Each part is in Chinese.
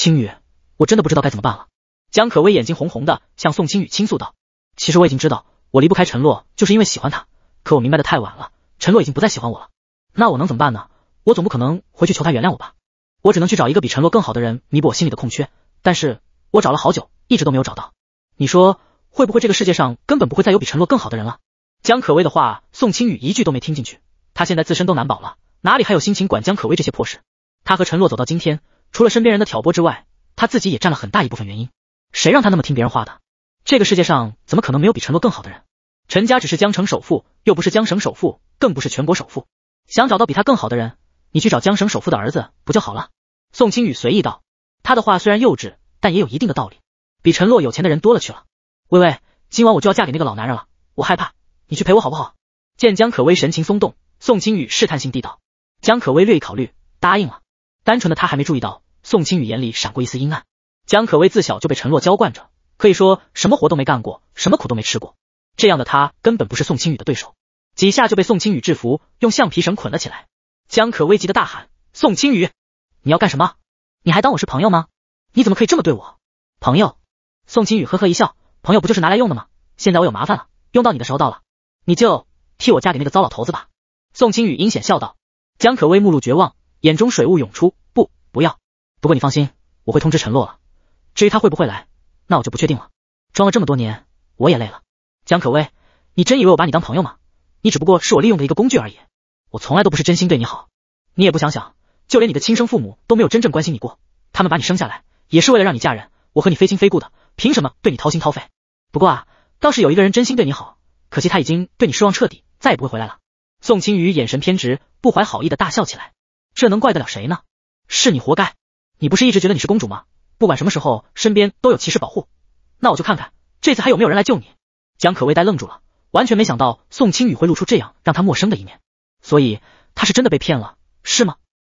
青雨，我真的不知道该怎么办了。江可薇眼睛红红的，向宋青雨倾诉道：“其实我已经知道，我离不开陈洛，就是因为喜欢他。可我明白的太晚了，陈洛已经不再喜欢我了。那我能怎么办呢？我总不可能回去求他原谅我吧？我只能去找一个比陈洛更好的人弥补我心里的空缺。但是我找了好久，一直都没有找到。你说会不会这个世界上根本不会再有比陈洛更好的人了？”江可薇的话，宋青雨一句都没听进去。他现在自身都难保了，哪里还有心情管江可薇这些破事？他和陈洛走到今天，除了身边人的挑拨之外，他自己也占了很大一部分原因。谁让他那么听别人话的？这个世界上怎么可能没有比陈洛更好的人？陈家只是江城首富，又不是江省首富，更不是全国首富。想找到比他更好的人，你去找江省首富的儿子不就好了？宋青雨随意道，他的话虽然幼稚，但也有一定的道理。比陈洛有钱的人多了去了。微微，今晚我就要嫁给那个老男人了，我害怕，你去陪我好不好？见江可薇神情松动，宋青雨试探性地道。江可薇略一考虑，答应了。单纯的他还没注意到，宋青雨眼里闪过一丝阴暗。江可薇自小就被陈洛娇惯着，可以说什么活都没干过，什么苦都没吃过。这样的他根本不是宋青雨的对手，几下就被宋青雨制服，用橡皮绳捆了起来。江可薇急得大喊：“宋青雨，你要干什么？你还当我是朋友吗？你怎么可以这么对我？朋友？”宋青雨呵呵一笑：“朋友不就是拿来用的吗？现在我有麻烦了，用到你的时候到了，你就替我嫁给那个糟老头子吧。”宋青雨阴险笑道。江可薇目露绝望，眼中水雾涌出：“不，不要。不过你放心，我会通知陈洛了。”至于他会不会来，那我就不确定了。装了这么多年，我也累了。江可薇，你真以为我把你当朋友吗？你只不过是我利用的一个工具而已。我从来都不是真心对你好。你也不想想，就连你的亲生父母都没有真正关心你过。他们把你生下来，也是为了让你嫁人。我和你非亲非故的，凭什么对你掏心掏肺？不过啊，倒是有一个人真心对你好，可惜他已经对你失望彻底，再也不会回来了。宋青雨眼神偏执，不怀好意的大笑起来。这能怪得了谁呢？是你活该。你不是一直觉得你是公主吗？不管什么时候，身边都有骑士保护。那我就看看这次还有没有人来救你。江可薇呆愣住了，完全没想到宋青雨会露出这样让他陌生的一面。所以他是真的被骗了，是吗？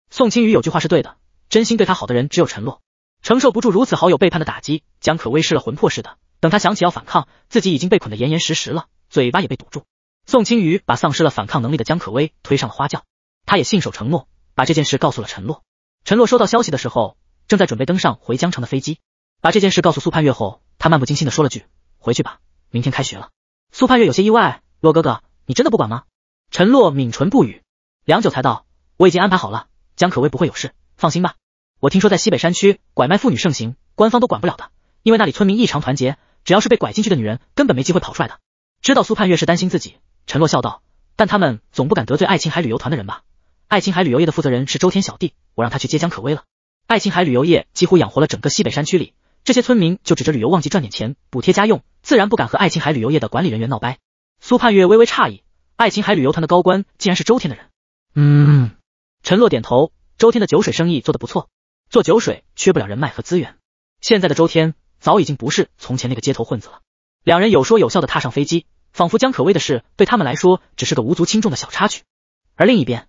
宋青雨有句话是对的，真心对他好的人只有陈洛。承受不住如此好友背叛的打击，江可薇失了魂魄似的。等他想起要反抗，自己已经被捆得严严实实了，嘴巴也被堵住。宋青雨把丧失了反抗能力的江可薇推上了花轿，他也信守承诺，把这件事告诉了陈洛。陈洛收到消息的时候。正在准备登上回江城的飞机，把这件事告诉苏盼月后，他漫不经心的说了句：“回去吧，明天开学了。”苏盼月有些意外：“洛哥哥，你真的不管吗？”陈洛抿唇不语，良久才道：“我已经安排好了，江可薇不会有事，放心吧。我听说在西北山区拐卖妇女盛行，官方都管不了的，因为那里村民异常团结，只要是被拐进去的女人，根本没机会跑出来的。”知道苏盼月是担心自己，陈洛笑道：“但他们总不敢得罪爱琴海旅游团的人吧？爱琴海旅游业的负责人是周天小弟，我让他去接江可薇了。”爱琴海旅游业几乎养活了整个西北山区里，这些村民就指着旅游旺季赚点钱补贴家用，自然不敢和爱琴海旅游业的管理人员闹掰。苏盼月微微诧异，爱琴海旅游团的高官竟然是周天的人。嗯，陈洛点头，周天的酒水生意做得不错，做酒水缺不了人脉和资源。现在的周天早已经不是从前那个街头混子了。两人有说有笑的踏上飞机，仿佛江可薇的事对他们来说只是个无足轻重的小插曲。而另一边，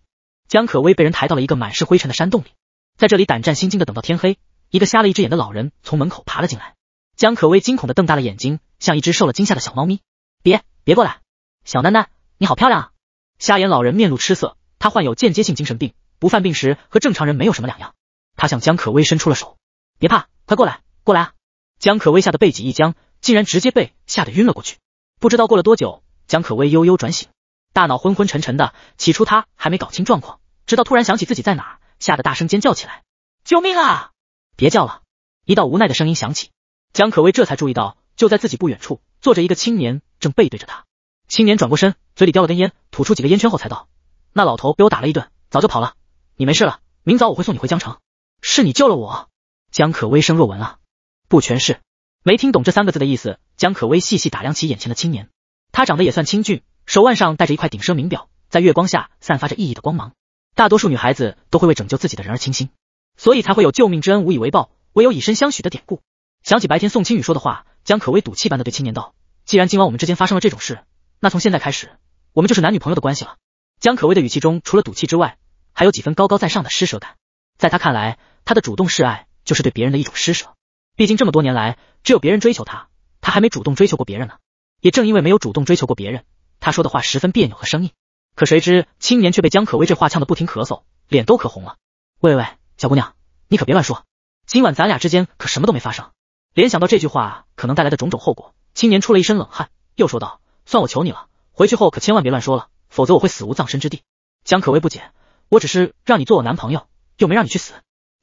江可薇被人抬到了一个满是灰尘的山洞里。在这里胆战心惊的等到天黑，一个瞎了一只眼的老人从门口爬了进来。江可薇惊恐的瞪大了眼睛，像一只受了惊吓的小猫咪。别别过来，小囡囡，你好漂亮啊！瞎眼老人面露痴色，他患有间接性精神病，不犯病时和正常人没有什么两样。他向江可薇伸出了手，别怕，快过来，过来啊！江可薇吓得背脊一僵，竟然直接被吓得晕了过去。不知道过了多久，江可薇悠悠转醒，大脑昏昏沉沉的。起初他还没搞清状况，直到突然想起自己在哪儿。吓得大声尖叫起来：“救命啊！别叫了！”一道无奈的声音响起，江可薇这才注意到，就在自己不远处坐着一个青年，正背对着他。青年转过身，嘴里叼了根烟，吐出几个烟圈后才道：“那老头被我打了一顿，早就跑了。你没事了，明早我会送你回江城。是你救了我。”江可薇声若闻啊，不全是。没听懂这三个字的意思，江可薇细细打量起眼前的青年，他长得也算清俊，手腕上戴着一块顶奢名表，在月光下散发着熠熠的光芒。大多数女孩子都会为拯救自己的人而倾心，所以才会有救命之恩无以为报，唯有以身相许的典故。想起白天宋青雨说的话，江可薇赌气般的对青年道：“既然今晚我们之间发生了这种事，那从现在开始，我们就是男女朋友的关系了。”江可薇的语气中除了赌气之外，还有几分高高在上的施舍感。在他看来，他的主动示爱就是对别人的一种施舍。毕竟这么多年来，只有别人追求他，他还没主动追求过别人呢。也正因为没有主动追求过别人，他说的话十分别扭和生硬。可谁知青年却被江可薇这话呛得不停咳嗽，脸都咳红了。喂喂喂，小姑娘，你可别乱说。今晚咱俩之间可什么都没发生。联想到这句话可能带来的种种后果，青年出了一身冷汗，又说道：“算我求你了，回去后可千万别乱说了，否则我会死无葬身之地。”江可薇不解，我只是让你做我男朋友，又没让你去死，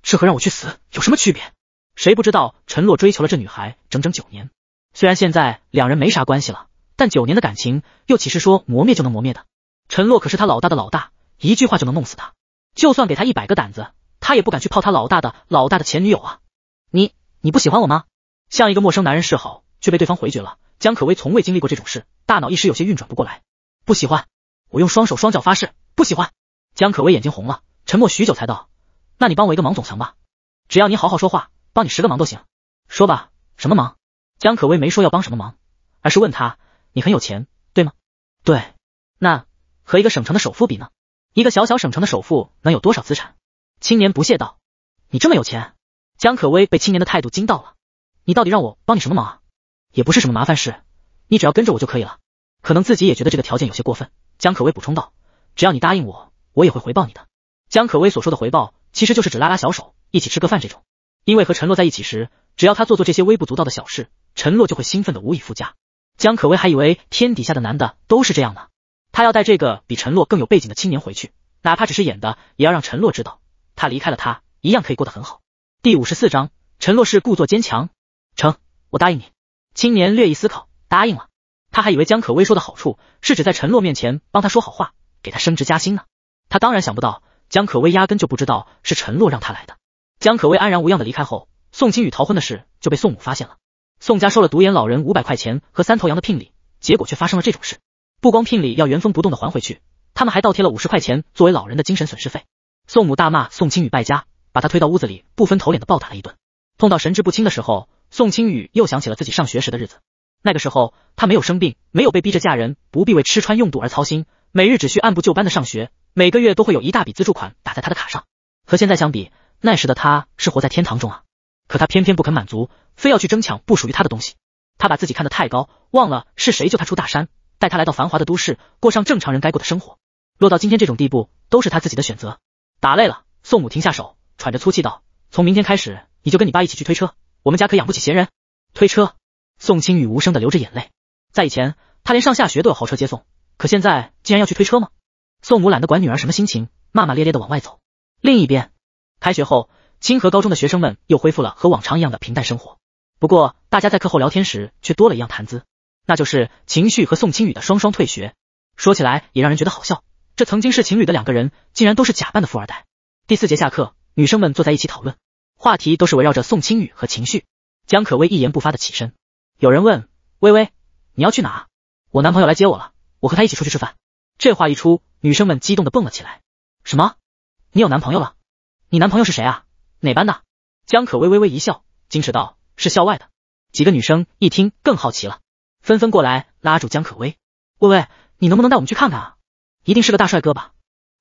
这和让我去死有什么区别？谁不知道陈洛追求了这女孩整整九年，虽然现在两人没啥关系了，但九年的感情又岂是说磨灭就能磨灭的？陈洛可是他老大的老大，一句话就能弄死他，就算给他一百个胆子，他也不敢去泡他老大的老大的前女友啊！你你不喜欢我吗？向一个陌生男人示好，却被对方回绝了。江可薇从未经历过这种事，大脑一时有些运转不过来。不喜欢，我用双手双脚发誓，不喜欢。江可薇眼睛红了，沉默许久才道：“那你帮我一个忙总行吧？只要你好好说话，帮你十个忙都行。说吧，什么忙？”江可薇没说要帮什么忙，而是问他：“你很有钱，对吗？”“对。”“那和一个省城的首富比呢？一个小小省城的首富能有多少资产？”青年不屑道：“你这么有钱？”江可薇被青年的态度惊到了。“你到底让我帮你什么忙啊？也不是什么麻烦事，你只要跟着我就可以了。”可能自己也觉得这个条件有些过分，江可薇补充道：“只要你答应我。”我也会回报你的。江可薇所说的回报，其实就是指拉拉小手，一起吃个饭这种。因为和陈洛在一起时，只要他做做这些微不足道的小事，陈洛就会兴奋的无以复加。江可薇还以为天底下的男的都是这样呢，他要带这个比陈洛更有背景的青年回去，哪怕只是演的，也要让陈洛知道，他离开了他，一样可以过得很好。第五十四章，陈洛是故作坚强。成，我答应你。青年略一思考，答应了。他还以为江可薇说的好处是指在陈洛面前帮他说好话，给他升职加薪呢。他当然想不到，江可薇压根就不知道是陈洛让他来的。江可薇安然无恙的离开后，宋清宇逃婚的事就被宋母发现了。宋家收了独眼老人五百块钱和三头羊的聘礼，结果却发生了这种事。不光聘礼要原封不动的还回去，他们还倒贴了五十块钱作为老人的精神损失费。宋母大骂宋清宇败家，把他推到屋子里，不分头脸的暴打了一顿。痛到神志不清的时候，宋清宇又想起了自己上学时的日子。那个时候他没有生病，没有被逼着嫁人，不必为吃穿用度而操心，每日只需按部就班的上学。每个月都会有一大笔资助款打在他的卡上，和现在相比，那时的他是活在天堂中啊！可他偏偏不肯满足，非要去争抢不属于他的东西。他把自己看得太高，忘了是谁救他出大山，带他来到繁华的都市，过上正常人该过的生活。落到今天这种地步，都是他自己的选择。打累了，宋母停下手，喘着粗气道：“从明天开始，你就跟你爸一起去推车，我们家可养不起闲人。”推车，宋清雨无声的流着眼泪。在以前，他连上下学都有豪车接送，可现在竟然要去推车吗？宋母懒得管女儿什么心情，骂骂咧咧的往外走。另一边，开学后，清河高中的学生们又恢复了和往常一样的平淡生活。不过，大家在课后聊天时却多了一样谈资，那就是秦旭和宋清宇的双双退学。说起来也让人觉得好笑，这曾经是情侣的两个人，竟然都是假扮的富二代。第四节下课，女生们坐在一起讨论，话题都是围绕着宋清宇和秦旭。江可薇一言不发的起身。有人问微微：“你要去哪？”我男朋友来接我了，我和他一起出去吃饭。这话一出。女生们激动的蹦了起来。什么？你有男朋友了？你男朋友是谁啊？哪班的？江可微微微一笑，矜持道：“是校外的。”几个女生一听更好奇了，纷纷过来拉住江可微：“微微，你能不能带我们去看看啊？一定是个大帅哥吧？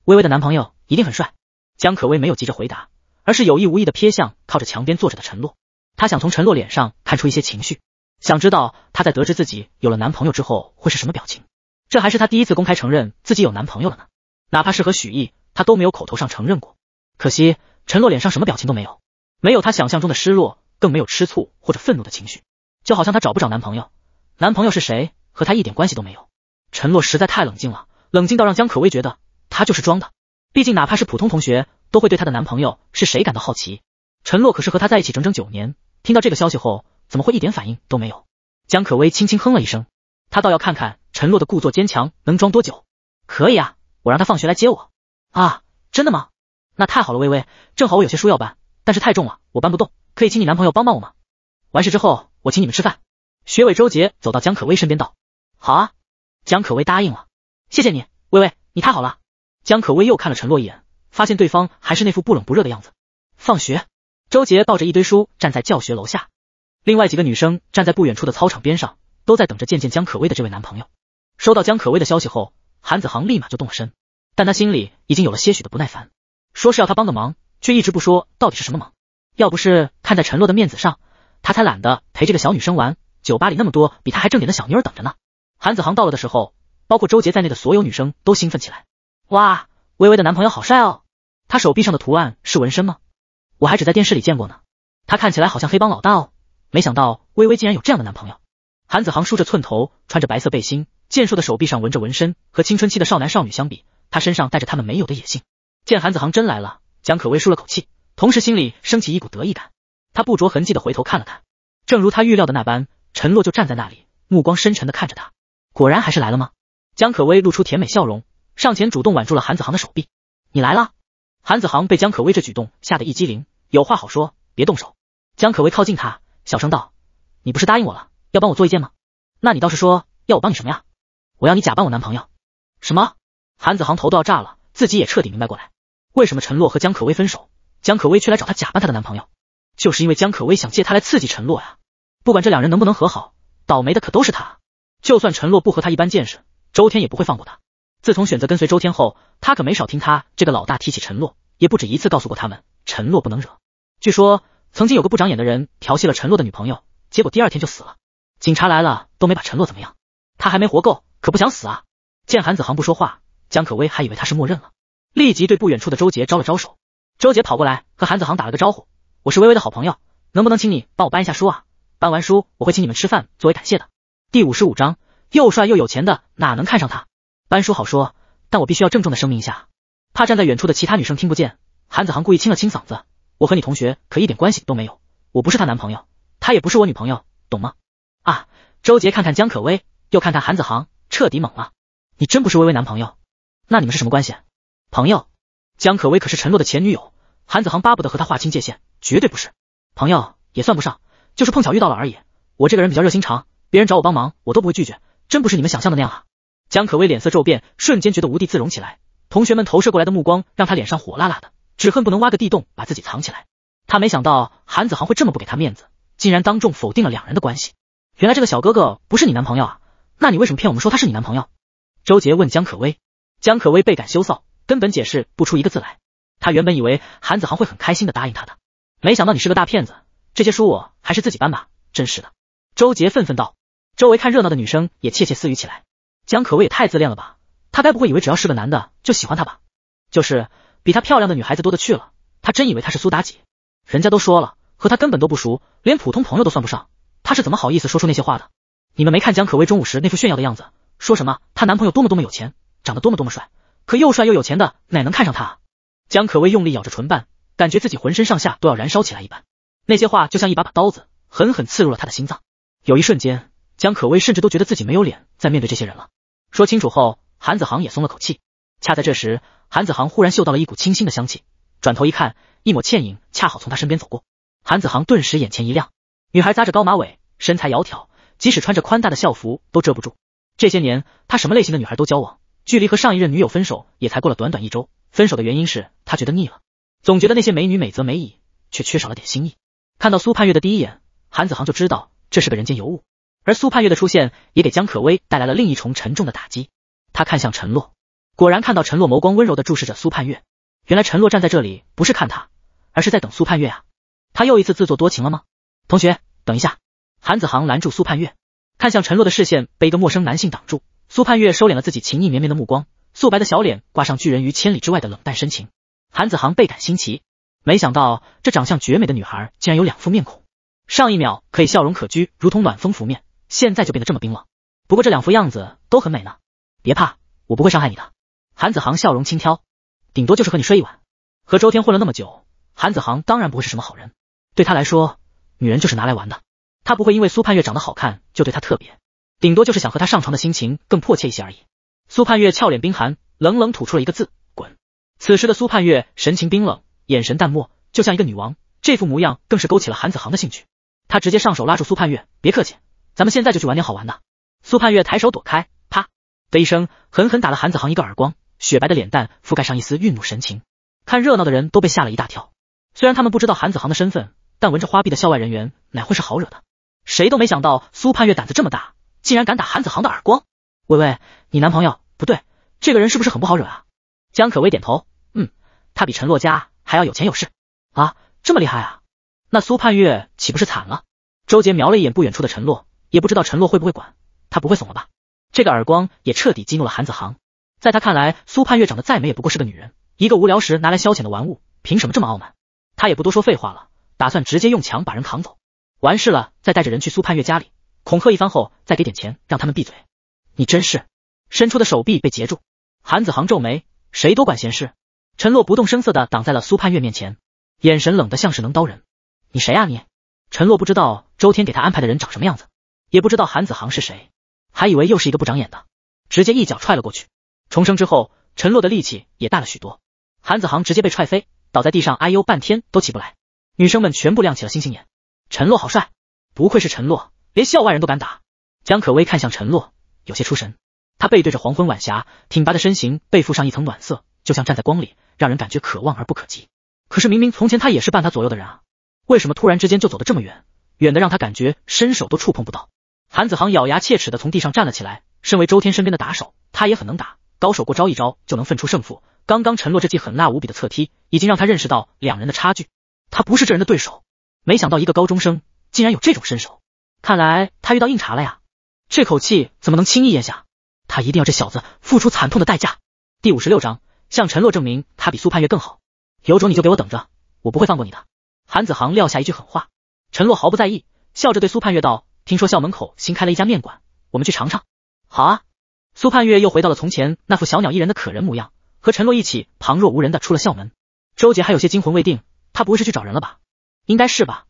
微微的男朋友一定很帅。”江可微没有急着回答，而是有意无意的瞥向靠着墙边坐着的陈洛，她想从陈洛脸上看出一些情绪，想知道他在得知自己有了男朋友之后会是什么表情。这还是她第一次公开承认自己有男朋友了呢，哪怕是和许毅，她都没有口头上承认过。可惜陈洛脸上什么表情都没有，没有她想象中的失落，更没有吃醋或者愤怒的情绪，就好像她找不找男朋友，男朋友是谁和她一点关系都没有。陈洛实在太冷静了，冷静到让江可薇觉得她就是装的。毕竟哪怕是普通同学，都会对她的男朋友是谁感到好奇。陈洛可是和她在一起整整九年，听到这个消息后，怎么会一点反应都没有？江可薇轻轻哼了一声，她倒要看看。陈洛的故作坚强能装多久？可以啊，我让他放学来接我。啊，真的吗？那太好了，微微，正好我有些书要搬，但是太重了，我搬不动，可以请你男朋友帮帮我吗？完事之后，我请你们吃饭。学伟、周杰走到江可薇身边道：“好啊。”江可薇答应了。谢谢你，微微，你太好了。江可薇又看了陈洛一眼，发现对方还是那副不冷不热的样子。放学，周杰抱着一堆书站在教学楼下，另外几个女生站在不远处的操场边上，都在等着见见江可薇的这位男朋友。收到江可薇的消息后，韩子航立马就动了身，但他心里已经有了些许的不耐烦，说是要他帮个忙，却一直不说到底是什么忙。要不是看在陈洛的面子上，他才懒得陪这个小女生玩。酒吧里那么多比他还正点的小妞儿等着呢。韩子航到了的时候，包括周杰在内的所有女生都兴奋起来。哇，微微的男朋友好帅哦！他手臂上的图案是纹身吗？我还只在电视里见过呢。他看起来好像黑帮老大哦，没想到微微竟然有这样的男朋友。韩子航梳着寸头，穿着白色背心，健硕的手臂上纹着纹身，和青春期的少男少女相比，他身上带着他们没有的野性。见韩子航真来了，江可薇舒了口气，同时心里升起一股得意感。他不着痕迹的回头看了看，正如他预料的那般，陈洛就站在那里，目光深沉的看着他。果然还是来了吗？江可薇露出甜美笑容，上前主动挽住了韩子航的手臂。你来了。韩子航被江可薇这举动吓得一激灵，有话好说，别动手。江可薇靠近他，小声道：“你不是答应我了？”要帮我做一件吗？那你倒是说要我帮你什么呀？我要你假扮我男朋友。什么？韩子航头都要炸了，自己也彻底明白过来，为什么陈洛和江可薇分手，江可薇却来找他假扮他的男朋友，就是因为江可薇想借他来刺激陈洛呀。不管这两人能不能和好，倒霉的可都是他。就算陈洛不和他一般见识，周天也不会放过他。自从选择跟随周天后，他可没少听他这个老大提起陈洛，也不止一次告诉过他们，陈洛不能惹。据说曾经有个不长眼的人调戏了陈洛的女朋友，结果第二天就死了。警察来了都没把陈洛怎么样，他还没活够，可不想死啊！见韩子航不说话，江可薇还以为他是默认了，立即对不远处的周杰招了招手。周杰跑过来和韩子航打了个招呼：“我是微微的好朋友，能不能请你帮我搬一下书啊？搬完书我会请你们吃饭作为感谢的。”第五十五章，又帅又有钱的哪能看上他？搬书好说，但我必须要郑重的声明一下，怕站在远处的其他女生听不见。韩子航故意清了清嗓子：“我和你同学可一点关系都没有，我不是他男朋友，他也不是我女朋友，懂吗？”啊！周杰看看江可薇，又看看韩子航，彻底懵了。你真不是微微男朋友？那你们是什么关系？朋友？江可薇可是陈洛的前女友，韩子航巴不得和他划清界限，绝对不是朋友，也算不上，就是碰巧遇到了而已。我这个人比较热心肠，别人找我帮忙，我都不会拒绝，真不是你们想象的那样啊！江可薇脸色骤变，瞬间觉得无地自容起来。同学们投射过来的目光让他脸上火辣辣的，只恨不能挖个地洞把自己藏起来。他没想到韩子航会这么不给他面子，竟然当众否定了两人的关系。原来这个小哥哥不是你男朋友啊？那你为什么骗我们说他是你男朋友？周杰问江可薇。江可薇倍感羞臊，根本解释不出一个字来。他原本以为韩子航会很开心的答应他的，没想到你是个大骗子。这些书我还是自己搬吧。真是的。周杰愤愤道。周围看热闹的女生也窃窃私语起来。江可薇也太自恋了吧？他该不会以为只要是个男的就喜欢他吧？就是比他漂亮的女孩子多的去了，他真以为他是苏妲己？人家都说了，和他根本都不熟，连普通朋友都算不上。他是怎么好意思说出那些话的？你们没看江可薇中午时那副炫耀的样子，说什么她男朋友多么多么有钱，长得多么多么帅，可又帅又有钱的哪能看上他啊？江可薇用力咬着唇瓣，感觉自己浑身上下都要燃烧起来一般。那些话就像一把把刀子，狠狠刺入了他的心脏。有一瞬间，江可薇甚至都觉得自己没有脸再面对这些人了。说清楚后，韩子航也松了口气。恰在这时，韩子航忽然嗅到了一股清新的香气，转头一看，一抹倩影恰好从他身边走过。韩子航顿时眼前一亮，女孩扎着高马尾。身材窈窕，即使穿着宽大的校服都遮不住。这些年，他什么类型的女孩都交往，距离和上一任女友分手也才过了短短一周。分手的原因是他觉得腻了，总觉得那些美女美则美矣，却缺少了点新意。看到苏盼月的第一眼，韩子航就知道这是个人间尤物。而苏盼月的出现也给江可薇带来了另一重沉重的打击。他看向陈洛，果然看到陈洛眸光温柔的注视着苏盼月。原来陈洛站在这里不是看他，而是在等苏盼月啊！他又一次自作多情了吗？同学，等一下。韩子航拦住苏盼月，看向陈洛的视线被一个陌生男性挡住。苏盼月收敛了自己情意绵绵的目光，素白的小脸挂上拒人于千里之外的冷淡深情。韩子航倍感新奇，没想到这长相绝美的女孩竟然有两副面孔，上一秒可以笑容可掬，如同暖风拂面，现在就变得这么冰冷。不过这两副样子都很美呢，别怕，我不会伤害你的。韩子航笑容轻佻，顶多就是和你睡一晚。和周天混了那么久，韩子航当然不会是什么好人，对他来说，女人就是拿来玩的。他不会因为苏盼月长得好看就对她特别，顶多就是想和他上床的心情更迫切一些而已。苏盼月俏脸冰寒，冷冷吐出了一个字：滚。此时的苏盼月神情冰冷，眼神淡漠，就像一个女王，这副模样更是勾起了韩子航的兴趣。他直接上手拉住苏盼月，别客气，咱们现在就去玩点好玩的。苏盼月抬手躲开，啪的一声，狠狠打了韩子航一个耳光，雪白的脸蛋覆盖上一丝愠怒神情。看热闹的人都被吓了一大跳，虽然他们不知道韩子航的身份，但闻着花臂的校外人员哪会是好惹的？谁都没想到苏盼月胆子这么大，竟然敢打韩子航的耳光。微微，你男朋友不对，这个人是不是很不好惹啊？江可薇点头，嗯，他比陈洛家还要有钱有势啊，这么厉害啊？那苏盼月岂不是惨了？周杰瞄了一眼不远处的陈洛，也不知道陈洛会不会管，他不会怂了吧？这个耳光也彻底激怒了韩子航，在他看来，苏盼月长得再美也不过是个女人，一个无聊时拿来消遣的玩物，凭什么这么傲慢？他也不多说废话了。打算直接用强把人扛走，完事了再带着人去苏盼月家里恐吓一番后，再给点钱让他们闭嘴。你真是，伸出的手臂被截住，韩子航皱眉，谁多管闲事。陈洛不动声色的挡在了苏盼月面前，眼神冷得像是能刀人。你谁啊你？陈洛不知道周天给他安排的人长什么样子，也不知道韩子航是谁，还以为又是一个不长眼的，直接一脚踹了过去。重生之后，陈洛的力气也大了许多，韩子航直接被踹飞，倒在地上，哎呦半天都起不来。女生们全部亮起了星星眼，陈洛好帅，不愧是陈洛，连校外人都敢打。江可薇看向陈洛，有些出神。他背对着黄昏晚霞，挺拔的身形背负上一层暖色，就像站在光里，让人感觉可望而不可及。可是明明从前他也是伴他左右的人啊，为什么突然之间就走得这么远，远的让他感觉伸手都触碰不到？韩子航咬牙切齿的从地上站了起来。身为周天身边的打手，他也很能打，高手过招一招就能分出胜负。刚刚陈洛这记狠辣无比的侧踢，已经让他认识到两人的差距。他不是这人的对手，没想到一个高中生竟然有这种身手，看来他遇到硬茬了呀！这口气怎么能轻易咽下？他一定要这小子付出惨痛的代价。第五十六章，向陈洛证明他比苏盼月更好。有种你就给我等着，我不会放过你的。韩子航撂下一句狠话，陈洛毫不在意，笑着对苏盼月道：“听说校门口新开了一家面馆，我们去尝尝。”好啊！苏盼月又回到了从前那副小鸟依人的可人模样，和陈洛一起旁若无人的出了校门。周杰还有些惊魂未定。他不会是去找人了吧？应该是吧。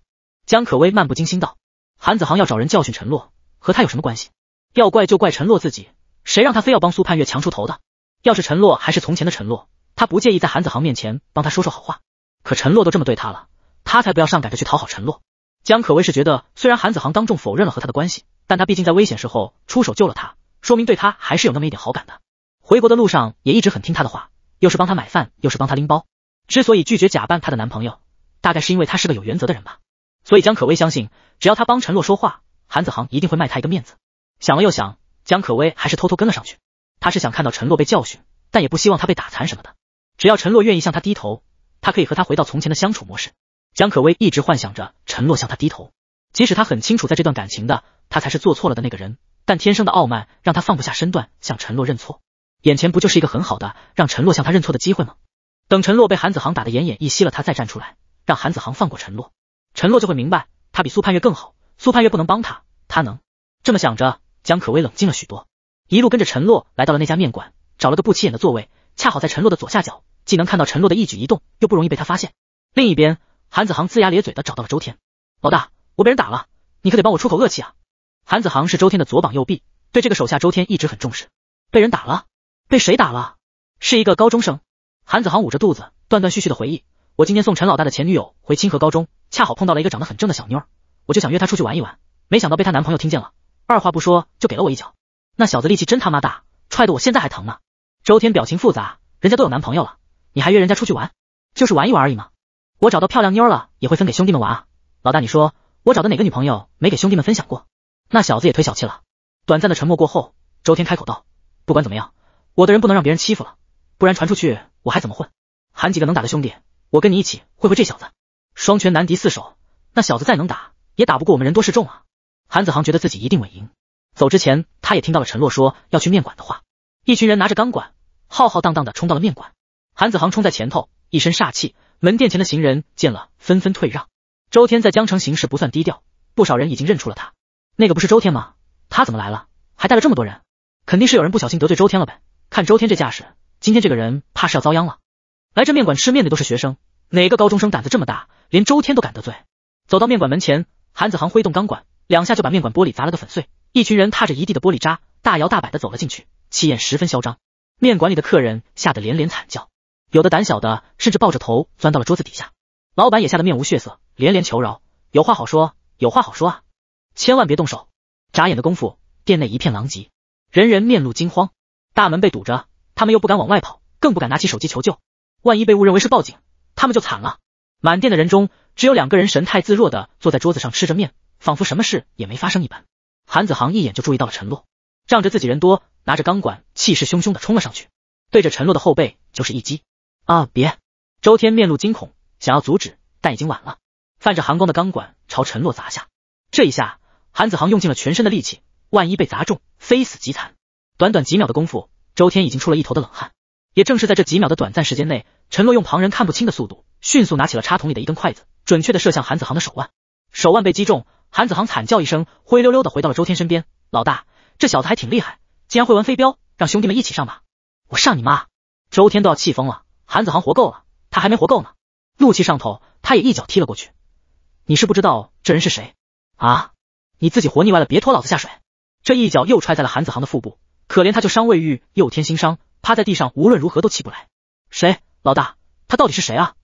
江可薇漫不经心道。韩子航要找人教训陈洛，和他有什么关系？要怪就怪陈洛自己，谁让他非要帮苏盼月强出头的？要是陈洛还是从前的陈洛，他不介意在韩子航面前帮他说说好话。可陈洛都这么对他了，他才不要上赶着去讨好陈洛。江可薇是觉得，虽然韩子航当众否认了和他的关系，但他毕竟在危险时候出手救了他，说明对他还是有那么一点好感的。回国的路上也一直很听他的话，又是帮他买饭，又是帮他拎包。之所以拒绝假扮她的男朋友，大概是因为他是个有原则的人吧。所以江可薇相信，只要他帮陈洛说话，韩子航一定会卖他一个面子。想了又想，江可薇还是偷偷跟了上去。他是想看到陈洛被教训，但也不希望他被打残什么的。只要陈洛愿意向他低头，他可以和他回到从前的相处模式。江可薇一直幻想着陈洛向他低头，即使他很清楚在这段感情的他才是做错了的那个人，但天生的傲慢让他放不下身段向陈洛认错。眼前不就是一个很好的让陈洛向他认错的机会吗？等陈洛被韩子航打得奄奄一息了，他再站出来，让韩子航放过陈洛，陈洛就会明白他比苏盼月更好，苏盼月不能帮他，他能。这么想着，江可薇冷静了许多，一路跟着陈洛来到了那家面馆，找了个不起眼的座位，恰好在陈洛的左下角，既能看到陈洛的一举一动，又不容易被他发现。另一边，韩子航龇牙咧嘴的找到了周天，老大，我被人打了，你可得帮我出口恶气啊！韩子航是周天的左膀右臂，对这个手下周天一直很重视。被人打了？被谁打了？是一个高中生。韩子航捂着肚子，断断续续的回忆：我今天送陈老大的前女友回清河高中，恰好碰到了一个长得很正的小妞，我就想约她出去玩一玩，没想到被她男朋友听见了，二话不说就给了我一脚。那小子力气真他妈大，踹得我现在还疼呢。周天表情复杂，人家都有男朋友了，你还约人家出去玩？就是玩一玩而已嘛。我找到漂亮妞了，也会分给兄弟们玩啊。老大，你说我找的哪个女朋友没给兄弟们分享过？那小子也忒小气了。短暂的沉默过后，周天开口道：不管怎么样，我的人不能让别人欺负了。不然传出去我还怎么混？喊几个能打的兄弟，我跟你一起会会这小子。双拳难敌四手，那小子再能打也打不过我们人多势众啊！韩子航觉得自己一定稳赢。走之前，他也听到了陈洛说要去面馆的话。一群人拿着钢管，浩浩荡荡的冲到了面馆。韩子航冲在前头，一身煞气。门店前的行人见了，纷纷退让。周天在江城行事不算低调，不少人已经认出了他。那个不是周天吗？他怎么来了？还带了这么多人？肯定是有人不小心得罪周天了呗。看周天这架势。今天这个人怕是要遭殃了。来这面馆吃面的都是学生，哪个高中生胆子这么大，连周天都敢得罪？走到面馆门前，韩子航挥动钢管，两下就把面馆玻璃砸了个粉碎。一群人踏着一地的玻璃渣，大摇大摆的走了进去，气焰十分嚣张。面馆里的客人吓得连连惨叫，有的胆小的甚至抱着头钻到了桌子底下。老板也吓得面无血色，连连求饶：“有话好说，有话好说啊，千万别动手。”眨眼的功夫，店内一片狼藉，人人面露惊慌，大门被堵着。他们又不敢往外跑，更不敢拿起手机求救，万一被误认为是报警，他们就惨了。满店的人中，只有两个人神态自若的坐在桌子上吃着面，仿佛什么事也没发生一般。韩子航一眼就注意到了陈洛，仗着自己人多，拿着钢管，气势汹汹的冲了上去，对着陈洛的后背就是一击。啊！别！周天面露惊恐，想要阻止，但已经晚了。泛着寒光的钢管朝陈洛砸下，这一下，韩子航用尽了全身的力气，万一被砸中，非死即残。短短几秒的功夫。周天已经出了一头的冷汗，也正是在这几秒的短暂时间内，陈洛用旁人看不清的速度，迅速拿起了插桶里的一根筷子，准确的射向韩子航的手腕，手腕被击中，韩子航惨叫一声，灰溜溜的回到了周天身边。老大，这小子还挺厉害，竟然会玩飞镖，让兄弟们一起上吧！我上你妈！周天都要气疯了，韩子航活够了，他还没活够呢。怒气上头，他也一脚踢了过去。你是不知道这人是谁啊？你自己活腻歪了，别拖老子下水！这一脚又踹在了韩子航的腹部，可怜他就伤未愈，又添新伤，趴在地上无论如何都起不来。谁？老大，他到底是谁啊？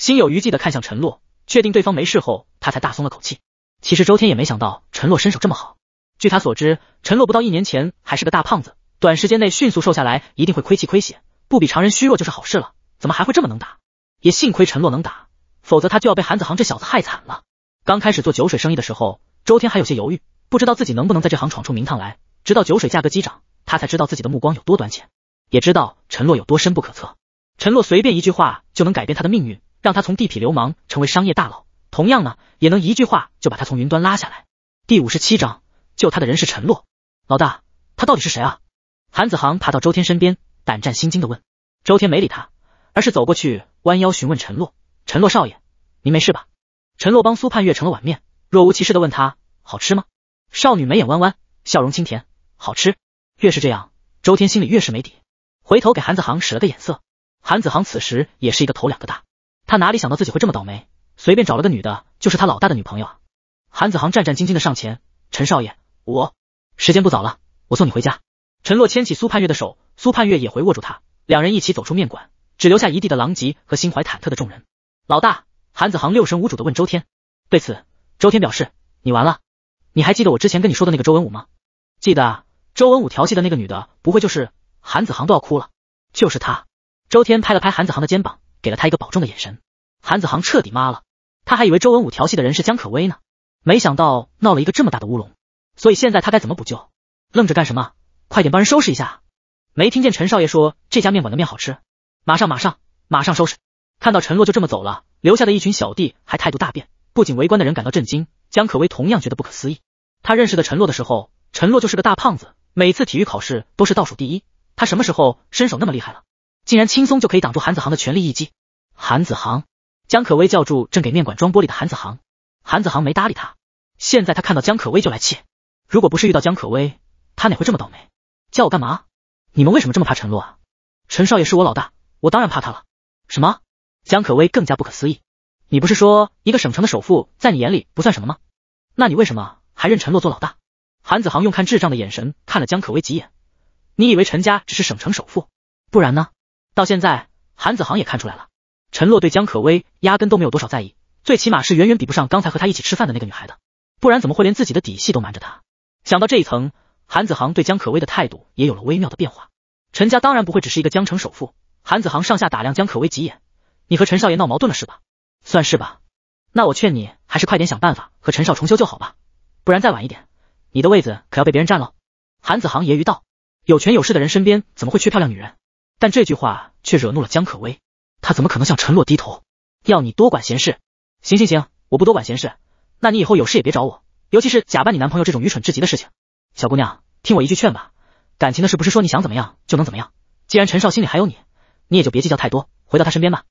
心有余悸的看向陈洛，确定对方没事后，他才大松了口气。其实周天也没想到陈洛身手这么好。据他所知，陈洛不到一年前还是个大胖子，短时间内迅速瘦下来，一定会亏气亏血，不比常人虚弱就是好事了。怎么还会这么能打？也幸亏陈洛能打，否则他就要被韩子航这小子害惨了。刚开始做酒水生意的时候，周天还有些犹豫，不知道自己能不能在这行闯出名堂来。直到酒水价格激涨，他才知道自己的目光有多短浅，也知道陈洛有多深不可测。陈洛随便一句话就能改变他的命运，让他从地痞流氓成为商业大佬。同样呢，也能一句话就把他从云端拉下来。第五十七章，救他的人是陈洛。老大，他到底是谁啊？韩子航爬到周天身边，胆战心惊的问。周天没理他，而是走过去，弯腰询问陈洛：“陈洛少爷，您没事吧？”陈洛帮苏盼月盛了碗面，若无其事的问他：“好吃吗？”少女眉眼弯弯，笑容清甜：“好吃。”越是这样，周天心里越是没底，回头给韩子航使了个眼色。韩子航此时也是一个头两个大，他哪里想到自己会这么倒霉，随便找了个女的，就是他老大的女朋友啊！韩子航战战兢兢的上前：“陈少爷，我时间不早了，我送你回家。”陈洛牵起苏盼月的手，苏盼月也回握住他，两人一起走出面馆，只留下一地的狼藉和心怀忐忑的众人。老大。韩子航六神无主的问周天，对此，周天表示：“你完了，你还记得我之前跟你说的那个周文武吗？记得啊，周文武调戏的那个女的，不会就是……”韩子航都要哭了，就是他。周天拍了拍韩子航的肩膀，给了他一个保重的眼神。韩子航彻底妈了，他还以为周文武调戏的人是江可薇呢，没想到闹了一个这么大的乌龙。所以现在他该怎么补救？愣着干什么？快点帮人收拾一下！没听见陈少爷说这家面馆的面好吃？马上马上马上收拾！看到陈洛就这么走了。留下的一群小弟还态度大变，不仅围观的人感到震惊，江可薇同样觉得不可思议。他认识的陈洛的时候，陈洛就是个大胖子，每次体育考试都是倒数第一。他什么时候身手那么厉害了？竟然轻松就可以挡住韩子航的全力一击。韩子航，江可薇叫住正给面馆装玻璃的韩子航，韩子航没搭理他。现在他看到江可薇就来气，如果不是遇到江可薇，他哪会这么倒霉？叫我干嘛？你们为什么这么怕陈洛啊？陈少爷是我老大，我当然怕他了。什么？江可薇更加不可思议，你不是说一个省城的首富在你眼里不算什么吗？那你为什么还认陈洛做老大？韩子航用看智障的眼神看了江可薇几眼，你以为陈家只是省城首富？不然呢？到现在，韩子航也看出来了，陈洛对江可薇压根都没有多少在意，最起码是远远比不上刚才和他一起吃饭的那个女孩的，不然怎么会连自己的底细都瞒着他？想到这一层，韩子航对江可薇的态度也有了微妙的变化。陈家当然不会只是一个江城首富。韩子航上下打量江可薇几眼。你和陈少爷闹矛盾了是吧？算是吧。那我劝你还是快点想办法和陈少重修就好吧，不然再晚一点，你的位子可要被别人占了。韩子航揶揄道：“有权有势的人身边怎么会缺漂亮女人？”但这句话却惹怒了江可薇，他怎么可能向陈洛低头？要你多管闲事？行行行，我不多管闲事。那你以后有事也别找我，尤其是假扮你男朋友这种愚蠢至极的事情。小姑娘，听我一句劝吧，感情的事不是说你想怎么样就能怎么样。既然陈少心里还有你，你也就别计较太多，回到他身边吧。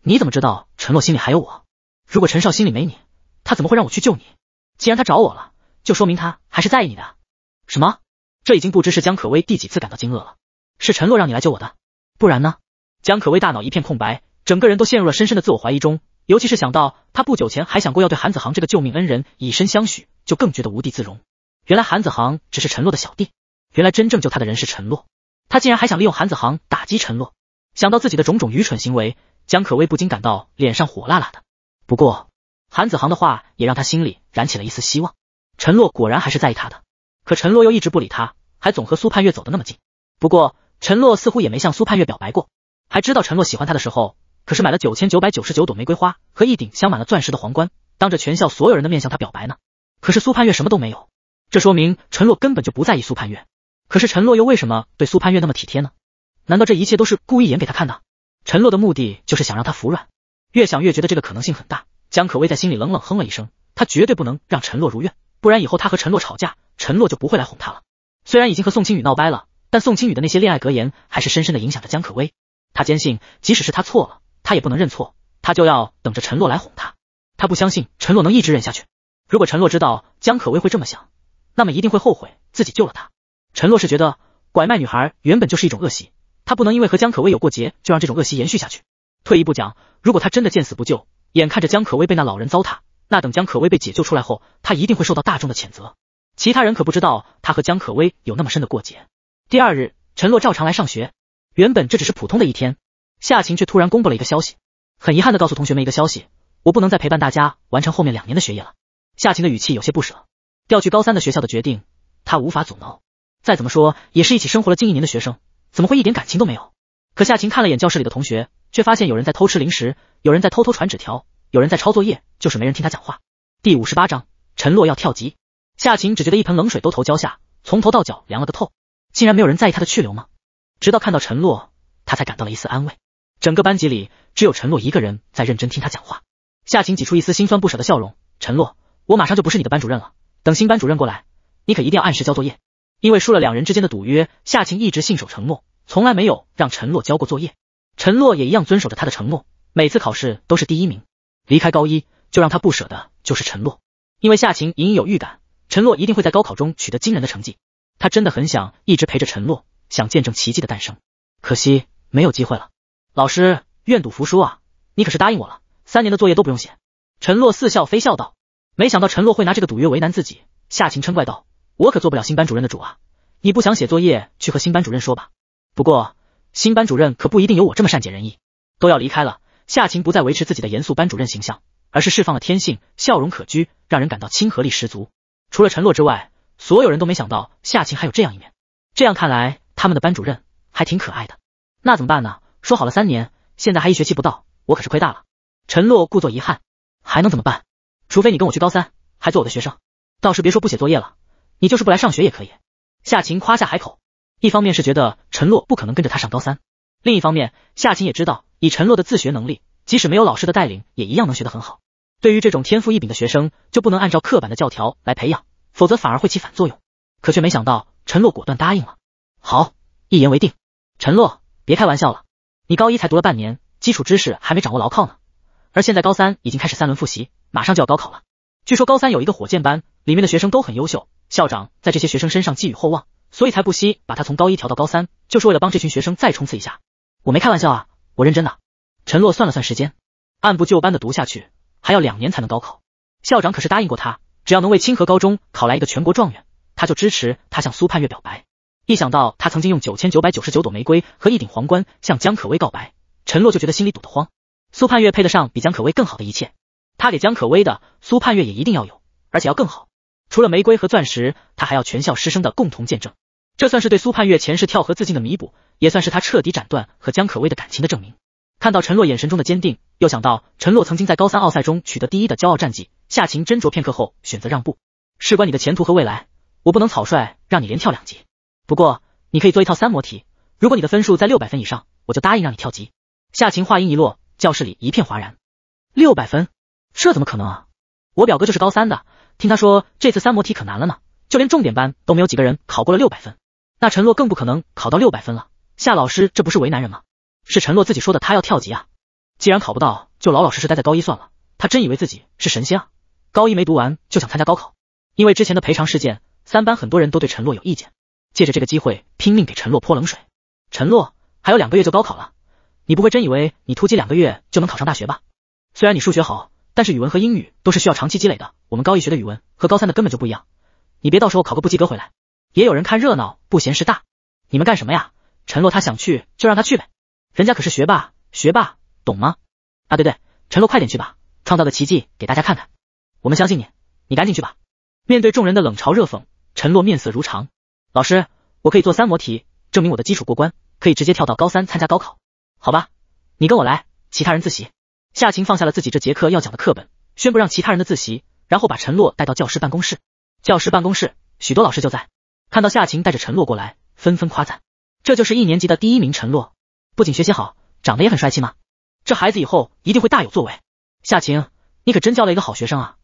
你怎么知道陈洛心里还有我？如果陈少心里没你，他怎么会让我去救你？既然他找我了，就说明他还是在意你的。什么？这已经不知是江可薇第几次感到惊愕了。是陈洛让你来救我的，不然呢？江可薇大脑一片空白，整个人都陷入了深深的自我怀疑中。尤其是想到他不久前还想过要对韩子航这个救命恩人以身相许，就更觉得无地自容。原来韩子航只是陈洛的小弟，原来真正救他的人是陈洛，他竟然还想利用韩子航打击陈洛。想到自己的种种愚蠢行为。江可薇不禁感到脸上火辣辣的，不过韩子航的话也让他心里燃起了一丝希望。陈洛果然还是在意他的，可陈洛又一直不理他，还总和苏盼月走得那么近。不过陈洛似乎也没向苏盼月表白过，还知道陈洛喜欢他的时候，可是买了九千九百九十九朵玫瑰花和一顶镶满了钻石的皇冠，当着全校所有人的面向他表白呢。可是苏盼月什么都没有，这说明陈洛根本就不在意苏盼月。可是陈洛又为什么对苏盼月那么体贴呢？难道这一切都是故意演给他看的？陈洛的目的就是想让他服软，越想越觉得这个可能性很大。江可薇在心里冷冷哼了一声，他绝对不能让陈洛如愿，不然以后他和陈洛吵架，陈洛就不会来哄他了。虽然已经和宋青雨闹掰了，但宋青宇的那些恋爱格言还是深深的影响着江可薇。他坚信，即使是他错了，他也不能认错，他就要等着陈洛来哄他。他不相信陈洛能一直忍下去。如果陈洛知道江可薇会这么想，那么一定会后悔自己救了她。陈洛是觉得拐卖女孩原本就是一种恶习，他不能因为和江可薇有过节就让这种恶习延续下去。退一步讲，如果他真的见死不救，眼看着江可薇被那老人糟蹋，那等江可薇被解救出来后，他一定会受到大众的谴责。其他人可不知道他和江可薇有那么深的过节。第二日，陈洛照常来上学。原本这只是普通的一天，夏晴却突然公布了一个消息，很遗憾的告诉同学们一个消息：我不能再陪伴大家完成后面两年的学业了。夏晴的语气有些不舍，调去高三的学校的决定，他无法阻挠。再怎么说也是一起生活了近一年的学生，怎么会一点感情都没有？可夏晴看了眼教室里的同学，却发现有人在偷吃零食，有人在偷偷传纸条，有人在抄作业，就是没人听他讲话。第五十八章，陈洛要跳级。夏晴只觉得一盆冷水都头浇下，从头到脚凉了个透。竟然没有人在意他的去留吗？直到看到陈洛，他才感到了一丝安慰。整个班级里只有陈洛一个人在认真听他讲话。夏晴挤出一丝心酸不舍的笑容：“陈洛，我马上就不是你的班主任了。等新班主任过来，你可一定要按时交作业。”因为输了两人之间的赌约，夏晴一直信守承诺，从来没有让陈洛交过作业。陈洛也一样遵守着他的承诺，每次考试都是第一名。离开高一，就让他不舍的就是陈洛，因为夏晴隐隐有预感，陈洛一定会在高考中取得惊人的成绩。他真的很想一直陪着陈洛，想见证奇迹的诞生，可惜没有机会了。老师，愿赌服输啊！你可是答应我了，三年的作业都不用写。陈洛似笑非笑道。没想到陈洛会拿这个赌约为难自己。夏晴嗔怪道：“我可做不了新班主任的主啊！你不想写作业，去和新班主任说吧。不过新班主任可不一定有我这么善解人意。”都要离开了，夏晴不再维持自己的严肃班主任形象，而是释放了天性，笑容可掬，让人感到亲和力十足。除了陈洛之外。所有人都没想到夏晴还有这样一面，这样看来，他们的班主任还挺可爱的。那怎么办呢？说好了三年，现在还一学期不到，我可是亏大了。陈洛故作遗憾，还能怎么办？除非你跟我去高三，还做我的学生，倒是别说不写作业了，你就是不来上学也可以。夏晴夸下海口，一方面是觉得陈洛不可能跟着他上高三，另一方面，夏晴也知道以陈洛的自学能力，即使没有老师的带领，也一样能学得很好。对于这种天赋异禀的学生，就不能按照刻板的教条来培养。否则反而会起反作用，可却没想到陈洛果断答应了。好，一言为定。陈洛，别开玩笑了，你高一才读了半年，基础知识还没掌握牢靠呢。而现在高三已经开始三轮复习，马上就要高考了。据说高三有一个火箭班，里面的学生都很优秀，校长在这些学生身上寄予厚望，所以才不惜把他从高一调到高三，就是为了帮这群学生再冲刺一下。我没开玩笑啊，我认真的。陈洛算了算时间，按部就班的读下去，还要两年才能高考。校长可是答应过他。只要能为清河高中考来一个全国状元，他就支持他向苏盼月表白。一想到他曾经用九千九百九十九朵玫瑰和一顶皇冠向江可薇告白，陈洛就觉得心里堵得慌。苏盼月配得上比江可薇更好的一切，他给江可薇的苏盼月也一定要有，而且要更好。除了玫瑰和钻石，他还要全校师生的共同见证。这算是对苏盼月前世跳河自尽的弥补，也算是他彻底斩断和江可薇的感情的证明。看到陈洛眼神中的坚定，又想到陈洛曾经在高三奥赛中取得第一的骄傲战绩。夏晴斟酌片刻后，选择让步。事关你的前途和未来，我不能草率让你连跳两级。不过，你可以做一套三模题，如果你的分数在六百分以上，我就答应让你跳级。夏晴话音一落，教室里一片哗然。六百分？这怎么可能啊？我表哥就是高三的，听他说这次三模题可难了呢，就连重点班都没有几个人考过了六百分。那陈洛更不可能考到六百分了。夏老师这不是为难人吗？是陈洛自己说的，他要跳级啊。既然考不到，就老老实实待在高一算了。他真以为自己是神仙啊？高一没读完就想参加高考，因为之前的赔偿事件，三班很多人都对陈洛有意见，借着这个机会拼命给陈洛泼冷水。陈洛还有两个月就高考了，你不会真以为你突击两个月就能考上大学吧？虽然你数学好，但是语文和英语都是需要长期积累的。我们高一学的语文和高三的根本就不一样，你别到时候考个不及格回来。也有人看热闹不嫌事大，你们干什么呀？陈洛他想去就让他去呗，人家可是学霸，学霸懂吗？啊对对，陈洛快点去吧，创造个奇迹给大家看看。我们相信你，你赶紧去吧。面对众人的冷嘲热讽，陈洛面色如常。老师，我可以做三模题，证明我的基础过关，可以直接跳到高三参加高考。好吧，你跟我来，其他人自习。夏晴放下了自己这节课要讲的课本，宣布让其他人的自习，然后把陈洛带到教师办公室。教师办公室，许多老师就在，看到夏晴带着陈洛过来，纷纷夸赞，这就是一年级的第一名陈洛，不仅学习好，长得也很帅气吗？这孩子以后一定会大有作为。夏晴，你可真教了一个好学生啊！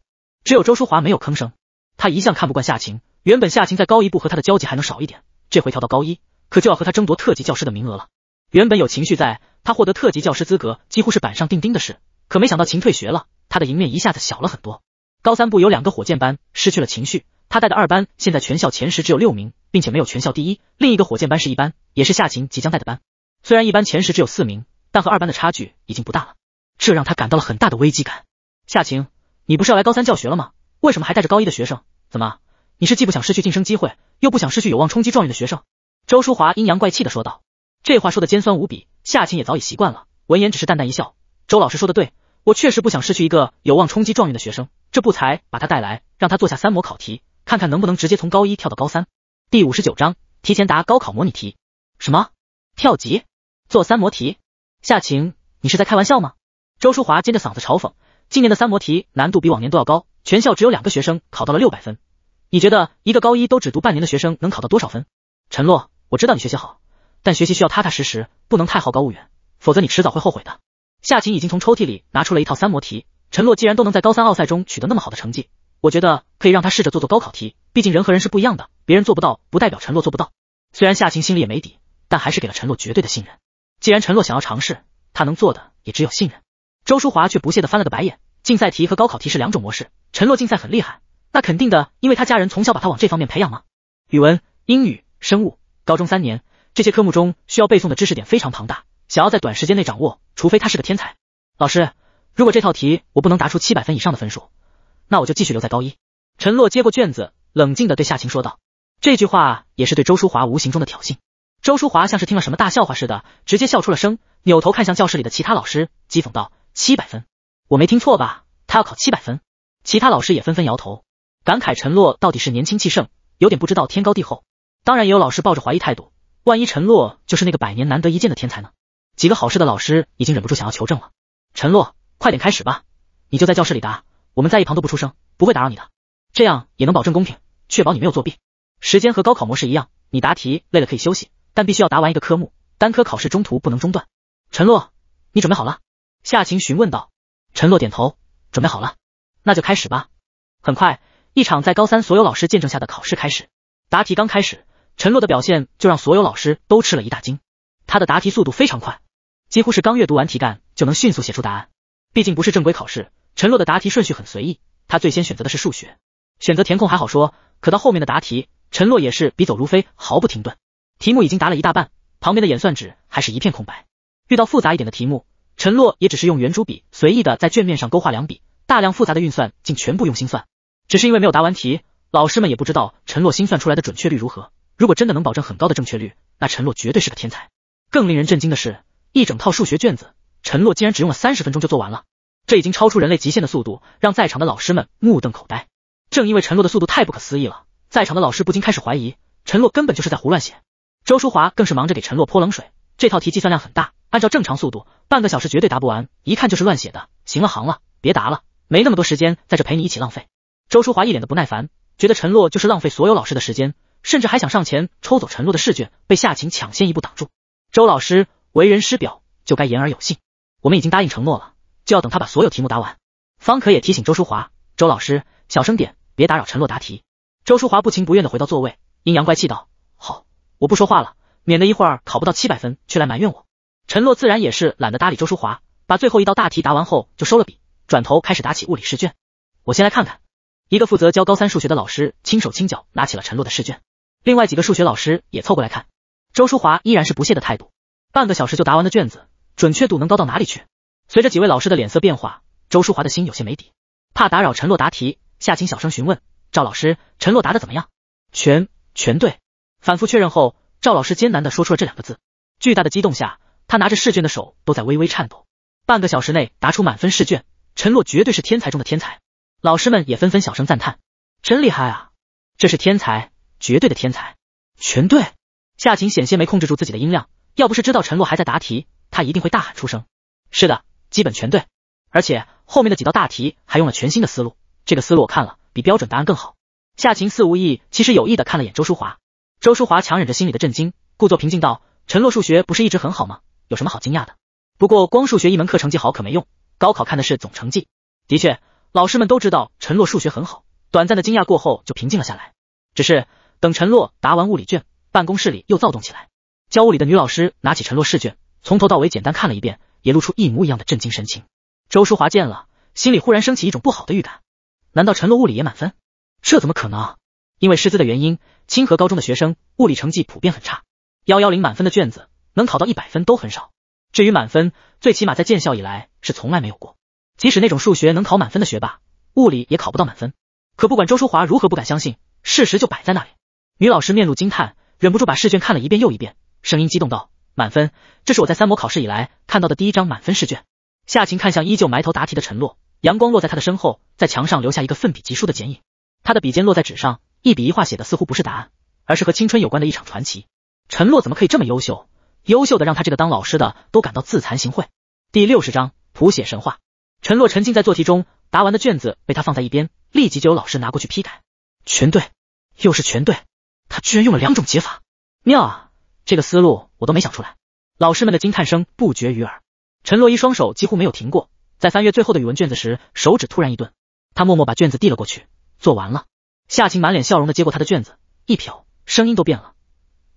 只有周淑华没有吭声，他一向看不惯夏晴。原本夏晴在高一部和他的交集还能少一点，这回调到高一，可就要和他争夺特级教师的名额了。原本有情绪在，他获得特级教师资格几乎是板上钉钉的事。可没想到秦退学了，他的赢面一下子小了很多。高三部有两个火箭班失去了情绪，他带的二班现在全校前十只有六名，并且没有全校第一。另一个火箭班是一班，也是夏晴即将带的班。虽然一班前十只有四名，但和二班的差距已经不大了，这让他感到了很大的危机感。夏晴，你不是要来高三教学了吗？为什么还带着高一的学生？怎么，你是既不想失去晋升机会，又不想失去有望冲击状元的学生？周淑华阴阳怪气的说道。这话说的尖酸无比，夏晴也早已习惯了，闻言只是淡淡一笑。周老师说的对，我确实不想失去一个有望冲击状元的学生。这不才把他带来，让他做下三模考题，看看能不能直接从高一跳到高三。第五十九章，提前答高考模拟题。什么？跳级？做三模题？夏晴，你是在开玩笑吗？周淑华尖着嗓子嘲讽。今年的三模题难度比往年都要高，全校只有两个学生考到了六百分。你觉得一个高一都只读半年的学生能考到多少分？陈洛，我知道你学习好，但学习需要踏踏实实，不能太好高骛远，否则你迟早会后悔的。夏晴已经从抽屉里拿出了一套三模题。陈洛既然都能在高三奥赛中取得那么好的成绩，我觉得可以让他试着做做高考题。毕竟人和人是不一样的，别人做不到不代表陈洛做不到。虽然夏晴心里也没底，但还是给了陈洛绝对的信任。既然陈洛想要尝试，他能做的也只有信任。周淑华却不屑地翻了个白眼。竞赛题和高考题是两种模式，陈洛竞赛很厉害，那肯定的，因为他家人从小把他往这方面培养嘛。语文、英语、生物，高中三年这些科目中需要背诵的知识点非常庞大，想要在短时间内掌握，除非他是个天才。老师。如果这套题我不能答出七百分以上的分数，那我就继续留在高一。陈洛接过卷子，冷静的对夏晴说道。这句话也是对周淑华无形中的挑衅。周淑华像是听了什么大笑话似的，直接笑出了声，扭头看向教室里的其他老师，讥讽道：“七百分？我没听错吧？他要考七百分？”其他老师也纷纷摇头，感慨陈洛到底是年轻气盛，有点不知道天高地厚。当然，也有老师抱着怀疑态度，万一陈洛就是那个百年难得一见的天才呢？几个好事的老师已经忍不住想要求证了。陈洛。快点开始吧，你就在教室里答，我们在一旁都不出声，不会打扰你的，这样也能保证公平，确保你没有作弊。时间和高考模式一样，你答题累了可以休息，但必须要答完一个科目，单科考试中途不能中断。陈洛，你准备好了？夏晴询问道。陈洛点头，准备好了，那就开始吧。很快，一场在高三所有老师见证下的考试开始。答题刚开始，陈洛的表现就让所有老师都吃了一大惊。他的答题速度非常快，几乎是刚阅读完题干就能迅速写出答案。毕竟不是正规考试，陈洛的答题顺序很随意。他最先选择的是数学，选择填空还好说，可到后面的答题，陈洛也是笔走如飞，毫不停顿。题目已经答了一大半，旁边的演算纸还是一片空白。遇到复杂一点的题目，陈洛也只是用圆珠笔随意的在卷面上勾画两笔，大量复杂的运算竟全部用心算。只是因为没有答完题，老师们也不知道陈洛心算出来的准确率如何。如果真的能保证很高的正确率，那陈洛绝对是个天才。更令人震惊的是，一整套数学卷子。陈洛竟然只用了三十分钟就做完了，这已经超出人类极限的速度，让在场的老师们目瞪口呆。正因为陈洛的速度太不可思议了，在场的老师不禁开始怀疑陈洛根本就是在胡乱写。周淑华更是忙着给陈洛泼冷水，这套题计算量很大，按照正常速度，半个小时绝对答不完，一看就是乱写的。行了行了，别答了，没那么多时间在这陪你一起浪费。周淑华一脸的不耐烦，觉得陈洛就是浪费所有老师的时间，甚至还想上前抽走陈洛的试卷，被夏晴抢先一步挡住。周老师为人师表，就该言而有信。我们已经答应承诺了，就要等他把所有题目答完。方可也提醒周淑华：“周老师，小声点，别打扰陈洛答题。”周淑华不情不愿的回到座位，阴阳怪气道：“好，我不说话了，免得一会儿考不到七百分，却来埋怨我。”陈洛自然也是懒得搭理周淑华，把最后一道大题答完后就收了笔，转头开始答起物理试卷。我先来看看，一个负责教高三数学的老师轻手轻脚拿起了陈洛的试卷，另外几个数学老师也凑过来看。周淑华依然是不屑的态度，半个小时就答完的卷子。准确度能高到哪里去？随着几位老师的脸色变化，周淑华的心有些没底，怕打扰陈洛答题，夏晴小声询问赵老师：“陈洛答的怎么样？”“全全对。”反复确认后，赵老师艰难的说出了这两个字。巨大的激动下，他拿着试卷的手都在微微颤抖。半个小时内答出满分试卷，陈洛绝对是天才中的天才。老师们也纷纷小声赞叹：“真厉害啊！这是天才，绝对的天才！”全对。夏晴险些没控制住自己的音量，要不是知道陈洛还在答题。他一定会大喊出声。是的，基本全对，而且后面的几道大题还用了全新的思路。这个思路我看了，比标准答案更好。夏晴似无意，其实有意的看了眼周淑华。周淑华强忍着心里的震惊，故作平静道：“陈洛数学不是一直很好吗？有什么好惊讶的？不过光数学一门课成绩好可没用，高考看的是总成绩。的确，老师们都知道陈洛数学很好。短暂的惊讶过后，就平静了下来。只是等陈洛答完物理卷，办公室里又躁动起来。教物理的女老师拿起陈洛试卷。从头到尾简单看了一遍，也露出一模一样的震惊神情。周淑华见了，心里忽然升起一种不好的预感。难道陈洛物理也满分？这怎么可能？因为师资的原因，清河高中的学生物理成绩普遍很差，幺幺零满分的卷子能考到一百分都很少。至于满分，最起码在建校以来是从来没有过。即使那种数学能考满分的学霸，物理也考不到满分。可不管周淑华如何不敢相信，事实就摆在那里。女老师面露惊叹，忍不住把试卷看了一遍又一遍，声音激动道：“满分！这是我在三模考试以来看到的第一张满分试卷。”夏晴看向依旧埋头答题的陈洛，阳光落在他的身后，在墙上留下一个奋笔疾书的剪影。他的笔尖落在纸上。一笔一画写的似乎不是答案，而是和青春有关的一场传奇。陈洛怎么可以这么优秀？优秀的让他这个当老师的都感到自惭形秽。第六十章谱写神话。陈洛沉浸在做题中，答完的卷子被他放在一边，立即就有老师拿过去批改。全对，又是全对，他居然用了两种解法，妙啊！这个思路我都没想出来。老师们的惊叹声不绝于耳。陈洛一双手几乎没有停过，在翻阅最后的语文卷子时，手指突然一顿，他默默把卷子递了过去，做完了。夏晴满脸笑容的接过他的卷子，一瞟，声音都变了。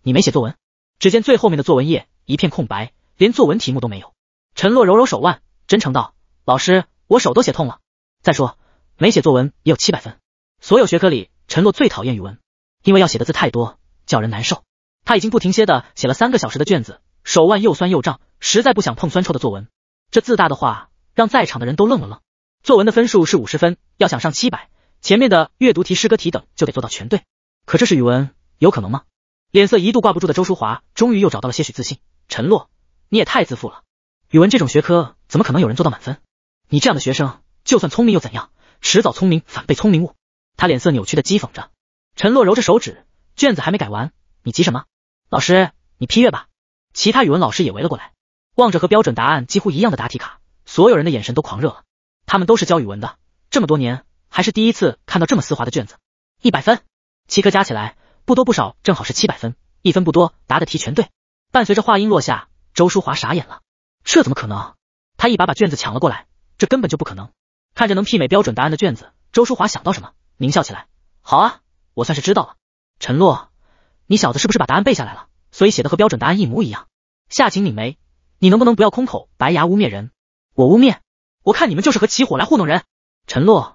你没写作文？只见最后面的作文页一片空白，连作文题目都没有。陈洛揉揉手腕，真诚道：“老师，我手都写痛了。再说，没写作文也有七百分。所有学科里，陈洛最讨厌语文，因为要写的字太多，叫人难受。他已经不停歇的写了三个小时的卷子，手腕又酸又胀，实在不想碰酸臭的作文。这字大的话，让在场的人都愣了愣。作文的分数是五十分，要想上七百。”前面的阅读题、诗歌题等就得做到全对，可这是语文，有可能吗？脸色一度挂不住的周淑华终于又找到了些许自信。陈洛，你也太自负了，语文这种学科怎么可能有人做到满分？你这样的学生，就算聪明又怎样？迟早聪明反被聪明误。他脸色扭曲的讥讽着。陈洛揉着手指，卷子还没改完，你急什么？老师，你批阅吧。其他语文老师也围了过来，望着和标准答案几乎一样的答题卡，所有人的眼神都狂热了。他们都是教语文的，这么多年。还是第一次看到这么丝滑的卷子，一百分，七科加起来不多不少，正好是七百分，一分不多，答的题全对。伴随着话音落下，周淑华傻眼了，这怎么可能？他一把把卷子抢了过来，这根本就不可能。看着能媲美标准答案的卷子，周淑华想到什么，狞笑起来。好啊，我算是知道了。陈洛，你小子是不是把答案背下来了，所以写的和标准答案一模一样？夏晴拧眉，你能不能不要空口白牙污蔑人？我污蔑？我看你们就是和起火来糊弄人。陈洛。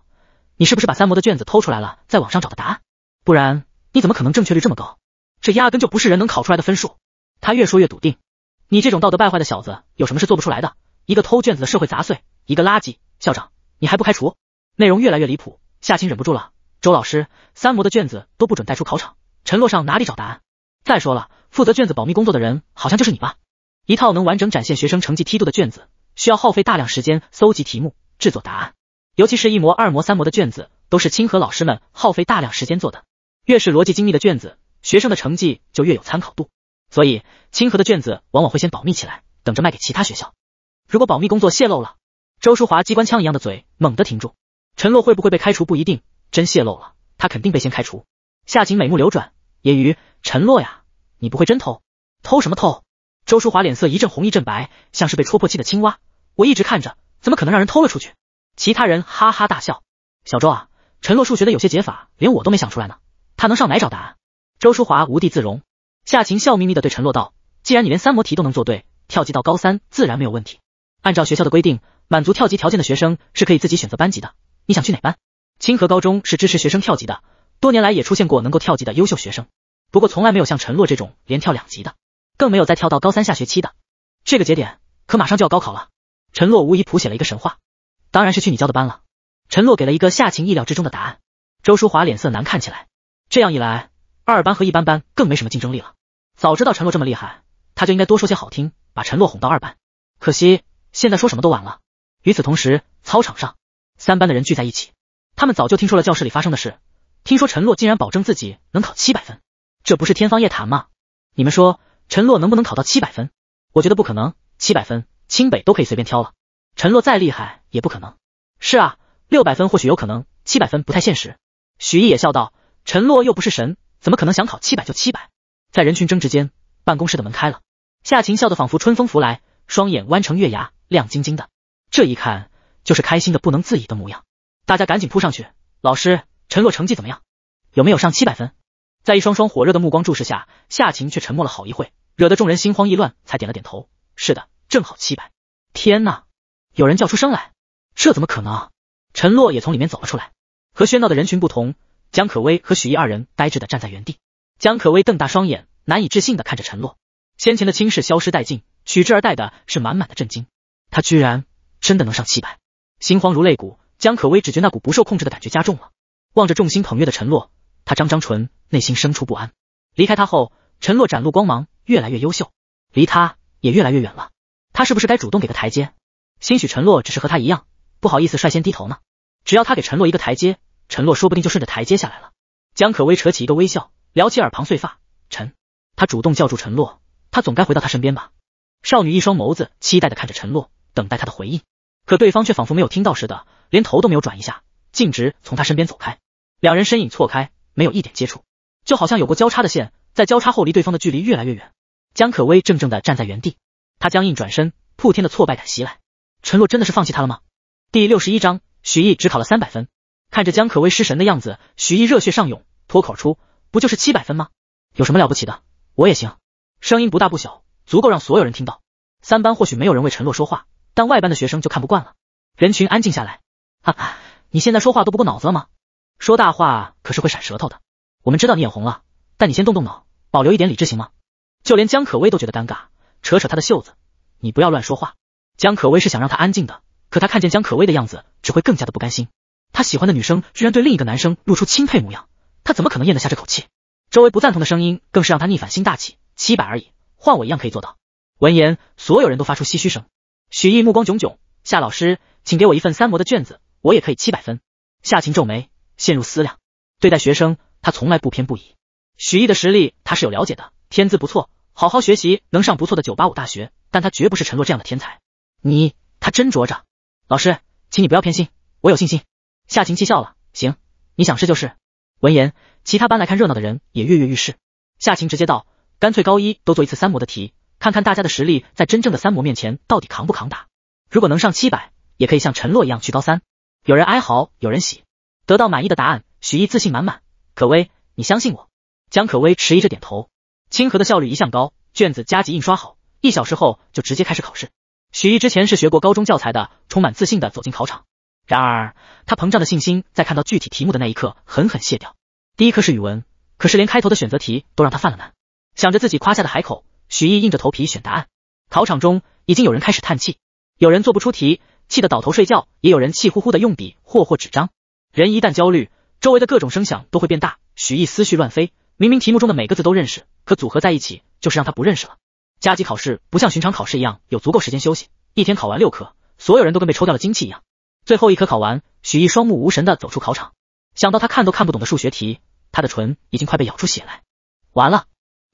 你是不是把三模的卷子偷出来了，在网上找的答案？不然你怎么可能正确率这么高？这压根就不是人能考出来的分数。他越说越笃定，你这种道德败坏的小子，有什么是做不出来的？一个偷卷子的社会杂碎，一个垃圾！校长，你还不开除？内容越来越离谱，夏青忍不住了。周老师，三模的卷子都不准带出考场，陈洛上哪里找答案？再说了，负责卷子保密工作的人好像就是你吧？一套能完整展现学生成绩梯度的卷子，需要耗费大量时间搜集题目，制作答案。尤其是一模、二模、三模的卷子，都是清河老师们耗费大量时间做的。越是逻辑精密的卷子，学生的成绩就越有参考度。所以，清河的卷子往往会先保密起来，等着卖给其他学校。如果保密工作泄露了，周淑华机关枪一样的嘴猛地停住。陈洛会不会被开除不一定，真泄露了，他肯定被先开除。夏晴美目流转，揶揄陈洛呀，你不会真偷？偷什么偷？周淑华脸色一阵红一阵白，像是被戳破气的青蛙。我一直看着，怎么可能让人偷了出去？其他人哈哈大笑。小周啊，陈洛数学的有些解法，连我都没想出来呢。他能上哪找答案？周淑华无地自容。夏晴笑眯眯的对陈洛道：“既然你连三模题都能做对，跳级到高三自然没有问题。按照学校的规定，满足跳级条件的学生是可以自己选择班级的。你想去哪班？清河高中是支持学生跳级的，多年来也出现过能够跳级的优秀学生，不过从来没有像陈洛这种连跳两级的，更没有再跳到高三下学期的。这个节点可马上就要高考了。陈洛无疑谱写了一个神话。”当然是去你教的班了。陈洛给了一个夏晴意料之中的答案。周淑华脸色难看起来。这样一来，二班和一班班更没什么竞争力了。早知道陈洛这么厉害，他就应该多说些好听，把陈洛哄到二班。可惜现在说什么都晚了。与此同时，操场上三班的人聚在一起，他们早就听说了教室里发生的事。听说陈洛竟然保证自己能考七百分，这不是天方夜谭吗？你们说陈洛能不能考到七百分？我觉得不可能。七百分，清北都可以随便挑了。陈洛再厉害也不可能。是啊，六百分或许有可能，七百分不太现实。许毅也笑道：“陈洛又不是神，怎么可能想考七百就七百？”在人群争执间，办公室的门开了。夏晴笑得仿佛春风拂来，双眼弯成月牙，亮晶晶的，这一看就是开心的不能自已的模样。大家赶紧扑上去。老师，陈洛成绩怎么样？有没有上七百分？在一双双火热的目光注视下，夏晴却沉默了好一会，惹得众人心慌意乱，才点了点头：“是的，正好七百。”天呐！有人叫出声来。这怎么可能？陈洛也从里面走了出来。和喧闹的人群不同，江可薇和许毅二人呆滞的站在原地。江可薇瞪大双眼，难以置信的看着陈洛，先前的轻视消失殆尽，取之而代的是满满的震惊。他居然真的能上七百，心慌如肋骨。江可薇只觉那股不受控制的感觉加重了，望着众星捧月的陈洛，他张张唇，内心生出不安。离开他后，陈洛展露光芒，越来越优秀，离他也越来越远了。他是不是该主动给个台阶？兴许陈洛只是和他一样，不好意思率先低头呢。只要他给陈洛一个台阶，陈洛说不定就顺着台阶下来了。江可薇扯起一个微笑，撩起耳旁碎发，陈，他主动叫住陈洛，他总该回到他身边吧？少女一双眸子期待的看着陈洛，等待他的回应，可对方却仿佛没有听到似的。连头都没有转一下，径直从他身边走开。两人身影错开，没有一点接触，就好像有过交叉的线，在交叉后离对方的距离越来越远。江可薇怔怔的站在原地，他僵硬转身，铺天的挫败感袭来。陈洛真的是放弃他了吗？第六十一章，许毅只考了三百分。看着江可薇失神的样子，许毅热血上涌，脱口出：“不就是七百分吗？有什么了不起的？我也行。”声音不大不小，足够让所有人听到。三班或许没有人为陈洛说话，但外班的学生就看不惯了。人群安静下来。哈哈，你现在说话都不过脑子了吗？说大话可是会闪舌头的。我们知道你眼红了，但你先动动脑，保留一点理智行吗？就连江可薇都觉得尴尬，扯扯他的袖子，你不要乱说话。江可薇是想让他安静的，可他看见江可薇的样子，只会更加的不甘心。他喜欢的女生居然对另一个男生露出钦佩模样，他怎么可能咽得下这口气？周围不赞同的声音更是让他逆反心大起。七百而已，换我一样可以做到。闻言，所有人都发出唏嘘声。许毅目光炯炯，夏老师，请给我一份三模的卷子。我也可以七百分。夏晴皱眉，陷入思量。对待学生，他从来不偏不倚。许毅的实力他是有了解的，天资不错，好好学习能上不错的九八五大学。但他绝不是陈洛这样的天才。你，他斟酌着。老师，请你不要偏心，我有信心。夏晴气笑了。行，你想试就是。闻言，其他班来看热闹的人也跃跃欲试。夏晴直接道：干脆高一都做一次三模的题，看看大家的实力在真正的三模面前到底扛不扛打。如果能上七百，也可以像陈洛一样去高三。有人哀嚎，有人喜，得到满意的答案，许毅自信满满。可薇，你相信我？江可薇迟疑着点头。清河的效率一向高，卷子加急印刷好，一小时后就直接开始考试。许毅之前是学过高中教材的，充满自信的走进考场。然而，他膨胀的信心在看到具体题目的那一刻狠狠卸掉。第一科是语文，可是连开头的选择题都让他犯了难。想着自己夸下的海口，许毅硬着头皮选答案。考场中已经有人开始叹气，有人做不出题。气得倒头睡觉，也有人气呼呼的用笔霍霍纸张。人一旦焦虑，周围的各种声响都会变大。许毅思绪乱飞，明明题目中的每个字都认识，可组合在一起就是让他不认识了。加急考试不像寻常考试一样有足够时间休息，一天考完六科，所有人都跟被抽掉了精气一样。最后一科考完，许毅双目无神的走出考场。想到他看都看不懂的数学题，他的唇已经快被咬出血来。完了，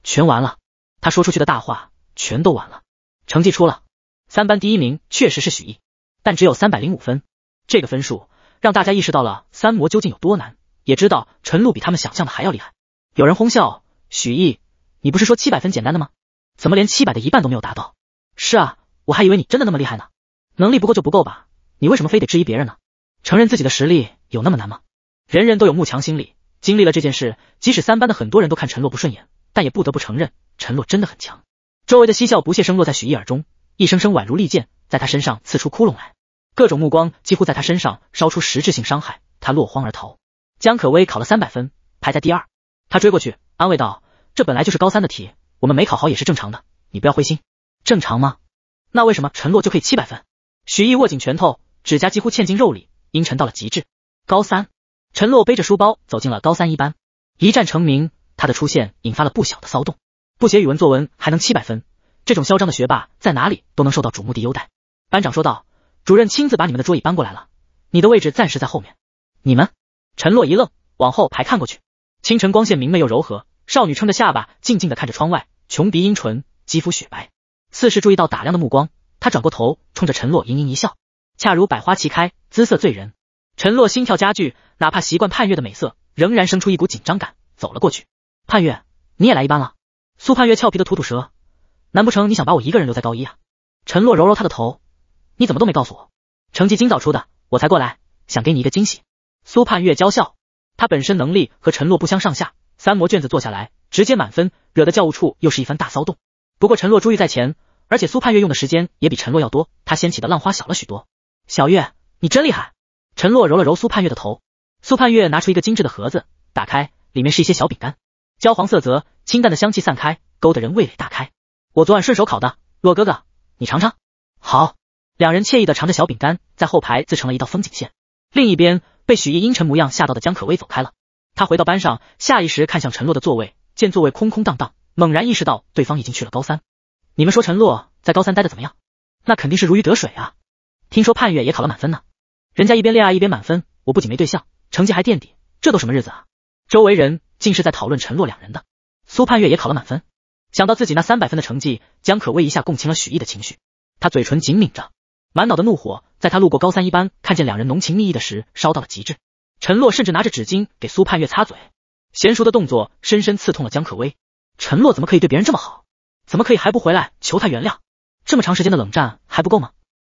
全完了，他说出去的大话全都完了。成绩出了，三班第一名确实是许毅。但只有三百零五分，这个分数让大家意识到了三模究竟有多难，也知道陈露比他们想象的还要厉害。有人哄笑：“许毅，你不是说七百分简单的吗？怎么连七百的一半都没有达到？”“是啊，我还以为你真的那么厉害呢。能力不够就不够吧？你为什么非得质疑别人呢？承认自己的实力有那么难吗？”人人都有慕强心理，经历了这件事，即使三班的很多人都看陈洛不顺眼，但也不得不承认陈洛真的很强。周围的嬉笑不屑声落在许毅耳中，一声声宛如利剑。在他身上刺出窟窿来，各种目光几乎在他身上烧出实质性伤害，他落荒而逃。江可薇考了三百分，排在第二。他追过去安慰道：“这本来就是高三的题，我们没考好也是正常的，你不要灰心。正常吗？那为什么陈洛就可以七百分？”许毅握紧拳头，指甲几乎嵌进肉里，阴沉到了极致。高三，陈洛背着书包走进了高三一班，一战成名，他的出现引发了不小的骚动。不写语文作文还能七百分，这种嚣张的学霸在哪里都能受到瞩目的优待。班长说道：“主任亲自把你们的桌椅搬过来了，你的位置暂时在后面。”你们？陈洛一愣，往后排看过去，清晨光线明媚又柔和，少女撑着下巴，静静的看着窗外，琼鼻阴唇，肌肤雪白。似是注意到打量的目光，她转过头，冲着陈洛盈盈一笑，恰如百花齐开，姿色醉人。陈洛心跳加剧，哪怕习惯盼月的美色，仍然生出一股紧张感，走了过去。盼月，你也来一班了？苏盼月俏皮的吐吐舌，难不成你想把我一个人留在高一啊？陈洛揉揉她的头。你怎么都没告诉我？成绩今早出的，我才过来，想给你一个惊喜。苏盼月娇笑，她本身能力和陈洛不相上下，三模卷子做下来直接满分，惹得教务处又是一番大骚动。不过陈洛珠玉在前，而且苏盼月用的时间也比陈洛要多，他掀起的浪花小了许多。小月，你真厉害。陈洛揉了揉苏盼月的头，苏盼月拿出一个精致的盒子，打开，里面是一些小饼干，焦黄色泽，清淡的香气散开，勾得人味蕾大开。我昨晚顺手烤的，洛哥哥，你尝尝。好，两人惬意的尝着小饼干，在后排自成了一道风景线。另一边，被许熠阴沉模样吓到的江可薇走开了。他回到班上，下意识看向陈洛的座位，见座位空空荡荡，猛然意识到对方已经去了高三。你们说陈洛在高三待的怎么样？那肯定是如鱼得水啊！听说盼月也考了满分呢。人家一边恋爱一边满分，我不仅没对象，成绩还垫底，这都什么日子啊？周围人竟是在讨论陈洛两人的。苏盼月也考了满分，想到自己那三百分的成绩，江可薇一下共情了许毅的情绪，他嘴唇紧抿着，满脑的怒火，在他路过高三一班，看见两人浓情蜜意的时，烧到了极致。陈洛甚至拿着纸巾给苏盼月擦嘴，娴熟的动作深深刺痛了江可薇。陈洛怎么可以对别人这么好？怎么可以还不回来求他原谅？这么长时间的冷战还不够吗？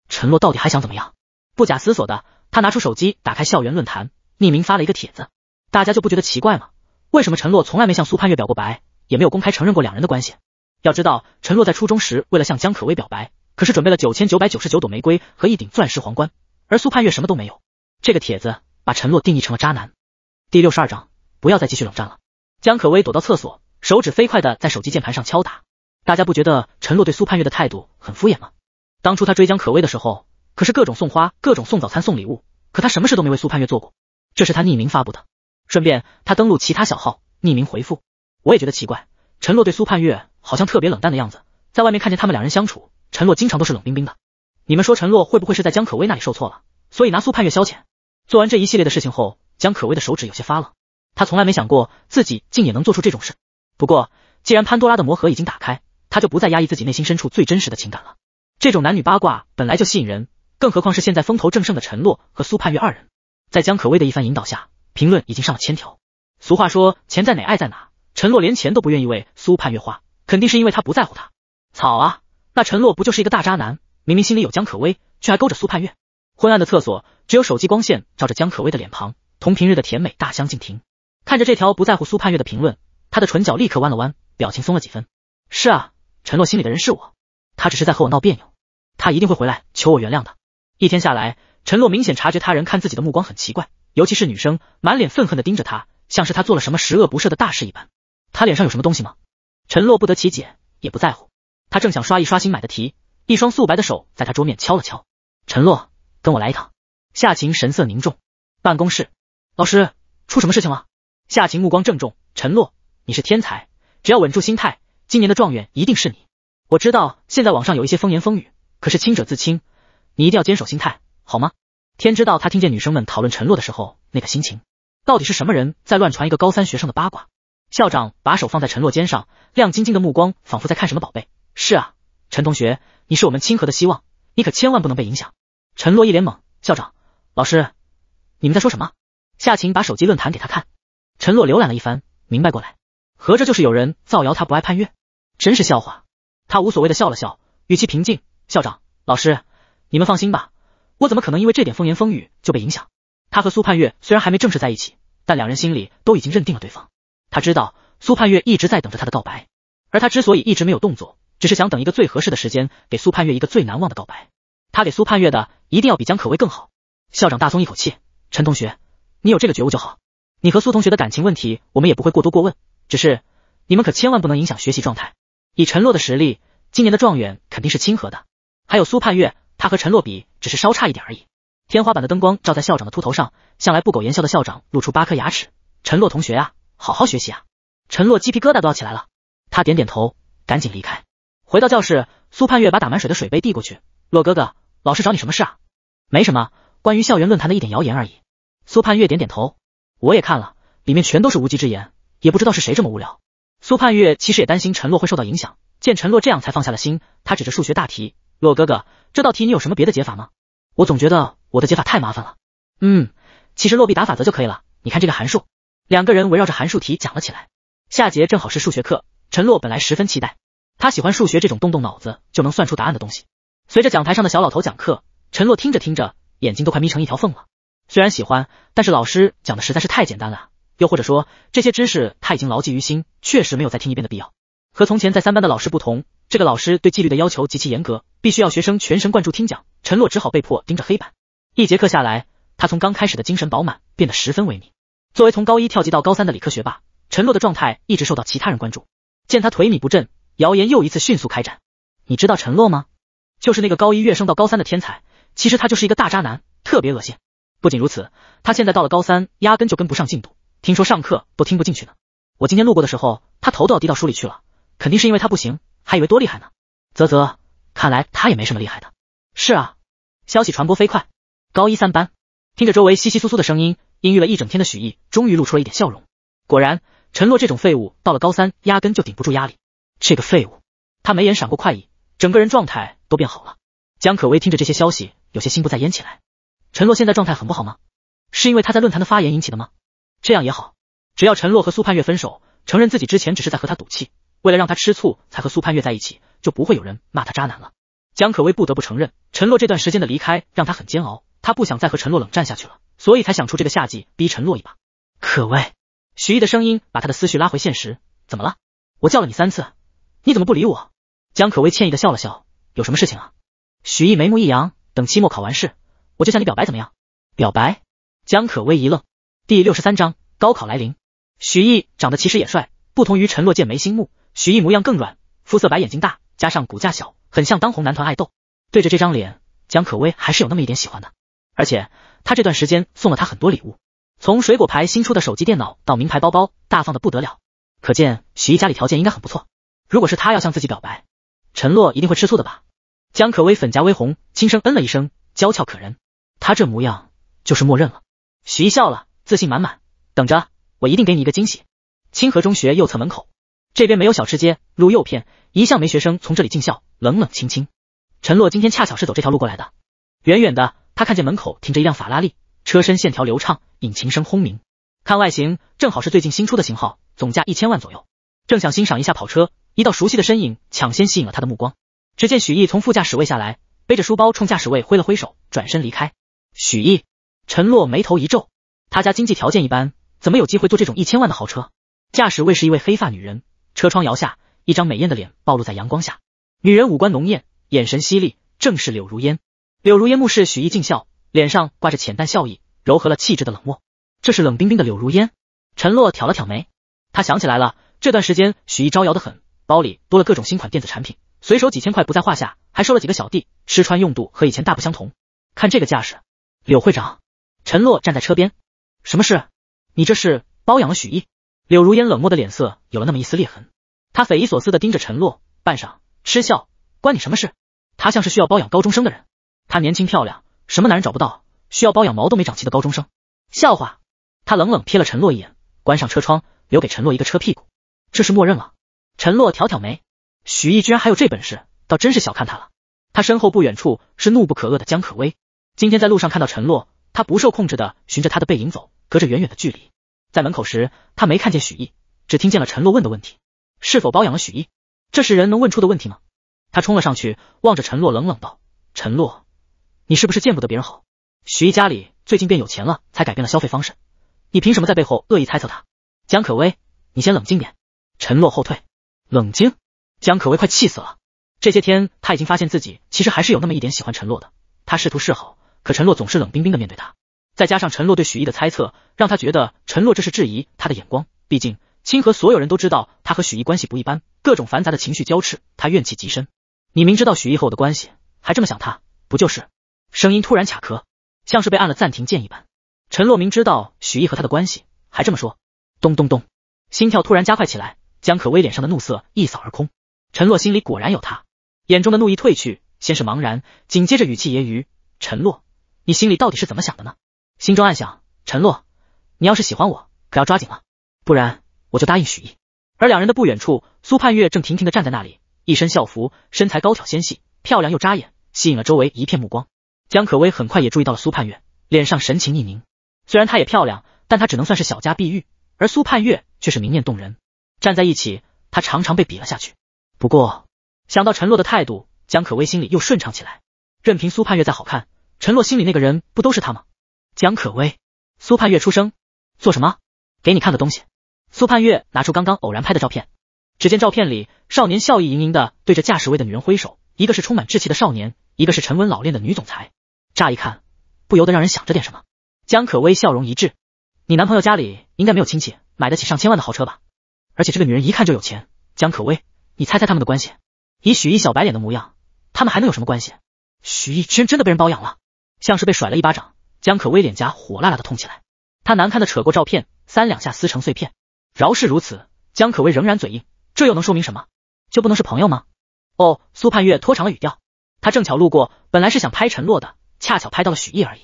陈洛到底还想怎么样？不假思索的，他拿出手机，打开校园论坛，匿名发了一个帖子。大家就不觉得奇怪吗？为什么陈洛从来没向苏盼月表过白，也没有公开承认过两人的关系？要知道，陈洛在初中时为了向江可薇表白，可是准备了九千九百九十九朵玫瑰和一顶钻石皇冠，而苏盼月什么都没有。这个帖子把陈洛定义成了渣男。第六十二章，不要再继续冷战了。江可薇躲到厕所，手指飞快的在手机键盘上敲打。大家不觉得陈洛对苏盼月的态度很敷衍吗？当初他追江可薇的时候。可是各种送花，各种送早餐送礼物，可他什么事都没为苏盼月做过。这是他匿名发布的，顺便他登录其他小号匿名回复。我也觉得奇怪，陈洛对苏盼月好像特别冷淡的样子，在外面看见他们两人相处，陈洛经常都是冷冰冰的。你们说陈洛会不会是在江可薇那里受挫了，所以拿苏盼月消遣？做完这一系列的事情后，江可薇的手指有些发冷，他从来没想过自己竟也能做出这种事。不过既然潘多拉的魔盒已经打开，他就不再压抑自己内心深处最真实的情感了。这种男女八卦本来就吸引人。更何况是现在风头正盛的陈洛和苏盼月二人，在江可薇的一番引导下，评论已经上了千条。俗话说钱在哪爱在哪，陈洛连钱都不愿意为苏盼月花，肯定是因为他不在乎他。草啊，那陈洛不就是一个大渣男？明明心里有江可薇，却还勾着苏盼月。昏暗的厕所，只有手机光线照着江可薇的脸庞，同平日的甜美大相径庭。看着这条不在乎苏盼月的评论，他的唇角立刻弯了弯，表情松了几分。是啊，陈洛心里的人是我，他只是在和我闹别扭，他一定会回来求我原谅的。一天下来，陈洛明显察觉他人看自己的目光很奇怪，尤其是女生满脸愤恨的盯着他，像是他做了什么十恶不赦的大事一般。他脸上有什么东西吗？陈洛不得其解，也不在乎。他正想刷一刷新买的题，一双素白的手在他桌面敲了敲。陈洛，跟我来一趟。夏晴神色凝重。办公室，老师，出什么事情了？夏晴目光郑重。陈洛，你是天才，只要稳住心态，今年的状元一定是你。我知道现在网上有一些风言风语，可是清者自清。你一定要坚守心态，好吗？天知道他听见女生们讨论陈洛的时候那个心情，到底是什么人在乱传一个高三学生的八卦？校长把手放在陈洛肩上，亮晶晶的目光仿佛在看什么宝贝。是啊，陈同学，你是我们清河的希望，你可千万不能被影响。陈洛一脸懵，校长，老师，你们在说什么？夏晴把手机论坛给他看，陈洛浏览了一番，明白过来，合着就是有人造谣他不爱潘月，真是笑话。他无所谓的笑了笑，语气平静，校长，老师。你们放心吧，我怎么可能因为这点风言风语就被影响？他和苏盼月虽然还没正式在一起，但两人心里都已经认定了对方。他知道苏盼月一直在等着他的告白，而他之所以一直没有动作，只是想等一个最合适的时间，给苏盼月一个最难忘的告白。他给苏盼月的一定要比江可薇更好。校长大松一口气，陈同学，你有这个觉悟就好。你和苏同学的感情问题，我们也不会过多过问，只是你们可千万不能影响学习状态。以陈洛的实力，今年的状元肯定是清河的，还有苏盼月。他和陈洛比，只是稍差一点而已。天花板的灯光照在校长的秃头上，向来不苟言笑的校长露出八颗牙齿。陈洛同学啊，好好学习啊！陈洛鸡皮疙瘩都要起来了。他点点头，赶紧离开。回到教室，苏盼月把打满水的水杯递过去。洛哥哥，老师找你什么事啊？没什么，关于校园论坛的一点谣言而已。苏盼月点点头。我也看了，里面全都是无稽之言，也不知道是谁这么无聊。苏盼月其实也担心陈洛会受到影响，见陈洛这样才放下了心。他指着数学大题。洛哥哥，这道题你有什么别的解法吗？我总觉得我的解法太麻烦了。嗯，其实落笔打法则就可以了。你看这个函数，两个人围绕着函数题讲了起来。下节正好是数学课，陈洛本来十分期待，他喜欢数学这种动动脑子就能算出答案的东西。随着讲台上的小老头讲课，陈洛听着听着，眼睛都快眯成一条缝了。虽然喜欢，但是老师讲的实在是太简单了，又或者说这些知识他已经牢记于心，确实没有再听一遍的必要。和从前在三班的老师不同。这个老师对纪律的要求极其严格，必须要学生全神贯注听讲。陈洛只好被迫盯着黑板，一节课下来，他从刚开始的精神饱满变得十分萎靡。作为从高一跳级到高三的理科学霸，陈洛的状态一直受到其他人关注。见他颓靡不振，谣言又一次迅速开展。你知道陈洛吗？就是那个高一跃升到高三的天才。其实他就是一个大渣男，特别恶心。不仅如此，他现在到了高三，压根就跟不上进度，听说上课都听不进去呢。我今天路过的时候，他头都要低到书里去了，肯定是因为他不行，还以为多厉害呢。啧啧，看来他也没什么厉害的。是啊，消息传播飞快，高一三班听着周围稀稀疏疏的声音，阴郁了一整天的许毅终于露出了一点笑容。果然。陈洛这种废物到了高三，压根就顶不住压力。这个废物，他眉眼闪过快意，整个人状态都变好了。江可薇听着这些消息，有些心不在焉起来。陈洛现在状态很不好吗？是因为他在论坛的发言引起的吗？这样也好，只要陈洛和苏盼月分手，承认自己之前只是在和他赌气，为了让他吃醋才和苏盼月在一起，就不会有人骂他渣男了。江可薇不得不承认，陈洛这段时间的离开让他很煎熬，他不想再和陈洛冷战下去了，所以才想出这个下计逼陈洛一把。可薇。许毅的声音把他的思绪拉回现实。怎么了？我叫了你三次，你怎么不理我？江可薇歉意的笑了笑。有什么事情啊？许毅眉目一扬。等期末考完试，我就向你表白，怎么样？表白？江可薇一愣。第六十三章高考来临。许毅长得其实也帅，不同于陈洛剑眉心目，许毅模样更软，肤色白，眼睛大，加上骨架小，很像当红男团爱豆。对着这张脸，江可薇还是有那么一点喜欢的。而且他这段时间送了他很多礼物。从水果牌新出的手机、电脑到名牌包包，大方的不得了，可见许毅家里条件应该很不错。如果是他要向自己表白，陈洛一定会吃醋的吧？江可薇粉颊微红，轻声嗯了一声，娇俏可人。他这模样就是默认了。许毅笑了，自信满满，等着，我一定给你一个惊喜。清河中学右侧门口，这边没有小吃街，路右偏，一向没学生从这里进校，冷冷清清。陈洛今天恰巧是走这条路过来的，远远的他看见门口停着一辆法拉利。车身线条流畅，引擎声轰鸣，看外形正好是最近新出的型号，总价一千万左右。正想欣赏一下跑车，一道熟悉的身影抢先吸引了他的目光。只见许毅从副驾驶位下来，背着书包冲驾驶位挥了挥手，转身离开。许毅，陈洛眉头一皱，他家经济条件一般，怎么有机会坐这种一千万的豪车？驾驶位是一位黑发女人，车窗摇下，一张美艳的脸暴露在阳光下。女人五官浓艳，眼神犀利，正是柳如烟。柳如烟目视许毅尽笑。脸上挂着浅淡笑意，柔和了气质的冷漠。这是冷冰冰的柳如烟。陈洛挑了挑眉，他想起来了，这段时间许毅招摇的很，包里多了各种新款电子产品，随手几千块不在话下，还收了几个小弟，吃穿用度和以前大不相同。看这个架势，柳会长。陈洛站在车边，什么事？你这是包养了许毅？柳如烟冷漠的脸色有了那么一丝裂痕，他匪夷所思的盯着陈洛，半晌嗤笑，关你什么事？他像是需要包养高中生的人，他年轻漂亮。什么男人找不到需要包养毛都没长齐的高中生？笑话！他冷冷瞥了陈洛一眼，关上车窗，留给陈洛一个车屁股。这是默认了。陈洛挑挑眉，许毅居然还有这本事，倒真是小看他了。他身后不远处是怒不可遏的江可薇。今天在路上看到陈洛，他不受控制的循着他的背影走，隔着远远的距离。在门口时，他没看见许毅，只听见了陈洛问的问题：是否包养了许毅？这是人能问出的问题吗？他冲了上去，望着陈洛冷冷道：陈洛。你是不是见不得别人好？许毅家里最近变有钱了，才改变了消费方式。你凭什么在背后恶意猜测他？江可薇，你先冷静点。陈洛后退，冷静。江可薇快气死了。这些天他已经发现自己其实还是有那么一点喜欢陈洛的。他试图示好，可陈洛总是冷冰冰的面对他。再加上陈洛对许毅的猜测，让他觉得陈洛这是质疑他的眼光。毕竟清河所有人都知道他和许毅关系不一般，各种繁杂的情绪交织，他怨气极深。你明知道许毅和我的关系，还这么想他，不就是？声音突然卡壳，像是被按了暂停键一般。陈洛明知道许毅和他的关系，还这么说。咚咚咚，心跳突然加快起来。江可薇脸上的怒色一扫而空。陈洛心里果然有他，眼中的怒意褪去，先是茫然，紧接着语气揶揄：“陈洛，你心里到底是怎么想的呢？”心中暗想：陈洛，你要是喜欢我，可要抓紧了，不然我就答应许毅。而两人的不远处，苏盼月正亭亭的站在那里，一身校服，身材高挑纤细，漂亮又扎眼，吸引了周围一片目光。江可薇很快也注意到了苏盼月，脸上神情一凝。虽然她也漂亮，但她只能算是小家碧玉，而苏盼月却是明艳动人。站在一起，她常常被比了下去。不过想到陈洛的态度，江可薇心里又顺畅起来。任凭苏盼月再好看，陈洛心里那个人不都是他吗？江可薇，苏盼月出声，做什么？给你看个东西。苏盼月拿出刚刚偶然拍的照片，只见照片里少年笑意盈盈的对着驾驶位的女人挥手，一个是充满稚气的少年，一个是沉稳老练的女总裁。乍一看，不由得让人想着点什么。江可薇笑容一滞，你男朋友家里应该没有亲戚买得起上千万的豪车吧？而且这个女人一看就有钱。江可薇，你猜猜他们的关系？以许毅小白脸的模样，他们还能有什么关系？许毅居然真的被人包养了，像是被甩了一巴掌。江可薇脸颊火辣辣的痛起来，她难堪的扯过照片，三两下撕成碎片。饶是如此，江可薇仍然嘴硬，这又能说明什么？就不能是朋友吗？哦，苏盼月拖长了语调，他正巧路过，本来是想拍陈洛的，恰巧拍到了许毅而已。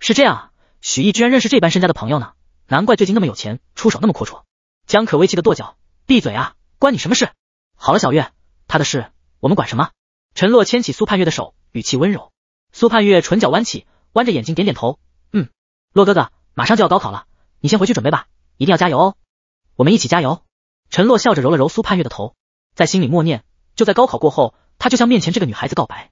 是这样啊，许毅居然认识这般身家的朋友呢，难怪最近那么有钱，出手那么阔绰。江可薇气得跺脚，闭嘴啊，关你什么事？好了，小月，他的事我们管什么？陈洛牵起苏盼月的手，语气温柔。苏盼月唇角弯起，弯着眼睛点点头，嗯，洛哥哥，马上就要高考了，你先回去准备吧，一定要加油哦，我们一起加油。陈洛笑着揉了揉苏盼月的头，在心里默念。就在高考过后，他就向面前这个女孩子告白，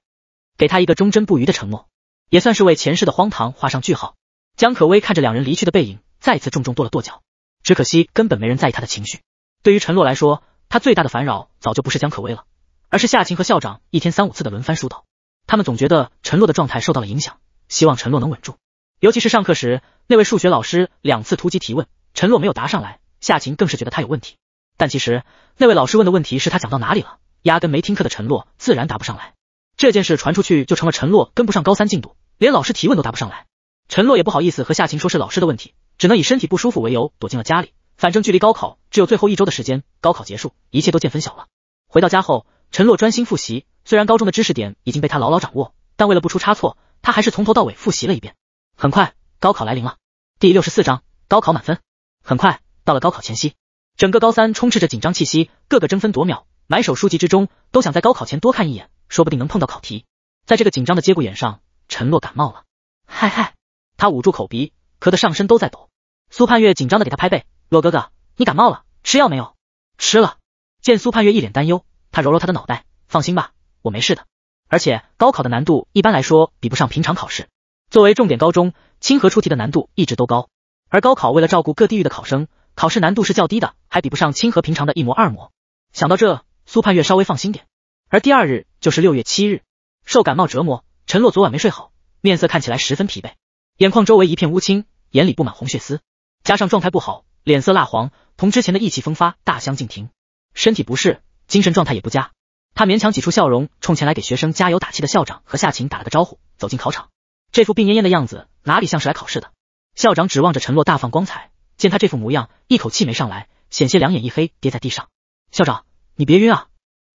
给她一个忠贞不渝的承诺，也算是为前世的荒唐画上句号。江可薇看着两人离去的背影，再次重重跺了跺脚。只可惜根本没人在意他的情绪。对于陈洛来说，他最大的烦扰早就不是江可薇了，而是夏晴和校长一天三五次的轮番疏导。他们总觉得陈洛的状态受到了影响，希望陈洛能稳住。尤其是上课时，那位数学老师两次突击提问，陈洛没有答上来，夏晴更是觉得他有问题。但其实那位老师问的问题是他讲到哪里了？压根没听课的陈洛自然答不上来，这件事传出去就成了陈洛跟不上高三进度，连老师提问都答不上来。陈洛也不好意思和夏晴说是老师的问题，只能以身体不舒服为由躲进了家里。反正距离高考只有最后一周的时间，高考结束，一切都见分晓了。回到家后，陈洛专心复习，虽然高中的知识点已经被他牢牢掌握，但为了不出差错，他还是从头到尾复习了一遍。很快，高考来临了。第六十四章高考满分。很快到了高考前夕，整个高三充斥着紧张气息，个个争分夺秒。买手书籍之中，都想在高考前多看一眼，说不定能碰到考题。在这个紧张的节骨眼上，陈洛感冒了，嗨嗨，他捂住口鼻，咳得上身都在抖。苏盼月紧张的给他拍背，洛哥哥，你感冒了，吃药没有？吃了。见苏盼月一脸担忧，他揉揉他的脑袋，放心吧，我没事的。而且高考的难度一般来说比不上平常考试，作为重点高中，清河出题的难度一直都高，而高考为了照顾各地域的考生，考试难度是较低的，还比不上清河平常的一模二模。想到这。苏盼月稍微放心点，而第二日就是六月七日，受感冒折磨，陈洛昨晚没睡好，面色看起来十分疲惫，眼眶周围一片乌青，眼里布满红血丝，加上状态不好，脸色蜡黄，同之前的意气风发大相径庭，身体不适，精神状态也不佳。他勉强挤出笑容，冲前来给学生加油打气的校长和夏晴打了个招呼，走进考场。这副病恹恹的样子，哪里像是来考试的？校长指望着陈洛大放光彩，见他这副模样，一口气没上来，险些两眼一黑跌在地上。校长。你别晕啊！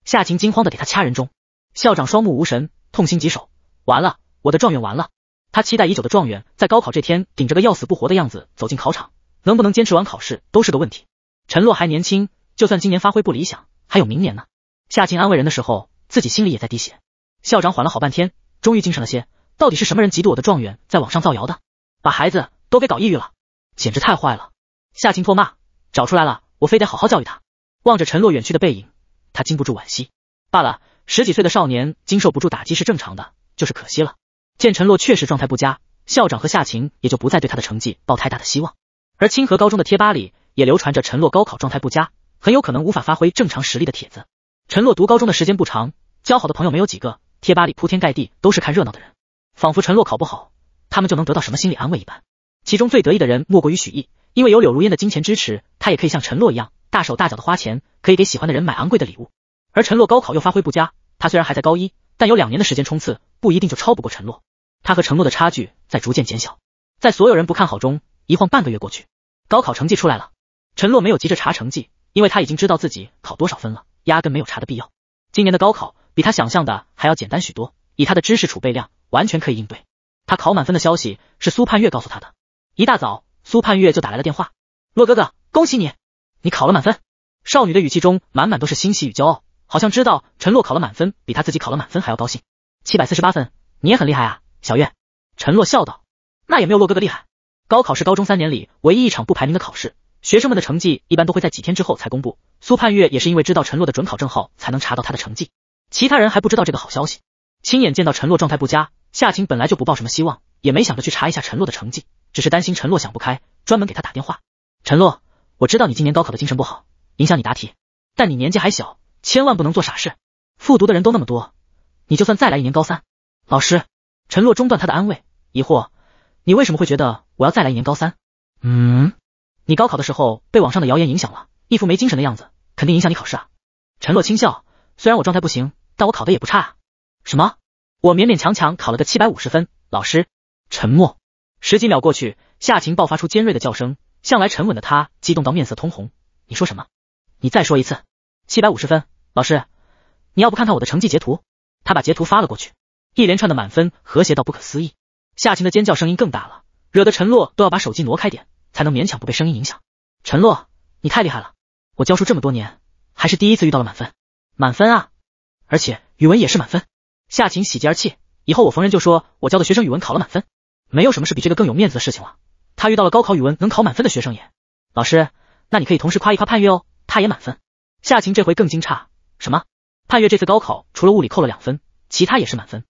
夏晴惊慌的给他掐人中，校长双目无神，痛心疾首，完了，我的状元完了！他期待已久的状元，在高考这天顶着个要死不活的样子走进考场，能不能坚持完考试都是个问题。陈洛还年轻，就算今年发挥不理想，还有明年呢。夏晴安慰人的时候，自己心里也在滴血。校长缓了好半天，终于精神了些，到底是什么人嫉妒我的状元，在网上造谣的，把孩子都给搞抑郁了，简直太坏了！夏晴唾骂，找出来了，我非得好好教育他。望着陈洛远去的背影。他禁不住惋惜，罢了，十几岁的少年经受不住打击是正常的，就是可惜了。见陈洛确实状态不佳，校长和夏晴也就不再对他的成绩抱太大的希望。而清河高中的贴吧里也流传着陈洛高考状态不佳，很有可能无法发挥正常实力的帖子。陈洛读高中的时间不长，交好的朋友没有几个，贴吧里铺天盖地都是看热闹的人，仿佛陈洛考不好，他们就能得到什么心理安慰一般。其中最得意的人莫过于许毅，因为有柳如烟的金钱支持，他也可以像陈洛一样。大手大脚的花钱，可以给喜欢的人买昂贵的礼物。而陈洛高考又发挥不佳，他虽然还在高一，但有两年的时间冲刺，不一定就超不过陈洛。他和陈洛的差距在逐渐减小，在所有人不看好中，一晃半个月过去，高考成绩出来了。陈洛没有急着查成绩，因为他已经知道自己考多少分了，压根没有查的必要。今年的高考比他想象的还要简单许多，以他的知识储备量，完全可以应对。他考满分的消息是苏盼月告诉他的。一大早，苏盼月就打来了电话：“洛哥哥，恭喜你！”你考了满分，少女的语气中满满都是欣喜与骄傲，好像知道陈洛考了满分比他自己考了满分还要高兴。七百四十八分，你也很厉害啊，小月。陈洛笑道：“那也没有洛哥哥厉害。高考是高中三年里唯一一场不排名的考试，学生们的成绩一般都会在几天之后才公布。苏盼月也是因为知道陈洛的准考证号才能查到他的成绩，其他人还不知道这个好消息。亲眼见到陈洛状态不佳，夏晴本来就不抱什么希望，也没想着去查一下陈洛的成绩，只是担心陈洛想不开，专门给他打电话。陈洛。”我知道你今年高考的精神不好，影响你答题，但你年纪还小，千万不能做傻事。复读的人都那么多，你就算再来一年高三，老师，陈洛中断他的安慰，疑惑，你为什么会觉得我要再来一年高三？嗯，你高考的时候被网上的谣言影响了，一副没精神的样子，肯定影响你考试啊。陈洛轻笑，虽然我状态不行，但我考的也不差啊。什么？我勉勉强强考了个七百五十分。老师，沉默。十几秒过去，夏晴爆发出尖锐的叫声，向来沉稳的她激动到面色通红。你说什么？你再说一次。七百五十分，老师，你要不看看我的成绩截图？他把截图发了过去，一连串的满分，和谐到不可思议。夏晴的尖叫声音更大了，惹得陈洛都要把手机挪开点，才能勉强不被声音影响。陈洛，你太厉害了，我教书这么多年，还是第一次遇到了满分。满分啊，而且语文也是满分。夏晴喜极而泣，以后我逢人就说我教的学生语文考了满分。没有什么是比这个更有面子的事情了。他遇到了高考语文能考满分的学生耶。老师，那你可以同时夸一夸盼月哦，他也满分。夏晴这回更惊诧，什么？盼月这次高考除了物理扣了两分，其他也是满分。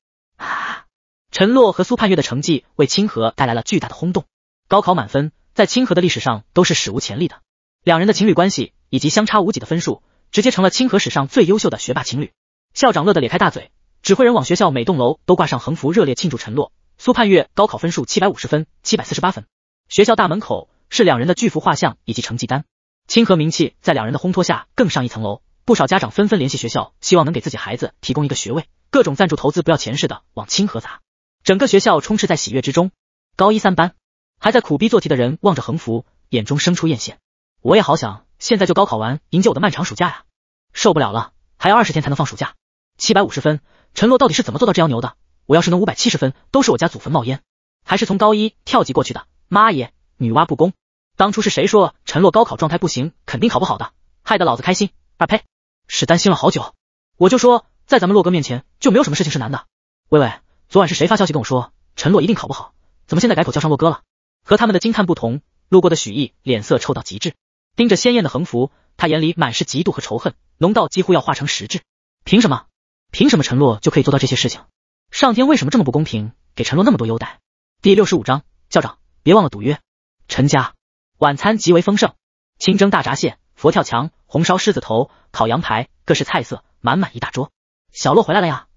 陈洛和苏盼月的成绩为清河带来了巨大的轰动，高考满分在清河的历史上都是史无前例的。两人的情侣关系以及相差无几的分数，直接成了清河史上最优秀的学霸情侣。校长乐得咧开大嘴，指挥人往学校每栋楼都挂上横幅，热烈庆祝陈洛。苏盼月高考分数七百五十分，七百四十八分。学校大门口是两人的巨幅画像以及成绩单，清河名气在两人的烘托下更上一层楼。不少家长纷纷联系学校，希望能给自己孩子提供一个学位，各种赞助投资不要钱似的往清河砸。整个学校充斥在喜悦之中。高一三班还在苦逼做题的人望着横幅，眼中生出艳羡。我也好想现在就高考完，迎接我的漫长暑假呀！受不了了，还要二十天才能放暑假。七百五十分，陈洛到底是怎么做到这样牛的？我要是能五百七十分，都是我家祖坟冒烟。还是从高一跳级过去的？妈耶，女娲不公！当初是谁说陈洛高考状态不行，肯定考不好的？害得老子开心。啊呸！是担心了好久。我就说，在咱们洛哥面前，就没有什么事情是难的。喂喂，昨晚是谁发消息跟我说陈洛一定考不好？怎么现在改口叫上洛哥了？和他们的惊叹不同，路过的许毅脸色臭到极致，盯着鲜艳的横幅，他眼里满是嫉妒和仇恨，浓到几乎要化成实质。凭什么？凭什么陈洛就可以做到这些事情？上天为什么这么不公平，给陈洛那么多优待？第六十五章，校长别忘了赌约。陈家晚餐极为丰盛，清蒸大闸蟹、佛跳墙、红烧狮子头、烤羊排，各式菜色，满满一大桌。小洛回来了呀！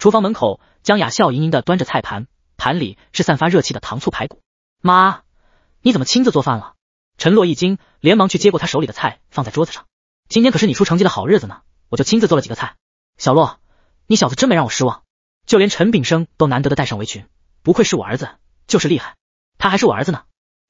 厨房门口，江雅笑盈盈的端着菜盘，盘里是散发热气的糖醋排骨。妈，你怎么亲自做饭了？陈洛一惊，连忙去接过他手里的菜，放在桌子上。今天可是你出成绩的好日子呢，我就亲自做了几个菜。小洛，你小子真没让我失望。就连陈炳生都难得的戴上围裙，不愧是我儿子，就是厉害。他还是我儿子呢。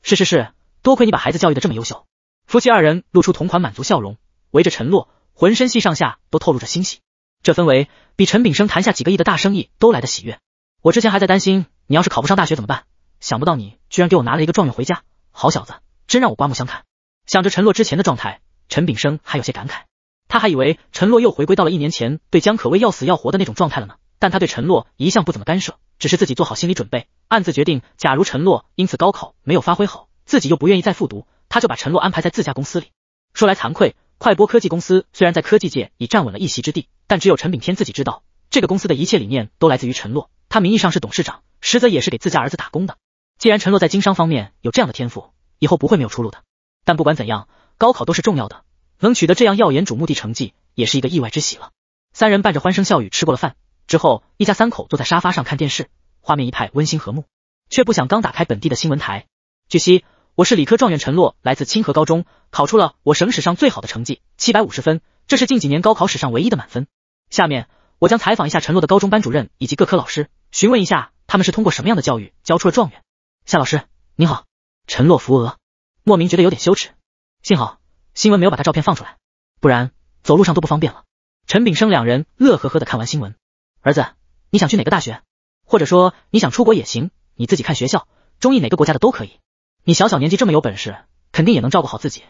是是是，多亏你把孩子教育的这么优秀。夫妻二人露出同款满足笑容，围着陈洛，浑身系上下都透露着欣喜。这氛围比陈炳生谈下几个亿的大生意都来的喜悦。我之前还在担心你要是考不上大学怎么办，想不到你居然给我拿了一个状元回家，好小子，真让我刮目相看。想着陈洛之前的状态，陈炳生还有些感慨，他还以为陈洛又回归到了一年前对江可薇要死要活的那种状态了呢。但他对陈洛一向不怎么干涉，只是自己做好心理准备，暗自决定，假如陈洛因此高考没有发挥好，自己又不愿意再复读，他就把陈洛安排在自家公司里。说来惭愧，快播科技公司虽然在科技界已站稳了一席之地，但只有陈炳天自己知道，这个公司的一切理念都来自于陈洛，他名义上是董事长，实则也是给自家儿子打工的。既然陈洛在经商方面有这样的天赋，以后不会没有出路的。但不管怎样，高考都是重要的，能取得这样耀眼瞩目的成绩，也是一个意外之喜了。三人伴着欢声笑语吃过了饭。之后，一家三口坐在沙发上看电视，画面一派温馨和睦。却不想刚打开本地的新闻台，据悉，我是理科状元陈洛来自清河高中，考出了我省史上最好的成绩，七百五十分，这是近几年高考史上唯一的满分。下面我将采访一下陈洛的高中班主任以及各科老师，询问一下他们是通过什么样的教育教出了状元。夏老师您好，陈洛扶额，莫名觉得有点羞耻，幸好新闻没有把他照片放出来，不然走路上都不方便了。陈炳生两人乐呵呵的看完新闻。儿子，你想去哪个大学？或者说你想出国也行，你自己看学校，中意哪个国家的都可以。你小小年纪这么有本事，肯定也能照顾好自己。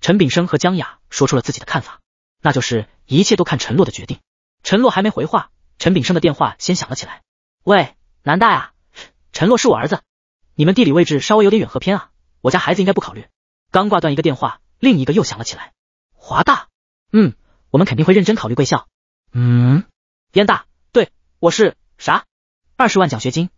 陈炳生和江雅说出了自己的看法，那就是一切都看陈洛的决定。陈洛还没回话，陈炳生的电话先响了起来。喂，南大呀，陈洛是我儿子，你们地理位置稍微有点远和偏啊，我家孩子应该不考虑。刚挂断一个电话，另一个又响了起来。华大，嗯，我们肯定会认真考虑贵校。嗯，燕大。对我是啥？二十万奖学金。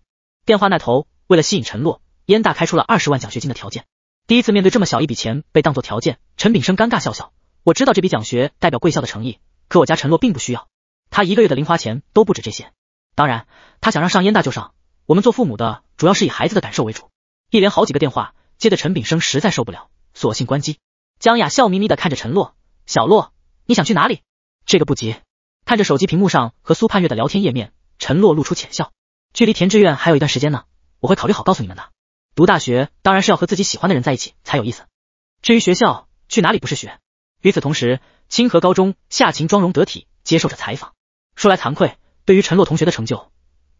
电话那头为了吸引陈洛，燕大开出了二十万奖学金的条件。第一次面对这么小一笔钱被当做条件，陈炳生尴尬笑笑。我知道这笔奖学代表贵校的诚意，可我家陈洛并不需要，他一个月的零花钱都不止这些。当然，他想让上燕大就上。我们做父母的主要是以孩子的感受为主。一连好几个电话，接的陈炳生实在受不了，索性关机。江雅笑眯眯的看着陈洛，小洛，你想去哪里？这个不急。看着手机屏幕上和苏盼月的聊天页面，陈洛露出浅笑。距离填志愿还有一段时间呢，我会考虑好告诉你们的。读大学当然是要和自己喜欢的人在一起才有意思。至于学校，去哪里不是学？与此同时，清河高中夏晴妆容得体，接受着采访。说来惭愧，对于陈洛同学的成就，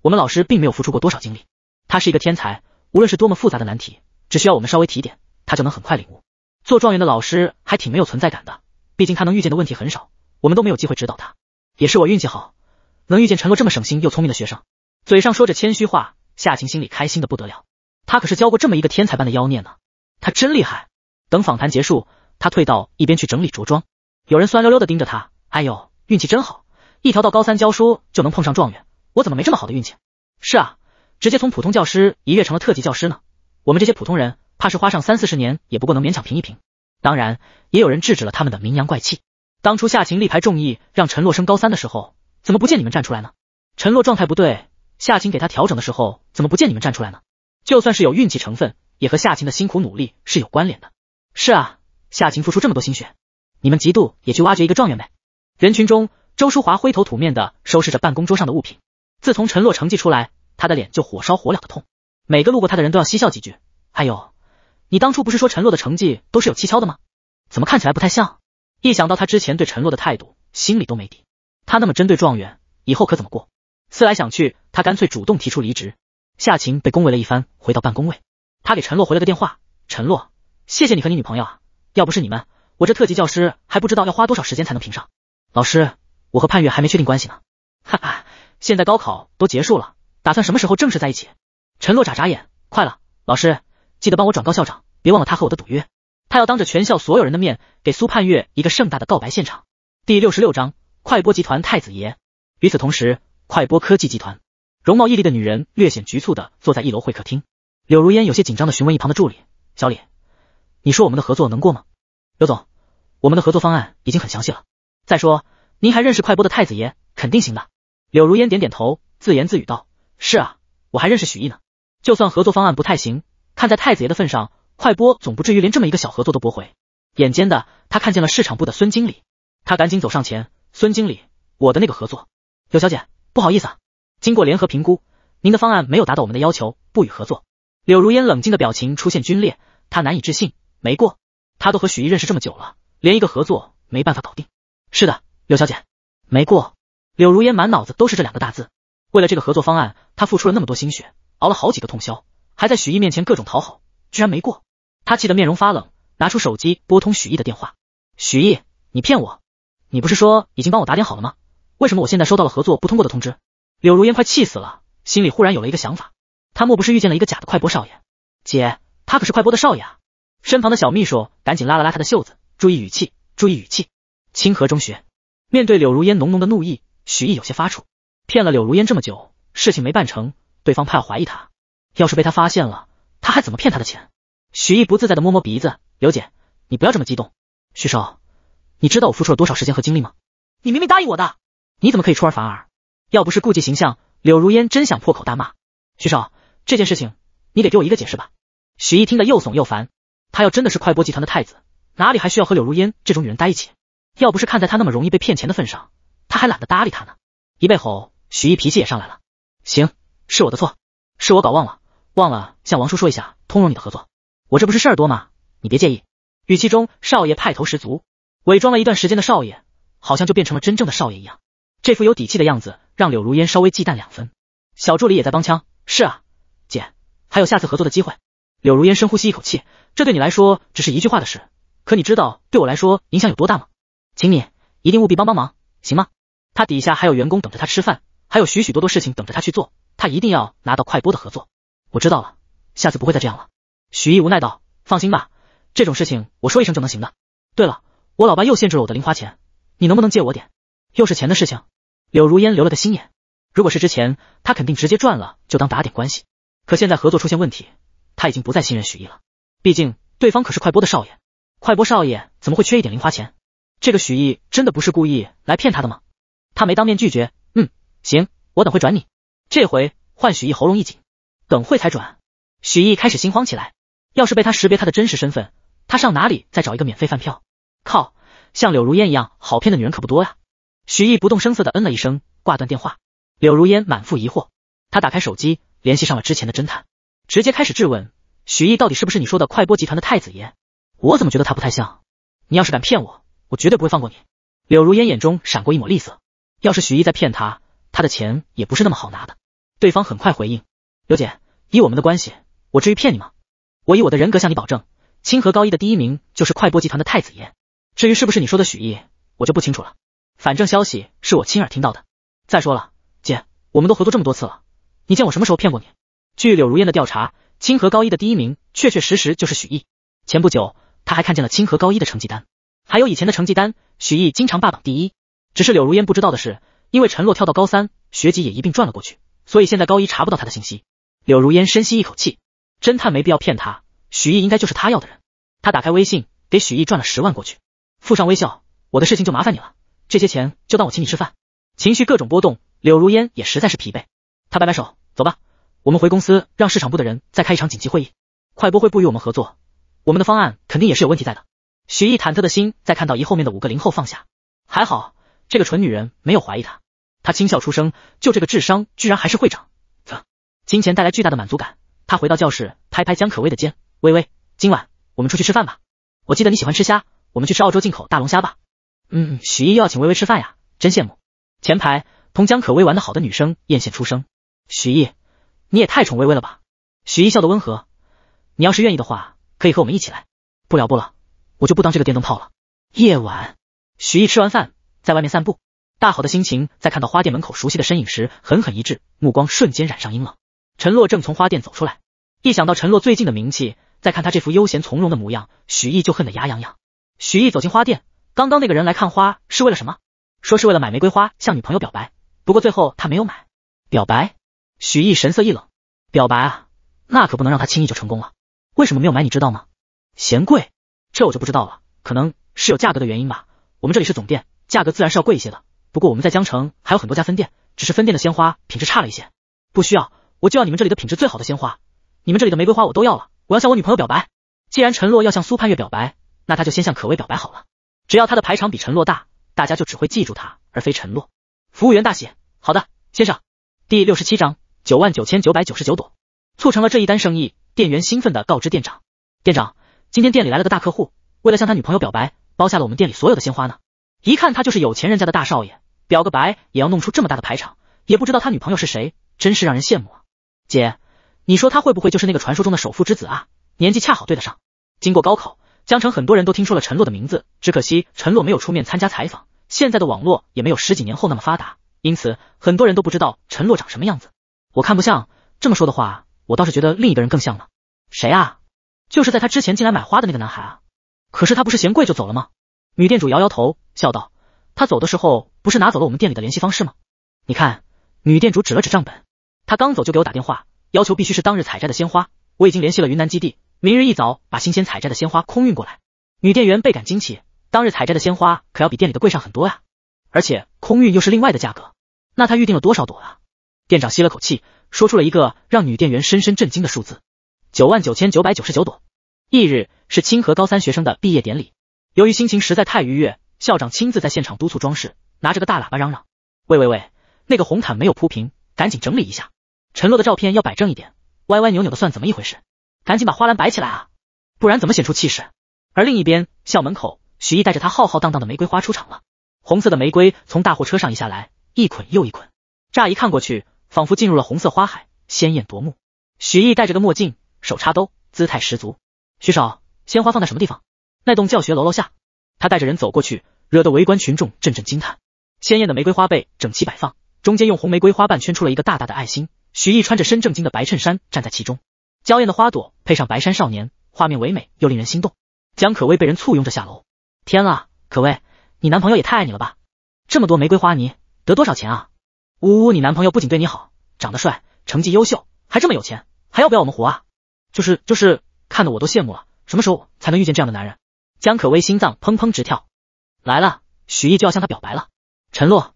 我们老师并没有付出过多少精力。他是一个天才，无论是多么复杂的难题，只需要我们稍微提点，他就能很快领悟。做状元的老师还挺没有存在感的，毕竟他能遇见的问题很少，我们都没有机会指导他。也是我运气好，能遇见陈洛这么省心又聪明的学生。嘴上说着谦虚话，夏晴心里开心的不得了。他可是教过这么一个天才般的妖孽呢，他真厉害。等访谈结束，他退到一边去整理着装。有人酸溜溜的盯着他，哎呦，运气真好。一条到高三教书就能碰上状元，我怎么没这么好的运气？是啊，直接从普通教师一跃成了特级教师呢。我们这些普通人，怕是花上三四十年也不过能勉强评一评。当然，也有人制止了他们的名扬怪气。当初夏晴力排众议让陈洛升高三的时候，怎么不见你们站出来呢？陈洛状态不对，夏晴给他调整的时候，怎么不见你们站出来呢？就算是有运气成分，也和夏晴的辛苦努力是有关联的。是啊，夏晴付出这么多心血，你们嫉妒也去挖掘一个状元呗。人群中。周淑华灰头土面的收拾着办公桌上的物品。自从陈洛成绩出来，他的脸就火烧火燎的痛。每个路过他的人都要嬉笑几句。还有，你当初不是说陈洛的成绩都是有蹊跷的吗？怎么看起来不太像？一想到他之前对陈洛的态度，心里都没底。他那么针对状元，以后可怎么过？思来想去，他干脆主动提出离职。夏晴被恭维了一番，回到办公位，他给陈洛回了个电话：“陈洛，谢谢你和你女朋友啊，要不是你们，我这特级教师还不知道要花多少时间才能评上。”老师。我和盼月还没确定关系呢，哈哈，现在高考都结束了，打算什么时候正式在一起？陈洛眨眨眼，快了，老师记得帮我转告校长，别忘了他和我的赌约，他要当着全校所有人的面给苏盼月一个盛大的告白现场。第六十六章，快播集团太子爷。与此同时，快播科技集团，容貌屹立的女人略显局促的坐在一楼会客厅，柳如烟有些紧张的询问一旁的助理小李，你说我们的合作能过吗？刘总，我们的合作方案已经很详细了，再说。您还认识快播的太子爷，肯定行的。柳如烟点点头，自言自语道：“是啊，我还认识许毅呢。就算合作方案不太行，看在太子爷的份上，快播总不至于连这么一个小合作都驳回。”眼尖的他看见了市场部的孙经理，他赶紧走上前：“孙经理，我的那个合作，柳小姐，不好意思，啊，经过联合评估，您的方案没有达到我们的要求，不予合作。”柳如烟冷静的表情出现皲裂，她难以置信，没过。她都和许毅认识这么久了，连一个合作没办法搞定。是的。柳小姐，没过。柳如烟满脑子都是这两个大字。为了这个合作方案，她付出了那么多心血，熬了好几个通宵，还在许毅面前各种讨好，居然没过。她气得面容发冷，拿出手机拨通许毅的电话。许毅，你骗我！你不是说已经帮我打点好了吗？为什么我现在收到了合作不通过的通知？柳如烟快气死了，心里忽然有了一个想法，她莫不是遇见了一个假的快播少爷？姐，他可是快播的少爷啊！身旁的小秘书赶紧拉了拉他的袖子，注意语气，注意语气。清河中学。面对柳如烟浓浓的怒意，许毅有些发怵。骗了柳如烟这么久，事情没办成，对方怕要怀疑他。要是被他发现了，他还怎么骗他的钱？许毅不自在的摸摸鼻子，刘姐，你不要这么激动。徐少，你知道我付出了多少时间和精力吗？你明明答应我的，你怎么可以出尔反尔？要不是顾忌形象，柳如烟真想破口大骂。徐少，这件事情你得给我一个解释吧。许毅听得又怂又烦，他要真的是快播集团的太子，哪里还需要和柳如烟这种女人待一起？要不是看在他那么容易被骗钱的份上，他还懒得搭理他呢。一背吼，许毅脾气也上来了。行，是我的错，是我搞忘了，忘了向王叔说一下，通融你的合作。我这不是事儿多吗？你别介意。语气中少爷派头十足，伪装了一段时间的少爷，好像就变成了真正的少爷一样。这副有底气的样子，让柳如烟稍微忌惮两分。小助理也在帮腔。是啊，姐，还有下次合作的机会。柳如烟深呼吸一口气，这对你来说只是一句话的事，可你知道对我来说影响有多大吗？请你一定务必帮帮忙，行吗？他底下还有员工等着他吃饭，还有许许多多事情等着他去做，他一定要拿到快播的合作。我知道了，下次不会再这样了。许毅无奈道：“放心吧，这种事情我说一声就能行的。对了，我老爸又限制了我的零花钱，你能不能借我点？又是钱的事情。”柳如烟留了个心眼，如果是之前，他肯定直接赚了就当打点关系。可现在合作出现问题，他已经不再信任许毅了。毕竟对方可是快播的少爷，快播少爷怎么会缺一点零花钱？这个许毅真的不是故意来骗他的吗？他没当面拒绝，嗯，行，我等会转你。这回换许毅喉咙一紧，等会才转。许毅开始心慌起来，要是被他识别他的真实身份，他上哪里再找一个免费饭票？靠，像柳如烟一样好骗的女人可不多呀。许毅不动声色的嗯了一声，挂断电话。柳如烟满腹疑惑，他打开手机，联系上了之前的侦探，直接开始质问许毅到底是不是你说的快播集团的太子爷？我怎么觉得他不太像？你要是敢骗我，我绝对不会放过你。柳如烟眼中闪过一抹厉色，要是许毅在骗他，他的钱也不是那么好拿的。对方很快回应：刘姐，以我们的关系，我至于骗你吗？我以我的人格向你保证，清河高一的第一名就是快播集团的太子爷。至于是不是你说的许毅，我就不清楚了。反正消息是我亲耳听到的。再说了，姐，我们都合作这么多次了，你见我什么时候骗过你？据柳如烟的调查，清河高一的第一名确确实实就是许毅。前不久，他还看见了清河高一的成绩单，还有以前的成绩单，许毅经常霸榜第一。只是柳如烟不知道的是，因为陈洛跳到高三，学籍也一并转了过去，所以现在高一查不到他的信息。柳如烟深吸一口气，侦探没必要骗他，许毅应该就是他要的人。他打开微信，给许毅转了十万过去，附上微笑，我的事情就麻烦你了。这些钱就当我请你吃饭，情绪各种波动，柳如烟也实在是疲惫，她摆摆手，走吧，我们回公司让市场部的人再开一场紧急会议。快播会不与我们合作，我们的方案肯定也是有问题在的。许毅忐忑的心在看到一后面的五个零后放下，还好这个蠢女人没有怀疑他，他轻笑出声，就这个智商居然还是会长，金钱带来巨大的满足感。他回到教室，拍拍江可薇的肩，微微，今晚我们出去吃饭吧，我记得你喜欢吃虾，我们去吃澳洲进口大龙虾吧。嗯，许毅又要请微微吃饭呀，真羡慕。前排同江可薇玩的好的女生艳羡出声。许毅，你也太宠微微了吧？许毅笑得温和，你要是愿意的话，可以和我们一起来。不了不了，我就不当这个电灯泡了。夜晚，许毅吃完饭在外面散步，大好的心情在看到花店门口熟悉的身影时狠狠一滞，目光瞬间染上阴冷。陈洛正从花店走出来，一想到陈洛最近的名气，再看他这副悠闲从容的模样，许毅就恨得牙痒痒。许毅走进花店。刚刚那个人来看花是为了什么？说是为了买玫瑰花向女朋友表白，不过最后他没有买。表白？许毅神色一冷。表白啊，那可不能让他轻易就成功了。为什么没有买？你知道吗？嫌贵？这我就不知道了，可能是有价格的原因吧。我们这里是总店，价格自然是要贵一些的。不过我们在江城还有很多家分店，只是分店的鲜花品质差了一些。不需要，我就要你们这里的品质最好的鲜花。你们这里的玫瑰花我都要了，我要向我女朋友表白。既然陈洛要向苏盼月表白，那他就先向可薇表白好了。只要他的排场比陈洛大，大家就只会记住他，而非陈洛。服务员大喜，好的，先生。第六十七章九万九千九百九十九朵，促成了这一单生意。店员兴奋的告知店长：“店长，今天店里来了个大客户，为了向他女朋友表白，包下了我们店里所有的鲜花呢。一看他就是有钱人家的大少爷，表个白也要弄出这么大的排场，也不知道他女朋友是谁，真是让人羡慕啊。姐，你说他会不会就是那个传说中的首富之子啊？年纪恰好对得上，经过高考。”江城很多人都听说了陈洛的名字，只可惜陈洛没有出面参加采访。现在的网络也没有十几年后那么发达，因此很多人都不知道陈洛长什么样子。我看不像，这么说的话，我倒是觉得另一个人更像呢。谁啊？就是在他之前进来买花的那个男孩啊。可是他不是嫌贵就走了吗？女店主摇摇头，笑道：“他走的时候不是拿走了我们店里的联系方式吗？你看。”女店主指了指账本，他刚走就给我打电话，要求必须是当日采摘的鲜花。我已经联系了云南基地。明日一早把新鲜采摘的鲜花空运过来。女店员倍感惊奇，当日采摘的鲜花可要比店里的贵上很多呀，而且空运又是另外的价格。那他预定了多少朵啊？店长吸了口气，说出了一个让女店员深深震惊的数字：九万九千九百九十九朵。翌日是清河高三学生的毕业典礼，由于心情实在太愉悦，校长亲自在现场督促装饰，拿着个大喇叭嚷嚷：“喂喂喂，那个红毯没有铺平，赶紧整理一下。陈洛的照片要摆正一点，歪歪扭扭的算怎么一回事？”赶紧把花篮摆起来啊，不然怎么显出气势？而另一边，校门口，许毅带着他浩浩荡荡的玫瑰花出场了。红色的玫瑰从大货车上移下来，一捆又一捆，乍一看过去，仿佛进入了红色花海，鲜艳夺目。许毅戴着个墨镜，手插兜，姿态十足。徐少，鲜花放在什么地方？那栋教学楼楼下。他带着人走过去，惹得围观群众阵阵惊叹。鲜艳的玫瑰花被整齐摆放，中间用红玫瑰花瓣圈出了一个大大的爱心。许毅穿着深正经的白衬衫站在其中。娇艳的花朵配上白衫少年，画面唯美又令人心动。江可薇被人簇拥着下楼。天啊，可薇，你男朋友也太爱你了吧！这么多玫瑰花泥，得多少钱啊？呜呜，你男朋友不仅对你好，长得帅，成绩优秀，还这么有钱，还要不要我们活啊？就是就是，看得我都羡慕了。什么时候才能遇见这样的男人？江可薇心脏砰砰直跳。来了，许毅就要向她表白了。陈洛，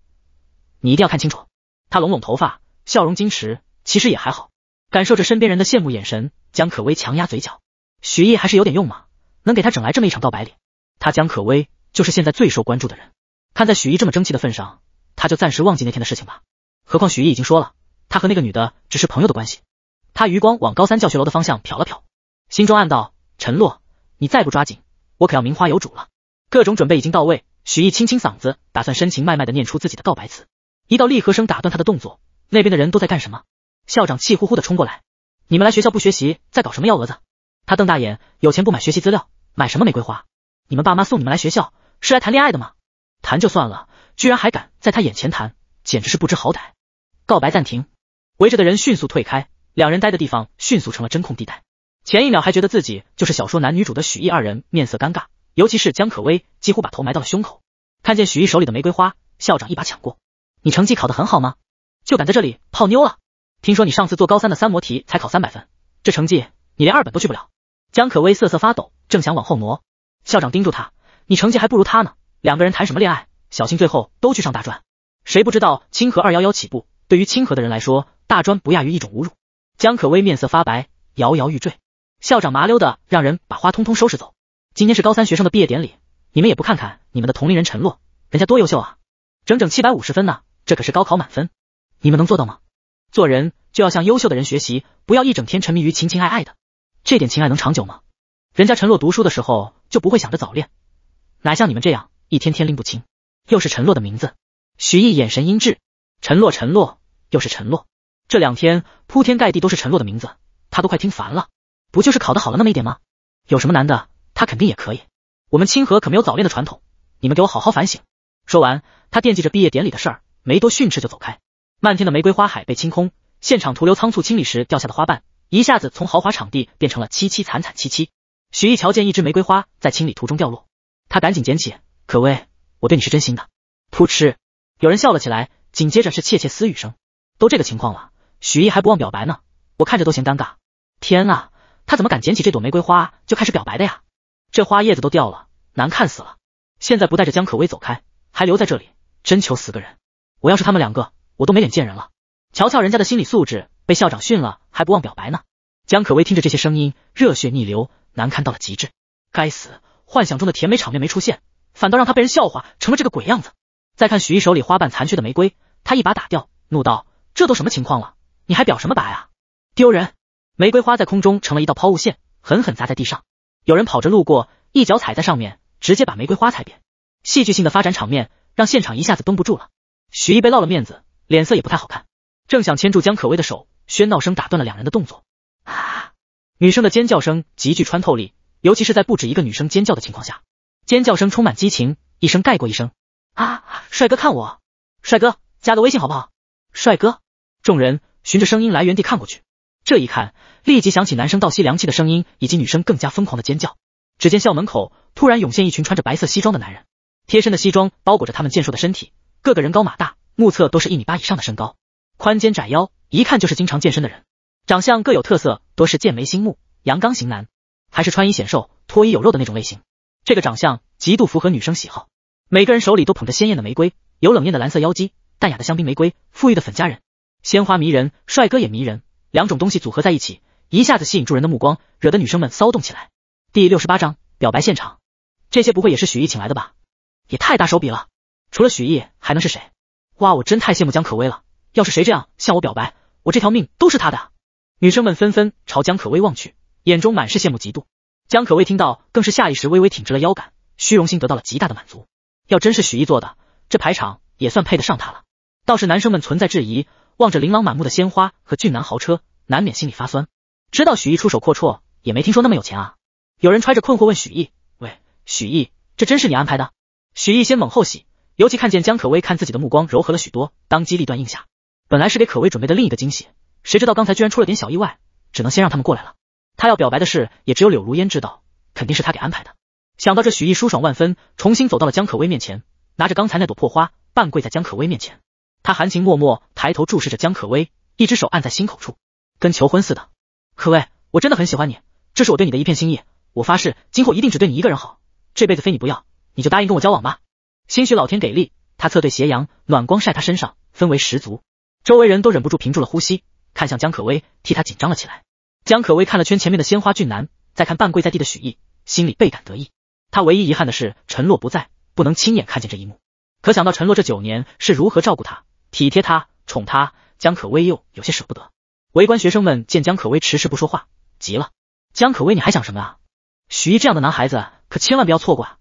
你一定要看清楚。他拢拢头发，笑容矜持，其实也还好。感受着身边人的羡慕眼神，江可薇强压嘴角。许毅还是有点用嘛，能给他整来这么一场告白礼。他江可薇就是现在最受关注的人。看在许毅这么争气的份上，他就暂时忘记那天的事情吧。何况许毅已经说了，他和那个女的只是朋友的关系。他余光往高三教学楼的方向瞟了瞟，心中暗道：陈洛，你再不抓紧，我可要名花有主了。各种准备已经到位，许毅清清嗓子，打算深情脉脉的念出自己的告白词。一道厉喝声打断他的动作，那边的人都在干什么？校长气呼呼的冲过来：“你们来学校不学习，在搞什么幺蛾子？”他瞪大眼：“有钱不买学习资料，买什么玫瑰花？你们爸妈送你们来学校是来谈恋爱的吗？谈就算了，居然还敢在他眼前谈，简直是不知好歹！”告白暂停，围着的人迅速退开。两人待的地方迅速成了真空地带。前一秒还觉得自己就是小说男女主的许毅二人面色尴尬，尤其是江可薇几乎把头埋到了胸口。看见许毅手里的玫瑰花，校长一把抢过：“你成绩考得很好吗？就敢在这里泡妞了？听说你上次做高三的三模题才考三百分，这成绩你连二本都去不了。”江可薇瑟瑟发抖，正想往后挪，校长盯住他：“你成绩还不如他呢，两个人谈什么恋爱？小心最后都去上大专。谁不知道清河二幺幺起步，对于清河的人来说，大专不亚于一种侮辱。”江可薇面色发白，摇摇欲坠。校长麻溜的让人把花通通收拾走。今天是高三学生的毕业典礼，你们也不看看你们的同龄人陈洛，人家多优秀啊，整整七百五十分呢，这可是高考满分。你们能做到吗？做人就要向优秀的人学习，不要一整天沉迷于情情爱爱的。这点情爱能长久吗？人家陈洛读书的时候就不会想着早恋，哪像你们这样一天天拎不清。又是陈洛的名字，徐毅眼神阴鸷。陈洛，陈洛，又是陈洛。这两天铺天盖地都是陈洛的名字，他都快听烦了。不就是考得好了那么一点吗？有什么难的？他肯定也可以。我们清河可没有早恋的传统，你们给我好好反省。说完，他惦记着毕业典礼的事儿，没多训斥就走开。漫天的玫瑰花海被清空，现场徒留仓促清理时掉下的花瓣，一下子从豪华场地变成了凄凄惨惨戚戚。许毅瞧见一只玫瑰花在清理途中掉落，他赶紧捡起。可薇，我对你是真心的。噗嗤，有人笑了起来，紧接着是窃窃私语声。都这个情况了。许毅还不忘表白呢，我看着都嫌尴尬。天啊，他怎么敢捡起这朵玫瑰花就开始表白的呀？这花叶子都掉了，难看死了。现在不带着江可薇走开，还留在这里，真求死个人！我要是他们两个，我都没脸见人了。瞧瞧人家的心理素质，被校长训了还不忘表白呢。江可薇听着这些声音，热血逆流，难堪到了极致。该死，幻想中的甜美场面没出现，反倒让他被人笑话成了这个鬼样子。再看许毅手里花瓣残缺的玫瑰，他一把打掉，怒道：这都什么情况了？你还表什么白啊？丢人！玫瑰花在空中成了一道抛物线，狠狠砸在地上。有人跑着路过，一脚踩在上面，直接把玫瑰花踩扁。戏剧性的发展场面让现场一下子绷不住了。许毅被落了面子，脸色也不太好看，正想牵住江可薇的手，喧闹声打断了两人的动作。啊！女生的尖叫声极具穿透力，尤其是在不止一个女生尖叫的情况下，尖叫声充满激情，一声盖过一声。啊！帅哥看我！帅哥，加个微信好不好？帅哥！众人。循着声音来源地看过去，这一看，立即想起男生倒吸凉气的声音，以及女生更加疯狂的尖叫。只见校门口突然涌现一群穿着白色西装的男人，贴身的西装包裹着他们健硕的身体，个个人高马大，目测都是一米八以上的身高，宽肩窄腰，一看就是经常健身的人。长相各有特色，多是剑眉星目、阳刚型男，还是穿衣显瘦、脱衣有肉的那种类型。这个长相极度符合女生喜好，每个人手里都捧着鲜艳的玫瑰，有冷艳的蓝色妖姬，淡雅的香槟玫瑰，馥郁的粉佳人。鲜花迷人，帅哥也迷人，两种东西组合在一起，一下子吸引住人的目光，惹得女生们骚动起来。第六十八章表白现场，这些不会也是许毅请来的吧？也太大手笔了！除了许毅还能是谁？哇，我真太羡慕江可薇了。要是谁这样向我表白，我这条命都是他的。女生们纷纷朝江可薇望去，眼中满是羡慕嫉妒。江可薇听到，更是下意识微微挺直了腰杆，虚荣心得到了极大的满足。要真是许毅做的，这排场也算配得上他了。倒是男生们存在质疑。望着琳琅满目的鲜花和俊男豪车，难免心里发酸。知道许毅出手阔绰，也没听说那么有钱啊。有人揣着困惑问许毅：“喂，许毅，这真是你安排的？”许毅先猛后喜，尤其看见江可薇看自己的目光柔和了许多，当机立断应下。本来是给可薇准备的另一个惊喜，谁知道刚才居然出了点小意外，只能先让他们过来了。他要表白的事，也只有柳如烟知道，肯定是他给安排的。想到这，许毅舒爽万分，重新走到了江可薇面前，拿着刚才那朵破花，半跪在江可薇面前。他含情脉脉抬头注视着江可薇，一只手按在心口处，跟求婚似的。可薇，我真的很喜欢你，这是我对你的一片心意。我发誓，今后一定只对你一个人好，这辈子非你不要，你就答应跟我交往吧。兴许老天给力，他侧对斜阳，暖光晒他身上，氛围十足。周围人都忍不住屏住了呼吸，看向江可薇，替他紧张了起来。江可薇看了圈前面的鲜花俊男，再看半跪在地的许毅，心里倍感得意。他唯一遗憾的是陈洛不在，不能亲眼看见这一幕。可想到陈洛这九年是如何照顾他、体贴他、宠他，江可薇又有些舍不得。围观学生们见江可薇迟迟不说话，急了：“江可薇，你还想什么啊？许毅这样的男孩子，可千万不要错过啊！”“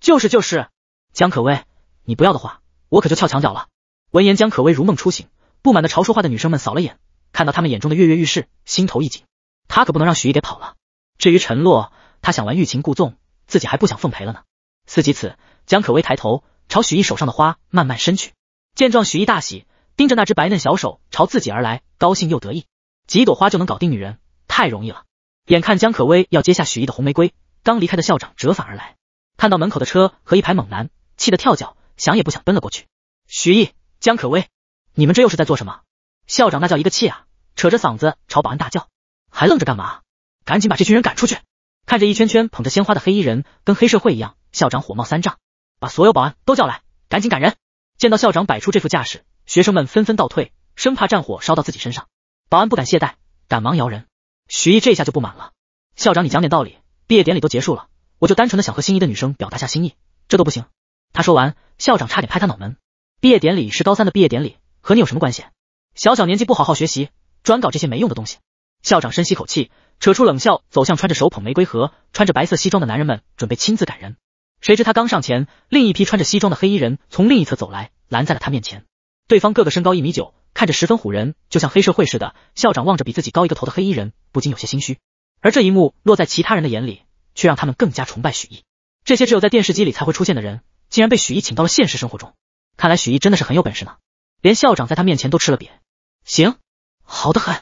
就是就是。”江可薇，你不要的话，我可就撬墙角了。闻言，江可薇如梦初醒，不满的朝说话的女生们扫了眼，看到他们眼中的跃跃欲试，心头一紧。他可不能让许毅给跑了。至于陈洛，他想玩欲擒故纵，自己还不想奉陪了呢。思及此，江可薇抬头朝许毅手上的花慢慢伸去。见状，许毅大喜，盯着那只白嫩小手朝自己而来，高兴又得意。几朵花就能搞定女人，太容易了。眼看江可薇要接下许毅的红玫瑰，刚离开的校长折返而来，看到门口的车和一排猛男。气得跳脚，想也不想奔了过去。徐毅、江可薇，你们这又是在做什么？校长那叫一个气啊，扯着嗓子朝保安大叫：“还愣着干嘛？赶紧把这群人赶出去！”看着一圈圈捧着鲜花的黑衣人，跟黑社会一样，校长火冒三丈，把所有保安都叫来，赶紧赶人！见到校长摆出这副架势，学生们纷纷倒退，生怕战火烧到自己身上。保安不敢懈怠，赶忙摇人。徐毅这下就不满了：“校长，你讲点道理，毕业典礼都结束了，我就单纯的想和心仪的女生表达下心意，这都不行。”他说完，校长差点拍他脑门。毕业典礼是高三的毕业典礼，和你有什么关系？小小年纪不好好学习，专搞这些没用的东西。校长深吸口气，扯出冷笑，走向穿着手捧玫瑰盒、穿着白色西装的男人们，准备亲自赶人。谁知他刚上前，另一批穿着西装的黑衣人从另一侧走来，拦在了他面前。对方个个身高一米九，看着十分唬人，就像黑社会似的。校长望着比自己高一个头的黑衣人，不禁有些心虚。而这一幕落在其他人的眼里，却让他们更加崇拜许毅。这些只有在电视机里才会出现的人。竟然被许毅请到了现实生活中，看来许毅真的是很有本事呢，连校长在他面前都吃了瘪。行，好的很，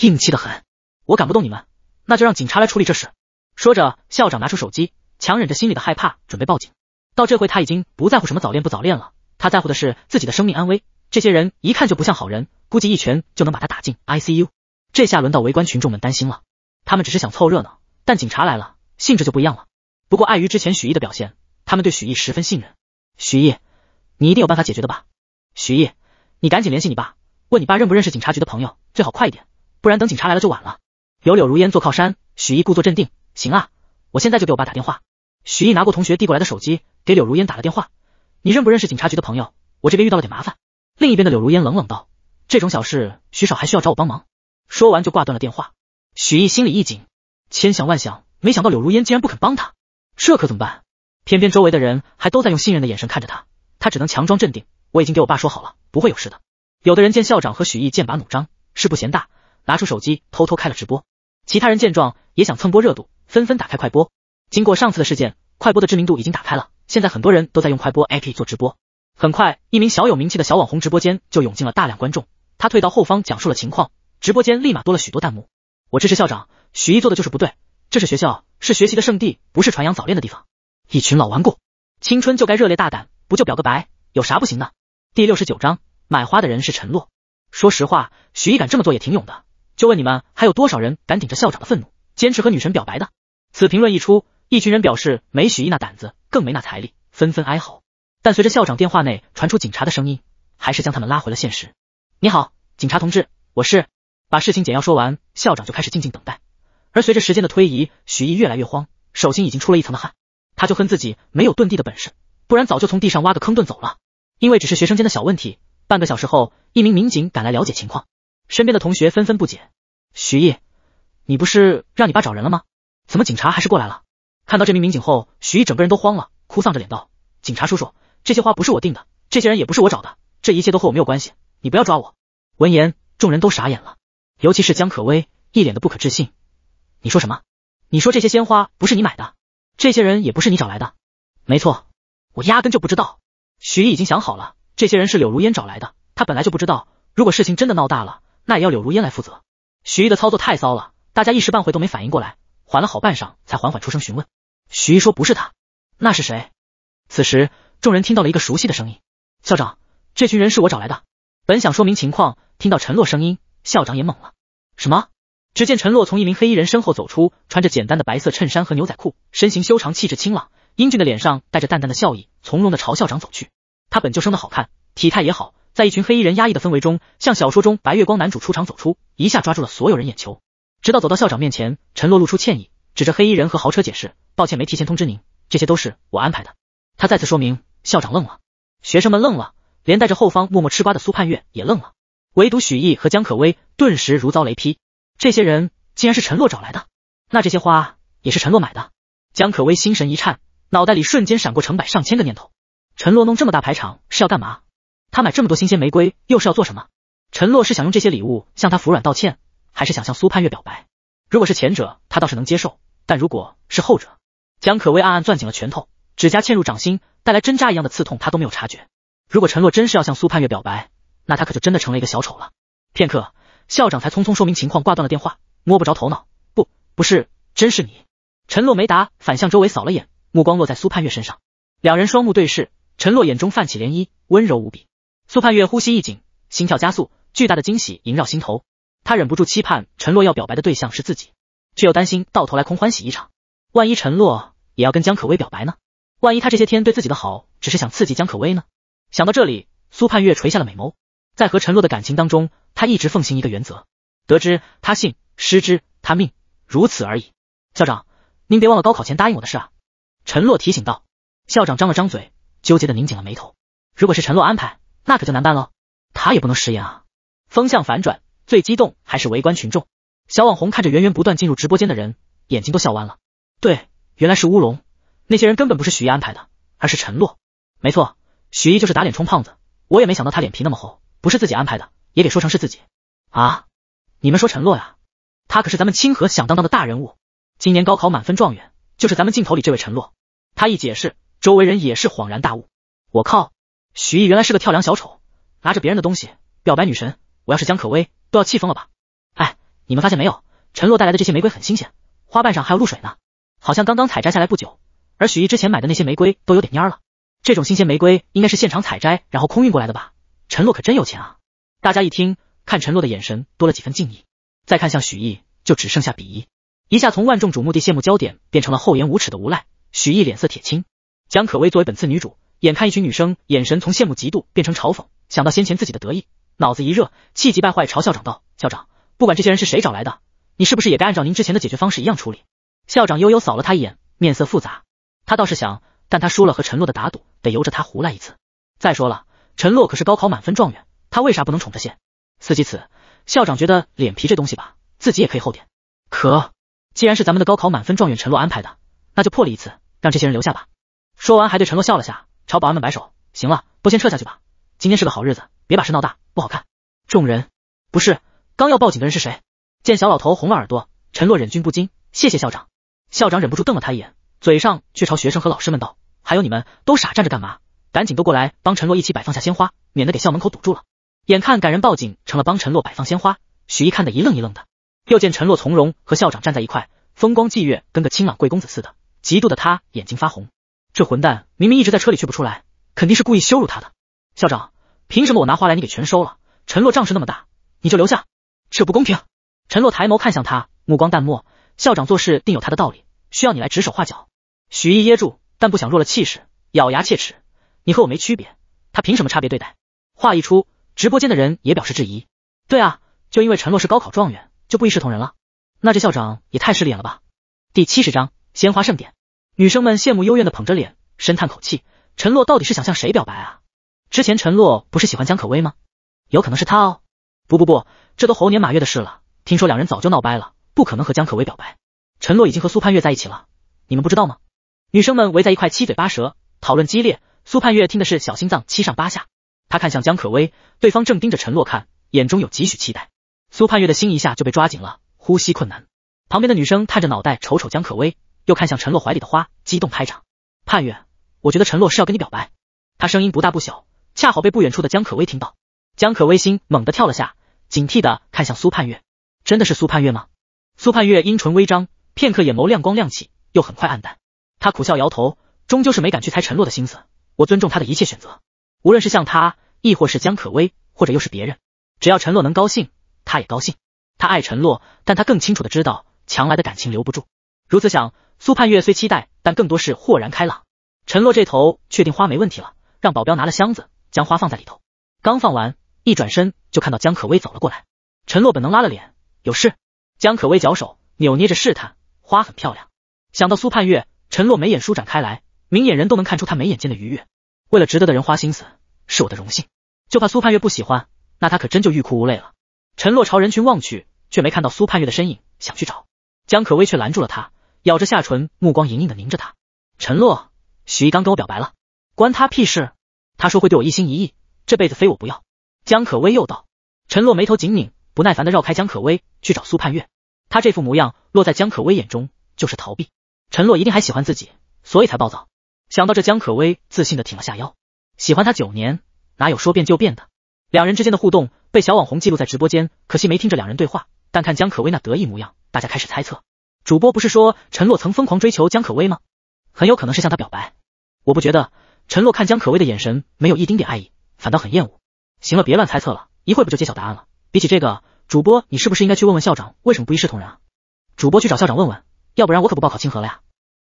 硬气的很，我赶不动你们，那就让警察来处理这事。说着，校长拿出手机，强忍着心里的害怕，准备报警。到这回，他已经不在乎什么早恋不早恋了，他在乎的是自己的生命安危。这些人一看就不像好人，估计一拳就能把他打进 ICU。这下轮到围观群众们担心了，他们只是想凑热闹，但警察来了，性质就不一样了。不过碍于之前许毅的表现。他们对许毅十分信任，许毅，你一定有办法解决的吧？许毅，你赶紧联系你爸，问你爸认不认识警察局的朋友，最好快一点，不然等警察来了就晚了。有柳如烟做靠山，许毅故作镇定，行啊，我现在就给我爸打电话。许毅拿过同学递过来的手机，给柳如烟打了电话。你认不认识警察局的朋友？我这边遇到了点麻烦。另一边的柳如烟冷冷道：“这种小事，徐少还需要找我帮忙？”说完就挂断了电话。许毅心里一紧，千想万想，没想到柳如烟竟然不肯帮他，这可怎么办？偏偏周围的人还都在用信任的眼神看着他，他只能强装镇定。我已经给我爸说好了，不会有事的。有的人见校长和许毅剑拔弩张，事不嫌大，拿出手机偷偷开了直播。其他人见状也想蹭波热度，纷纷打开快播。经过上次的事件，快播的知名度已经打开了，现在很多人都在用快播 APP 做直播。很快，一名小有名气的小网红直播间就涌进了大量观众。他退到后方讲述了情况，直播间立马多了许多弹幕。我支持校长，许毅做的就是不对。这是学校，是学习的圣地，不是传扬早恋的地方。一群老顽固，青春就该热烈大胆，不就表个白，有啥不行的？第六十九章，买花的人是陈洛。说实话，许毅敢这么做也挺勇的。就问你们，还有多少人敢顶着校长的愤怒，坚持和女神表白的？此评论一出，一群人表示没许毅那胆子，更没那财力，纷纷哀嚎。但随着校长电话内传出警察的声音，还是将他们拉回了现实。你好，警察同志，我是……把事情简要说完，校长就开始静静等待。而随着时间的推移，许毅越来越慌，手心已经出了一层的汗。他就恨自己没有遁地的本事，不然早就从地上挖个坑遁走了。因为只是学生间的小问题，半个小时后，一名民警赶来了解情况，身边的同学纷纷不解：“徐毅，你不是让你爸找人了吗？怎么警察还是过来了？”看到这名民警后，徐毅整个人都慌了，哭丧着脸道：“警察叔叔，这些花不是我订的，这些人也不是我找的，这一切都和我没有关系，你不要抓我。”闻言，众人都傻眼了，尤其是江可薇，一脸的不可置信：“你说什么？你说这些鲜花不是你买的？”这些人也不是你找来的，没错，我压根就不知道。徐毅已经想好了，这些人是柳如烟找来的，他本来就不知道。如果事情真的闹大了，那也要柳如烟来负责。徐毅的操作太骚了，大家一时半会都没反应过来，缓了好半晌，才缓缓出声询问。徐毅说不是他，那是谁？此时众人听到了一个熟悉的声音：校长，这群人是我找来的。本想说明情况，听到陈洛声音，校长也懵了。什么？只见陈洛从一名黑衣人身后走出，穿着简单的白色衬衫和牛仔裤，身形修长，气质清朗，英俊的脸上带着淡淡的笑意，从容的朝校长走去。他本就生得好看，体态也好，在一群黑衣人压抑的氛围中，像小说中白月光男主出场走出，一下抓住了所有人眼球。直到走到校长面前，陈洛露出歉意，指着黑衣人和豪车解释：“抱歉，没提前通知您，这些都是我安排的。”他再次说明，校长愣了，学生们愣了，连带着后方默默吃瓜的苏盼月也愣了，唯独许毅和江可薇顿时如遭雷劈。这些人竟然是陈洛找来的，那这些花也是陈洛买的。江可薇心神一颤，脑袋里瞬间闪过成百上千个念头：陈洛弄这么大排场是要干嘛？他买这么多新鲜玫瑰又是要做什么？陈洛是想用这些礼物向他服软道歉？还是想向苏盼月表白，如果是前者，他倒是能接受；但如果是后者，江可薇暗暗攥紧了拳头，指甲嵌入掌心，带来针扎一样的刺痛，他都没有察觉。如果陈洛真是要向苏盼月表白，那他可就真的成了一个小丑了。片刻，校长才匆匆说明情况，挂断了电话，摸不着头脑。不，不是，真是你。陈洛没答，反向周围扫了眼，目光落在苏盼月身上，两人双目对视，陈洛眼中泛起涟漪，温柔无比。苏盼月呼吸一紧，心跳加速，巨大的惊喜萦绕心头。他忍不住期盼陈洛要表白的对象是自己，却又担心到头来空欢喜一场。万一陈洛也要跟江可薇表白呢？万一他这些天对自己的好只是想刺激江可薇呢？想到这里，苏盼月垂下了美眸。在和陈洛的感情当中，他一直奉行一个原则：得之他幸，失之他命，如此而已。校长，您别忘了高考前答应我的事啊！陈洛提醒道。校长张了张嘴，纠结的拧紧了眉头。如果是陈洛安排，那可就难办了。他也不能食言啊。风向反转。最激动还是围观群众，小网红看着源源不断进入直播间的人，眼睛都笑弯了。对，原来是乌龙，那些人根本不是许毅安排的，而是陈洛。没错，许毅就是打脸充胖子，我也没想到他脸皮那么厚，不是自己安排的，也给说成是自己。啊，你们说陈洛呀，他可是咱们清河响当当的大人物，今年高考满分状元就是咱们镜头里这位陈洛。他一解释，周围人也是恍然大悟。我靠，许毅原来是个跳梁小丑，拿着别人的东西表白女神，我要是江可薇。都要气疯了吧？哎，你们发现没有，陈洛带来的这些玫瑰很新鲜，花瓣上还有露水呢，好像刚刚采摘下来不久。而许毅之前买的那些玫瑰都有点蔫了，这种新鲜玫瑰应该是现场采摘然后空运过来的吧？陈洛可真有钱啊！大家一听，看陈洛的眼神多了几分敬意，再看向许毅，就只剩下鄙夷。一下从万众瞩目的羡慕焦点变成了厚颜无耻的无赖。许毅脸色铁青，江可薇作为本次女主，眼看一群女生眼神从羡慕嫉妒变成嘲讽，想到先前自己的得意。脑子一热，气急败坏朝校长道：“校长，不管这些人是谁找来的，你是不是也该按照您之前的解决方式一样处理？”校长悠悠扫了他一眼，面色复杂。他倒是想，但他输了和陈洛的打赌，得由着他胡来一次。再说了，陈洛可是高考满分状元，他为啥不能宠着些？思及此，校长觉得脸皮这东西吧，自己也可以厚点。可既然是咱们的高考满分状元陈洛安排的，那就破例一次，让这些人留下吧。说完，还对陈洛笑了下，朝保安们摆手：“行了，都先撤下去吧。今天是个好日子，别把事闹大。”不好看，众人不是刚要报警的人是谁？见小老头红了耳朵，陈洛忍俊不禁，谢谢校长。校长忍不住瞪了他一眼，嘴上却朝学生和老师们道：“还有你们都傻站着干嘛？赶紧都过来帮陈洛一起摆放下鲜花，免得给校门口堵住了。”眼看赶人报警成了帮陈洛摆放鲜花，许毅看得一愣一愣的。又见陈洛从容和校长站在一块，风光霁月，跟个清朗贵公子似的，嫉妒的他眼睛发红。这混蛋明明一直在车里却不出来，肯定是故意羞辱他的。校长。凭什么我拿花来你给全收了？陈洛仗势那么大，你就留下，这不公平！陈洛抬眸看向他，目光淡漠。校长做事定有他的道理，需要你来指手画脚。许毅噎住，但不想弱了气势，咬牙切齿：“你和我没区别，他凭什么差别对待？”话一出，直播间的人也表示质疑。对啊，就因为陈洛是高考状元，就不一视同仁了？那这校长也太失脸了吧！第七十章鲜花盛典，女生们羡慕幽怨的捧着脸，深叹口气：陈洛到底是想向谁表白啊？之前陈洛不是喜欢江可薇吗？有可能是他哦。不不不，这都猴年马月的事了。听说两人早就闹掰了，不可能和江可薇表白。陈洛已经和苏盼月在一起了，你们不知道吗？女生们围在一块七嘴八舌，讨论激烈。苏盼月听的是小心脏七上八下，他看向江可薇，对方正盯着陈洛看，眼中有几许期待。苏盼月的心一下就被抓紧了，呼吸困难。旁边的女生探着脑袋瞅瞅江可薇，又看向陈洛怀里的花，激动拍掌。盼月，我觉得陈洛是要跟你表白。他声音不大不小。恰好被不远处的江可薇听到，江可薇心猛地跳了下，警惕的看向苏盼月，真的是苏盼月吗？苏盼月阴唇微张，片刻眼眸亮光亮起，又很快暗淡。他苦笑摇头，终究是没敢去猜陈洛的心思。我尊重他的一切选择，无论是像他，亦或是江可薇，或者又是别人，只要陈洛能高兴，他也高兴。他爱陈洛，但他更清楚的知道，强来的感情留不住。如此想，苏盼月虽期待，但更多是豁然开朗。陈洛这头确定花没问题了，让保镖拿了箱子。将花放在里头，刚放完，一转身就看到江可薇走了过来。陈洛本能拉了脸，有事？江可薇脚手扭捏着试探，花很漂亮。想到苏盼月，陈洛眉眼舒展开来，明眼人都能看出他眉眼间的愉悦。为了值得的人花心思，是我的荣幸。就怕苏盼月不喜欢，那他可真就欲哭无泪了。陈洛朝人群望去，却没看到苏盼月的身影，想去找江可薇，却拦住了他，咬着下唇，目光盈盈的凝着他。陈洛，许一刚跟我表白了，关他屁事？他说会对我一心一意，这辈子非我不要。江可薇又道。陈洛眉头紧拧。不耐烦的绕开江可薇去找苏盼月，他这副模样落在江可薇眼中就是逃避。陈洛一定还喜欢自己，所以才暴躁。想到这，江可薇自信的挺了下腰。喜欢他九年，哪有说变就变的？两人之间的互动被小网红记录在直播间，可惜没听着两人对话。但看江可薇那得意模样，大家开始猜测：主播不是说陈洛曾疯狂追求江可薇吗？很有可能是向他表白。我不觉得，陈洛看江可薇的眼神没有一丁点爱意，反倒很厌恶。行了，别乱猜测了，一会不就揭晓答案了？比起这个，主播你是不是应该去问问校长为什么不一视同仁啊？主播去找校长问问，要不然我可不报考清河了呀。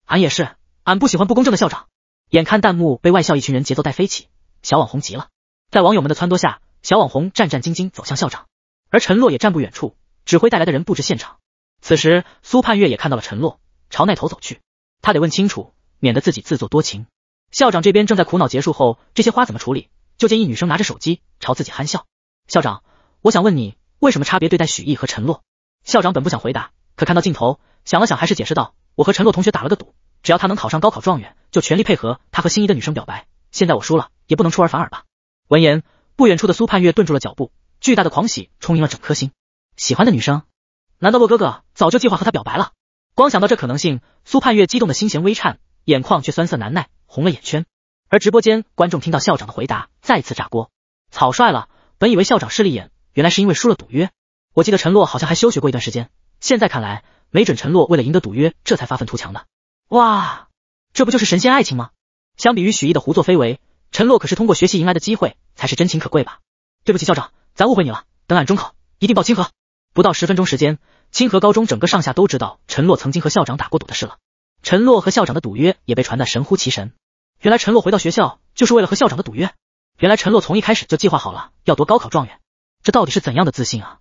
俺也是，俺不喜欢不公正的校长。眼看弹幕被外校一群人节奏带飞起，小网红急了，在网友们的撺掇下，小网红战战兢兢走向校长，而陈洛也站不远处，指挥带来的人布置现场。此时苏盼月也看到了陈洛，朝那头走去，他得问清楚，免得自己自作多情。校长这边正在苦恼结束后这些花怎么处理，就见一女生拿着手机朝自己憨笑，校长。我想问你，为什么差别对待许毅和陈洛？校长本不想回答，可看到镜头，想了想，还是解释道：“我和陈洛同学打了个赌，只要他能考上高考状元，就全力配合他和心仪的女生表白。现在我输了，也不能出尔反尔吧？”闻言，不远处的苏盼月顿住了脚步，巨大的狂喜充盈了整颗心。喜欢的女生，难道洛哥哥早就计划和她表白了？光想到这可能性，苏盼月激动的心弦微颤，眼眶却酸涩难耐，红了眼圈。而直播间观众听到校长的回答，再次炸锅，草率了。本以为校长势利眼。原来是因为输了赌约，我记得陈洛好像还休学过一段时间，现在看来，没准陈洛为了赢得赌约，这才发愤图强的。哇，这不就是神仙爱情吗？相比于许毅的胡作非为，陈洛可是通过学习迎来的机会，才是真情可贵吧？对不起校长，咱误会你了，等俺中考一定报清河。不到十分钟时间，清河高中整个上下都知道陈洛曾经和校长打过赌的事了。陈洛和校长的赌约也被传得神乎其神。原来陈洛回到学校就是为了和校长的赌约。原来陈洛从一开始就计划好了要夺高考状元。这到底是怎样的自信啊！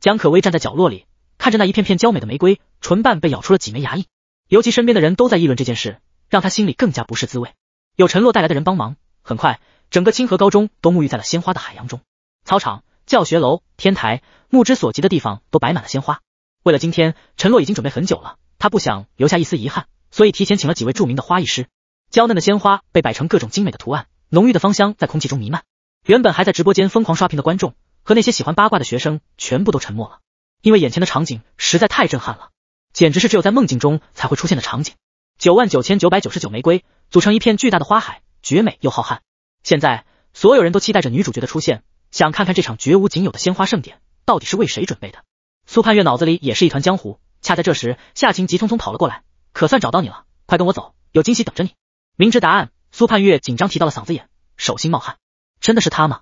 江可薇站在角落里，看着那一片片娇美的玫瑰，唇瓣被咬出了几枚牙印。尤其身边的人都在议论这件事，让他心里更加不是滋味。有陈洛带来的人帮忙，很快整个清河高中都沐浴在了鲜花的海洋中。操场、教学楼、天台，目之所及的地方都摆满了鲜花。为了今天，陈洛已经准备很久了，他不想留下一丝遗憾，所以提前请了几位著名的花艺师。娇嫩的鲜花被摆成各种精美的图案，浓郁的芳香在空气中弥漫。原本还在直播间疯狂刷屏的观众。和那些喜欢八卦的学生全部都沉默了，因为眼前的场景实在太震撼了，简直是只有在梦境中才会出现的场景。九万九千九百九十九玫瑰组成一片巨大的花海，绝美又浩瀚。现在所有人都期待着女主角的出现，想看看这场绝无仅有的鲜花盛典到底是为谁准备的。苏盼月脑子里也是一团浆糊。恰在这时，夏晴急匆匆跑了过来，可算找到你了，快跟我走，有惊喜等着你。明知答案，苏盼月紧张提到了嗓子眼，手心冒汗。真的是他吗？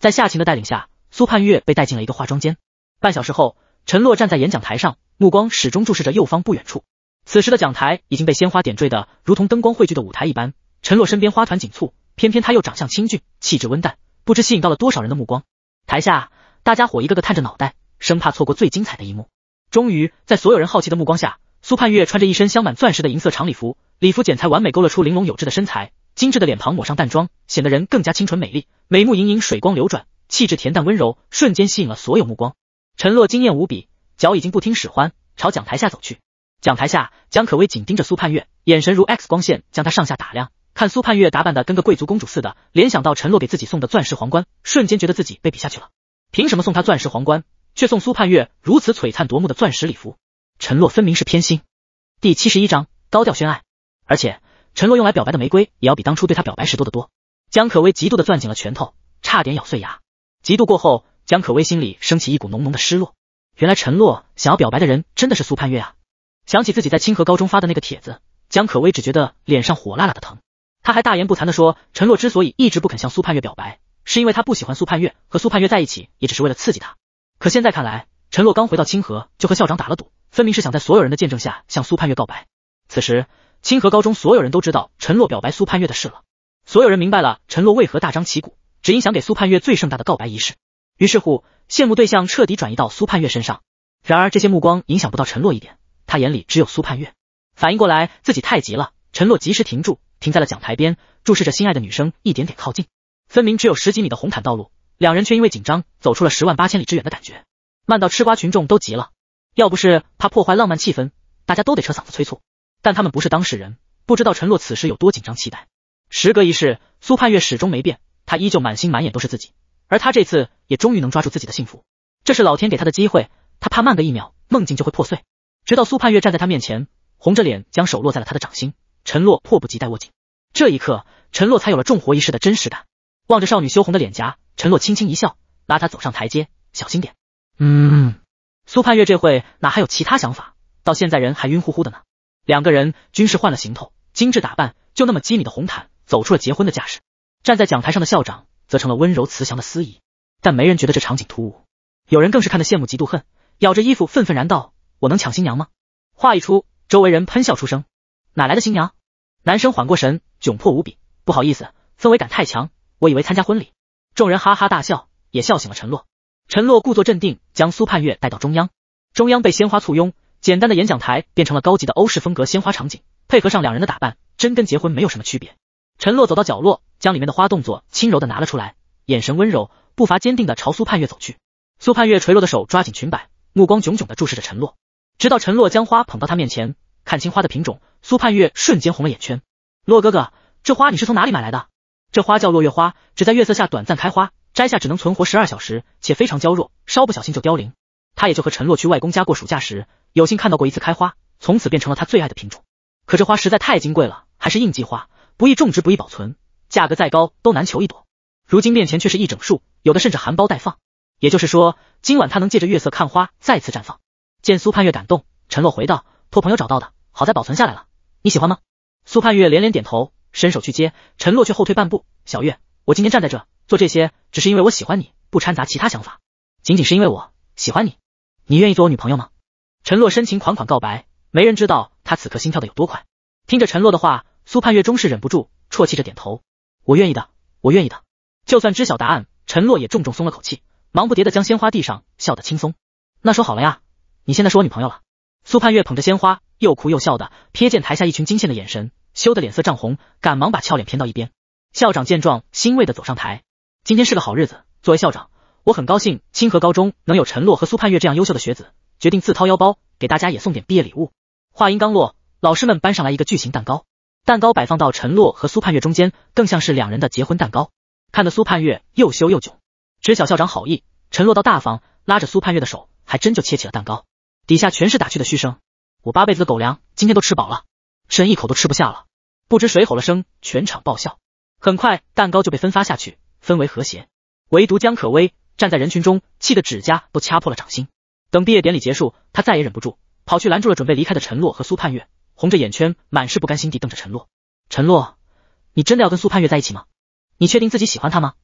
在夏晴的带领下。苏盼月被带进了一个化妆间。半小时后，陈洛站在演讲台上，目光始终注视着右方不远处。此时的讲台已经被鲜花点缀的如同灯光汇聚的舞台一般。陈洛身边花团锦簇，偏偏他又长相清俊，气质温淡，不知吸引到了多少人的目光。台下，大家伙一个个探着脑袋，生怕错过最精彩的一幕。终于，在所有人好奇的目光下，苏盼月穿着一身镶满钻石的银色长礼服，礼服剪裁完美，勾勒出玲珑有致的身材，精致的脸庞抹上淡妆，显得人更加清纯美丽，眉目盈盈，水光流转。气质恬淡温柔，瞬间吸引了所有目光。陈洛惊艳无比，脚已经不听使唤，朝讲台下走去。讲台下，江可薇紧盯着苏盼月，眼神如 X 光线，将她上下打量。看苏盼月打扮的跟个贵族公主似的，联想到陈洛给自己送的钻石皇冠，瞬间觉得自己被比下去了。凭什么送他钻石皇冠，却送苏盼月如此璀璨夺目的钻石礼服？陈洛分明是偏心。第七十一章高调宣爱，而且陈洛用来表白的玫瑰，也要比当初对他表白时多得多。江可薇极度的攥紧了拳头，差点咬碎牙。嫉妒过后，江可薇心里升起一股浓浓的失落。原来陈洛想要表白的人真的是苏盼月啊！想起自己在清河高中发的那个帖子，江可薇只觉得脸上火辣辣的疼。他还大言不惭的说，陈洛之所以一直不肯向苏盼月表白，是因为他不喜欢苏盼月，和苏盼月在一起也只是为了刺激他。可现在看来，陈洛刚回到清河就和校长打了赌，分明是想在所有人的见证下向苏盼月告白。此时，清河高中所有人都知道陈洛表白苏盼月的事了，所有人明白了陈洛为何大张旗鼓。只因想给苏盼月最盛大的告白仪式。于是乎，羡慕对象彻底转移到苏盼月身上。然而这些目光影响不到陈洛一点，他眼里只有苏盼月。反应过来自己太急了，陈洛及时停住，停在了讲台边，注视着心爱的女生一点点靠近。分明只有十几米的红毯道路，两人却因为紧张走出了十万八千里之远的感觉，慢到吃瓜群众都急了。要不是怕破坏浪漫气氛，大家都得扯嗓子催促。但他们不是当事人，不知道陈洛此时有多紧张期待。时隔一世，苏盼月始终没变，他依旧满心满眼都是自己。而他这次也终于能抓住自己的幸福，这是老天给他的机会。他怕慢个一秒，梦境就会破碎。直到苏盼月站在他面前，红着脸将手落在了他的掌心，陈洛迫不及待握紧。这一刻，陈洛才有了重活一世的真实感。望着少女羞红的脸颊，陈洛轻轻一笑，拉她走上台阶，小心点。嗯，苏盼月这会哪还有其他想法？到现在人还晕乎乎的呢。两个人均是换了行头，精致打扮，就那么几米的红毯，走出了结婚的架势。站在讲台上的校长。则成了温柔慈祥的司仪，但没人觉得这场景突兀，有人更是看得羡慕嫉妒恨，咬着衣服愤愤然道：“我能抢新娘吗？”话一出，周围人喷笑出声：“哪来的新娘？”男生缓过神，窘迫无比：“不好意思，氛围感太强，我以为参加婚礼。”众人哈哈大笑，也笑醒了陈洛。陈洛故作镇定，将苏盼月带到中央，中央被鲜花簇拥，简单的演讲台变成了高级的欧式风格鲜花场景，配合上两人的打扮，真跟结婚没有什么区别。陈洛走到角落。将里面的花动作轻柔的拿了出来，眼神温柔，步伐坚定的朝苏盼月走去。苏盼月垂落的手抓紧裙摆，目光炯炯的注视着陈洛，直到陈洛将花捧到他面前，看清花的品种，苏盼月瞬间红了眼圈。洛哥哥，这花你是从哪里买来的？这花叫落月花，只在月色下短暂开花，摘下只能存活十二小时，且非常娇弱，稍不小心就凋零。他也就和陈洛去外公家过暑假时，有幸看到过一次开花，从此变成了他最爱的品种。可这花实在太金贵了，还是应季花，不易种植，不易保存。价格再高都难求一朵，如今面前却是一整束，有的甚至含苞待放。也就是说，今晚他能借着月色看花，再次绽放。见苏盼月感动，陈洛回道：“托朋友找到的，好在保存下来了。你喜欢吗？”苏盼月连连点头，伸手去接，陈洛却后退半步：“小月，我今天站在这做这些，只是因为我喜欢你，不掺杂其他想法，仅仅是因为我喜欢你。你愿意做我女朋友吗？”陈洛深情款款告白，没人知道他此刻心跳的有多快。听着陈洛的话，苏盼月终是忍不住啜泣着点头。我愿意的，我愿意的。就算知晓答案，陈洛也重重松了口气，忙不迭的将鲜花递上，笑得轻松。那说好了呀，你现在是我女朋友了。苏盼月捧着鲜花，又哭又笑的，瞥见台下一群惊羡的眼神，羞得脸色涨红，赶忙把俏脸偏到一边。校长见状，欣慰的走上台。今天是个好日子，作为校长，我很高兴清河高中能有陈洛和苏盼月这样优秀的学子，决定自掏腰包给大家也送点毕业礼物。话音刚落，老师们搬上来一个巨型蛋糕。蛋糕摆放到陈洛和苏盼月中间，更像是两人的结婚蛋糕，看得苏盼月又羞又窘。知晓校长好意，陈洛倒大方，拉着苏盼月的手，还真就切起了蛋糕。底下全是打趣的嘘声。我八辈子的狗粮今天都吃饱了，真一口都吃不下了。不知谁吼了声，全场爆笑。很快蛋糕就被分发下去，氛围和谐。唯独江可薇站在人群中，气得指甲都掐破了掌心。等毕业典礼结束，他再也忍不住，跑去拦住了准备离开的陈洛和苏盼月。红着眼圈，满是不甘心地瞪着陈洛。陈洛，你真的要跟苏盼月在一起吗？你确定自己喜欢他吗？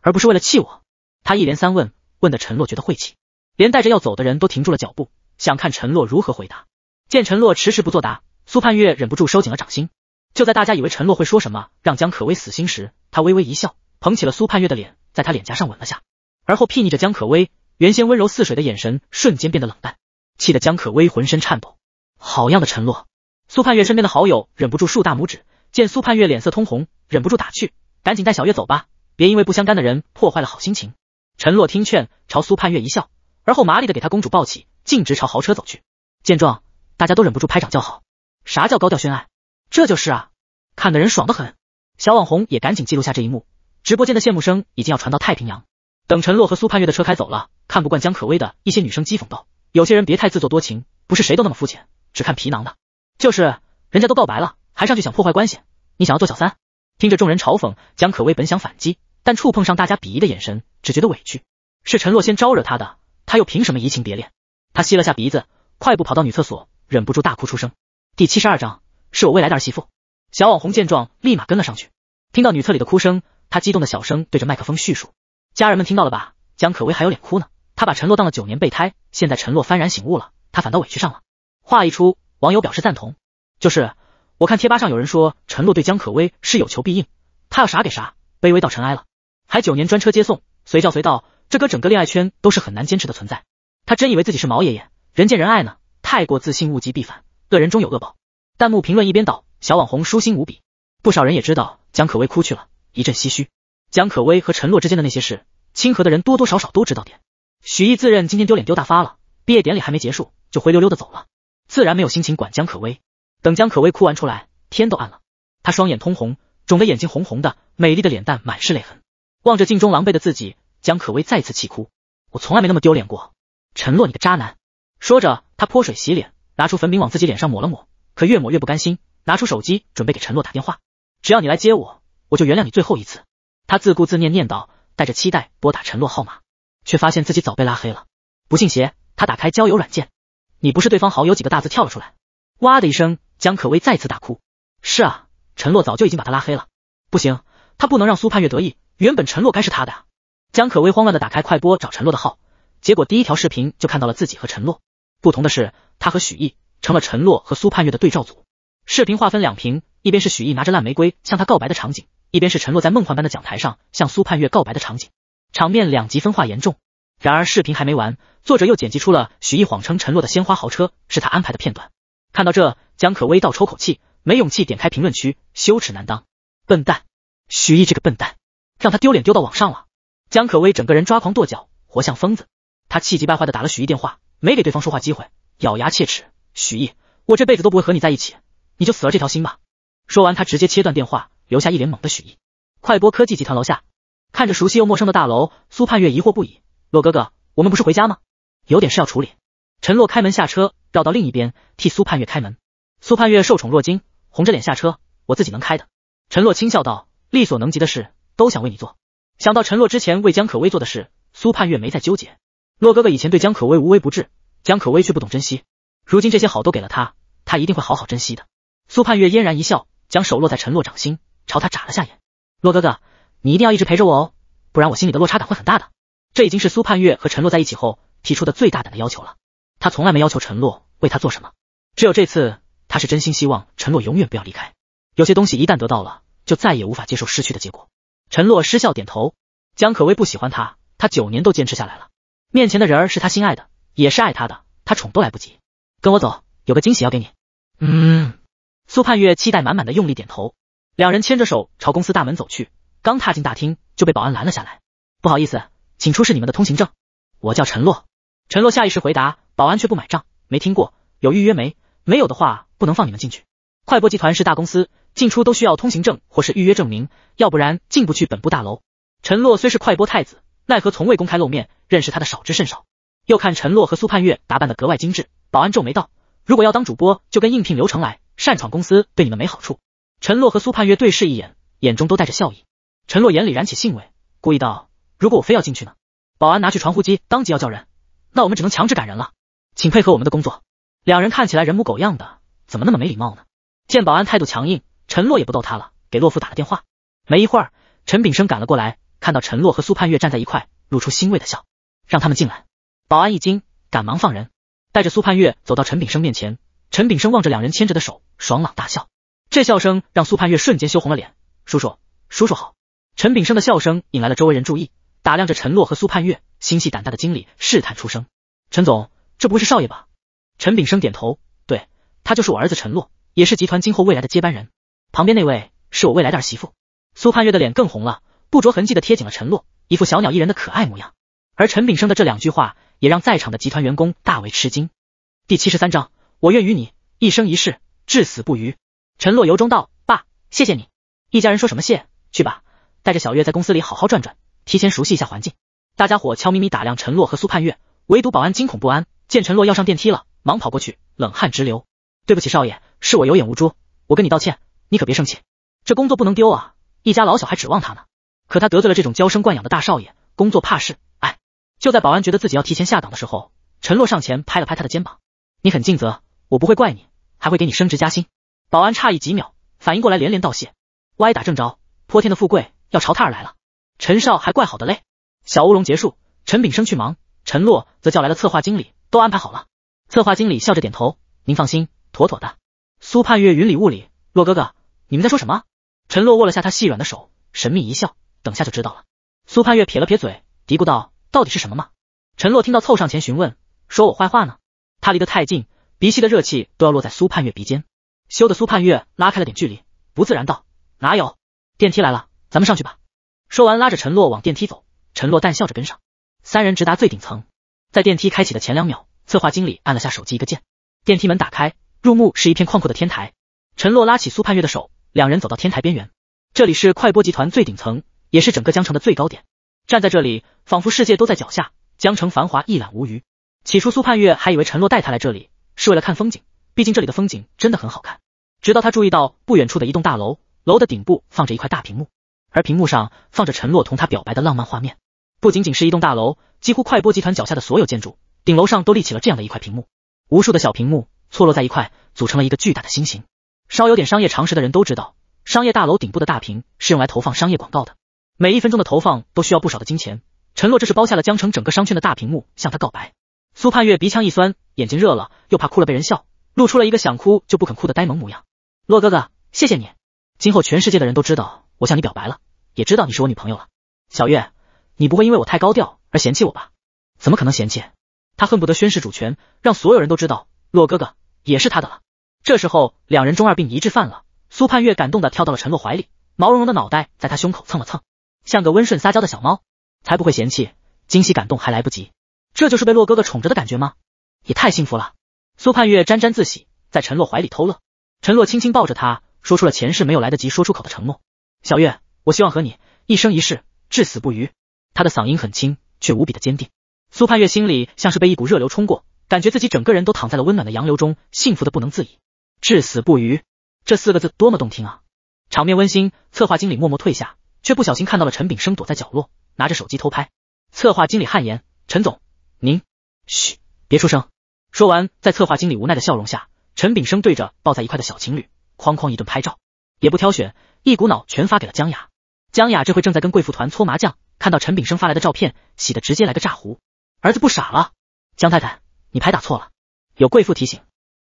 而不是为了气我？他一连三问，问的陈洛觉得晦气，连带着要走的人都停住了脚步，想看陈洛如何回答。见陈洛迟迟不作答，苏盼月忍不住收紧了掌心。就在大家以为陈洛会说什么让江可薇死心时，他微微一笑，捧起了苏盼月的脸，在他脸颊上吻了下，而后睥睨着江可薇，原先温柔似水的眼神瞬间变得冷淡，气得江可薇浑身颤抖。好样的，陈洛！苏盼月身边的好友忍不住竖大拇指，见苏盼月脸色通红，忍不住打趣：“赶紧带小月走吧，别因为不相干的人破坏了好心情。”陈洛听劝，朝苏盼月一笑，而后麻利的给她公主抱起，径直朝豪车走去。见状，大家都忍不住拍掌叫好。啥叫高调宣爱？这就是啊，看的人爽得很。小网红也赶紧记录下这一幕，直播间的羡慕声已经要传到太平洋。等陈洛和苏盼月的车开走了，看不惯江可薇的一些女生讥讽道：“有些人别太自作多情，不是谁都那么肤浅，只看皮囊的。”就是，人家都告白了，还上去想破坏关系，你想要做小三？听着众人嘲讽，江可薇本想反击，但触碰上大家鄙夷的眼神，只觉得委屈。是陈洛先招惹他的，他又凭什么移情别恋？他吸了下鼻子，快步跑到女厕所，忍不住大哭出声。第七十二章，是我未来的儿媳妇。小网红见状，立马跟了上去。听到女厕里的哭声，他激动的小声对着麦克风叙述：“家人们听到了吧？江可薇还有脸哭呢？他把陈洛当了九年备胎，现在陈洛幡然醒悟了，他反倒委屈上了。”话一出。网友表示赞同，就是我看贴吧上有人说陈洛对江可薇是有求必应，他要啥给啥，卑微到尘埃了。还九年专车接送，随叫随到，这搁整个恋爱圈都是很难坚持的存在。他真以为自己是毛爷爷，人见人爱呢？太过自信，物极必反，恶人终有恶报。弹幕评论一边倒，小网红舒心无比。不少人也知道江可薇哭去了，一阵唏嘘。江可薇和陈洛之间的那些事，清河的人多多少少都知道点。许毅自认今天丢脸丢大发了，毕业典礼还没结束就灰溜溜的走了，自然没有心情管江可薇。等江可薇哭完出来，天都暗了，她双眼通红，肿得眼睛红红的，美丽的脸蛋满是泪痕。望着镜中狼狈的自己，江可薇再次气哭。我从来没那么丢脸过，陈洛你个渣男！说着，他泼水洗脸，拿出粉饼往自己脸上抹了抹。可越抹越不甘心，拿出手机准备给陈洛打电话。只要你来接我，我就原谅你最后一次。他自顾自念念叨，带着期待拨打陈洛号码，却发现自己早被拉黑了。不信邪，他打开交友软件，你不是对方好友几个大字跳了出来。哇的一声，江可薇再次大哭。是啊，陈洛早就已经把他拉黑了。不行，他不能让苏盼月得意。原本陈洛该是他的啊。江可薇慌乱的打开快播找陈洛的号，结果第一条视频就看到了自己和陈洛。不同的是，他和许毅。成了陈洛和苏盼月的对照组。视频划分两屏，一边是许毅拿着烂玫瑰向他告白的场景，一边是陈洛在梦幻般的讲台上向苏盼月告白的场景，场面两极分化严重。然而视频还没完，作者又剪辑出了许毅谎称陈洛的鲜花豪车是他安排的片段。看到这，江可薇倒抽口气，没勇气点开评论区，羞耻难当，笨蛋，许毅这个笨蛋，让他丢脸丢到网上了。江可薇整个人抓狂跺脚，活像疯子。他气急败坏的打了许毅电话，没给对方说话机会，咬牙切齿。许毅，我这辈子都不会和你在一起，你就死了这条心吧。说完，他直接切断电话，留下一脸懵的许毅。快播科技集团楼下，看着熟悉又陌生的大楼，苏盼月疑惑不已。洛哥哥，我们不是回家吗？有点事要处理。陈洛开门下车，绕到另一边替苏盼月开门。苏盼月受宠若惊，红着脸下车，我自己能开的。陈洛轻笑道，力所能及的事都想为你做。想到陈洛之前为江可薇做的事，苏盼月没再纠结。洛哥哥以前对江可薇无微不至，江可薇却不懂珍惜。如今这些好都给了他，他一定会好好珍惜的。苏盼月嫣然一笑，将手落在陈洛掌心，朝他眨了下眼。洛哥哥，你一定要一直陪着我哦，不然我心里的落差感会很大的。这已经是苏盼月和陈洛在一起后提出的最大胆的要求了。他从来没要求陈洛为他做什么，只有这次，他是真心希望陈洛永远不要离开。有些东西一旦得到了，就再也无法接受失去的结果。陈洛失笑点头。江可薇不喜欢他，他九年都坚持下来了。面前的人儿是他心爱的，也是爱他的，他宠都来不及。跟我走，有个惊喜要给你。嗯，苏盼月期待满满的用力点头。两人牵着手朝公司大门走去，刚踏进大厅就被保安拦了下来。不好意思，请出示你们的通行证。我叫陈洛。陈洛下意识回答，保安却不买账，没听过，有预约没？没有的话，不能放你们进去。快播集团是大公司，进出都需要通行证或是预约证明，要不然进不去本部大楼。陈洛虽是快播太子，奈何从未公开露面，认识他的少之甚少。又看陈洛和苏盼月打扮的格外精致。保安皱眉道：“如果要当主播，就跟应聘流程来，擅闯公司对你们没好处。”陈洛和苏盼月对视一眼，眼中都带着笑意。陈洛眼里燃起兴味，故意道：“如果我非要进去呢？”保安拿去传呼机，当即要叫人，那我们只能强制赶人了，请配合我们的工作。两人看起来人模狗样的，怎么那么没礼貌呢？见保安态度强硬，陈洛也不逗他了，给洛夫打了电话。没一会儿，陈炳生赶了过来，看到陈洛和苏盼月站在一块，露出欣慰的笑，让他们进来。保安一惊，赶忙放人。带着苏盼月走到陈炳生面前，陈炳生望着两人牵着的手，爽朗大笑。这笑声让苏盼月瞬间羞红了脸。叔叔，叔叔好。陈炳生的笑声引来了周围人注意，打量着陈洛和苏盼月，心细胆大的经理试探出声：“陈总，这不会是少爷吧？”陈炳生点头，对，他就是我儿子陈洛，也是集团今后未来的接班人。旁边那位是我未来的儿媳妇。苏盼月的脸更红了，不着痕迹的贴紧了陈洛，一副小鸟依人的可爱模样。而陈炳生的这两句话。也让在场的集团员工大为吃惊。第七十三章，我愿与你一生一世，至死不渝。陈洛由衷道：“爸，谢谢你。”一家人说什么谢？去吧，带着小月在公司里好好转转，提前熟悉一下环境。大家伙悄咪咪打量陈洛和苏盼月，唯独保安惊恐不安，见陈洛要上电梯了，忙跑过去，冷汗直流。对不起，少爷，是我有眼无珠，我跟你道歉，你可别生气。这工作不能丢啊，一家老小还指望他呢。可他得罪了这种娇生惯养的大少爷，工作怕事。哎就在保安觉得自己要提前下岗的时候，陈洛上前拍了拍他的肩膀：“你很尽责，我不会怪你，还会给你升职加薪。”保安诧异几秒，反应过来，连连道谢。歪打正着，泼天的富贵要朝他而来了。陈少还怪好的嘞。小乌龙结束，陈炳生去忙，陈洛则叫来了策划经理，都安排好了。策划经理笑着点头：“您放心，妥妥的。”苏盼月云里雾里：“洛哥哥，你们在说什么？”陈洛握了下他细软的手，神秘一笑：“等下就知道了。”苏盼月撇了撇嘴，嘀咕道：“到底是什么嘛？”陈洛听到凑上前询问，说我坏话呢。他离得太近，鼻息的热气都要落在苏盼月鼻尖，羞得苏盼月拉开了点距离，不自然道：“哪有？电梯来了，咱们上去吧。”说完拉着陈洛往电梯走，陈洛淡笑着跟上，三人直达最顶层。在电梯开启的前两秒，策划经理按了下手机一个键，电梯门打开，入目是一片旷阔的天台。陈洛拉起苏盼月的手，两人走到天台边缘。这里是快播集团最顶层，也是整个江城的最高点。站在这里，仿佛世界都在脚下，江城繁华一览无余。起初苏盼月还以为陈洛带他来这里是为了看风景，毕竟这里的风景真的很好看。直到他注意到不远处的一栋大楼，楼的顶部放着一块大屏幕，而屏幕上放着陈洛同他表白的浪漫画面。不仅仅是一栋大楼，几乎快播集团脚下的所有建筑顶楼上都立起了这样的一块屏幕，无数的小屏幕错落在一块，组成了一个巨大的心形。稍有点商业常识的人都知道，商业大楼顶部的大屏是用来投放商业广告的，每一分钟的投放都需要不少的金钱。陈洛这是包下了江城整个商圈的大屏幕向他告白。苏盼月鼻腔一酸，眼睛热了，又怕哭了被人笑，露出了一个想哭就不肯哭的呆萌模样。洛哥哥，谢谢你，今后全世界的人都知道我向你表白了，也知道你是我女朋友了。小月。你不会因为我太高调而嫌弃我吧？怎么可能嫌弃？他恨不得宣誓主权，让所有人都知道洛哥哥也是他的了。这时候，两人中二病一致犯了。苏盼月感动的跳到了陈洛怀里，毛茸茸的脑袋在他胸口蹭了蹭，像个温顺撒娇的小猫。才不会嫌弃，惊喜感动还来不及。这就是被洛哥哥宠着的感觉吗？也太幸福了。苏盼月沾沾自喜，在陈洛怀里偷乐。陈洛轻轻抱着他，说出了前世没有来得及说出口的承诺：小月，我希望和你一生一世，至死不渝。他的嗓音很轻，却无比的坚定。苏盼月心里像是被一股热流冲过，感觉自己整个人都躺在了温暖的洋流中，幸福的不能自已。至死不渝这四个字多么动听啊！场面温馨，策划经理默默退下，却不小心看到了陈炳生躲在角落，拿着手机偷拍。策划经理汗颜：“陈总，您，嘘，别出声。”说完，在策划经理无奈的笑容下，陈炳生对着抱在一块的小情侣哐哐一顿拍照，也不挑选，一股脑全发给了江雅。江雅这会正在跟贵妇团搓麻将。看到陈炳生发来的照片，喜得直接来个炸糊。儿子不傻了，江太太，你牌打错了。有贵妇提醒，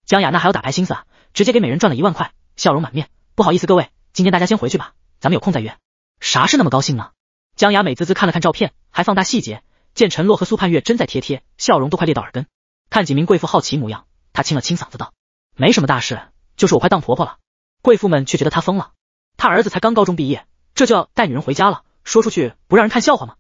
江雅那还有打牌心思啊，直接给每人赚了一万块，笑容满面。不好意思各位，今天大家先回去吧，咱们有空再约。啥事那么高兴呢？江雅美滋滋看了看照片，还放大细节，见陈洛和苏盼月真在贴贴，笑容都快裂到耳根。看几名贵妇好奇模样，她清了清嗓子道：“没什么大事，就是我快当婆婆了。”贵妇们却觉得他疯了，他儿子才刚高中毕业，这就要带女人回家了。说出去不让人看笑话吗？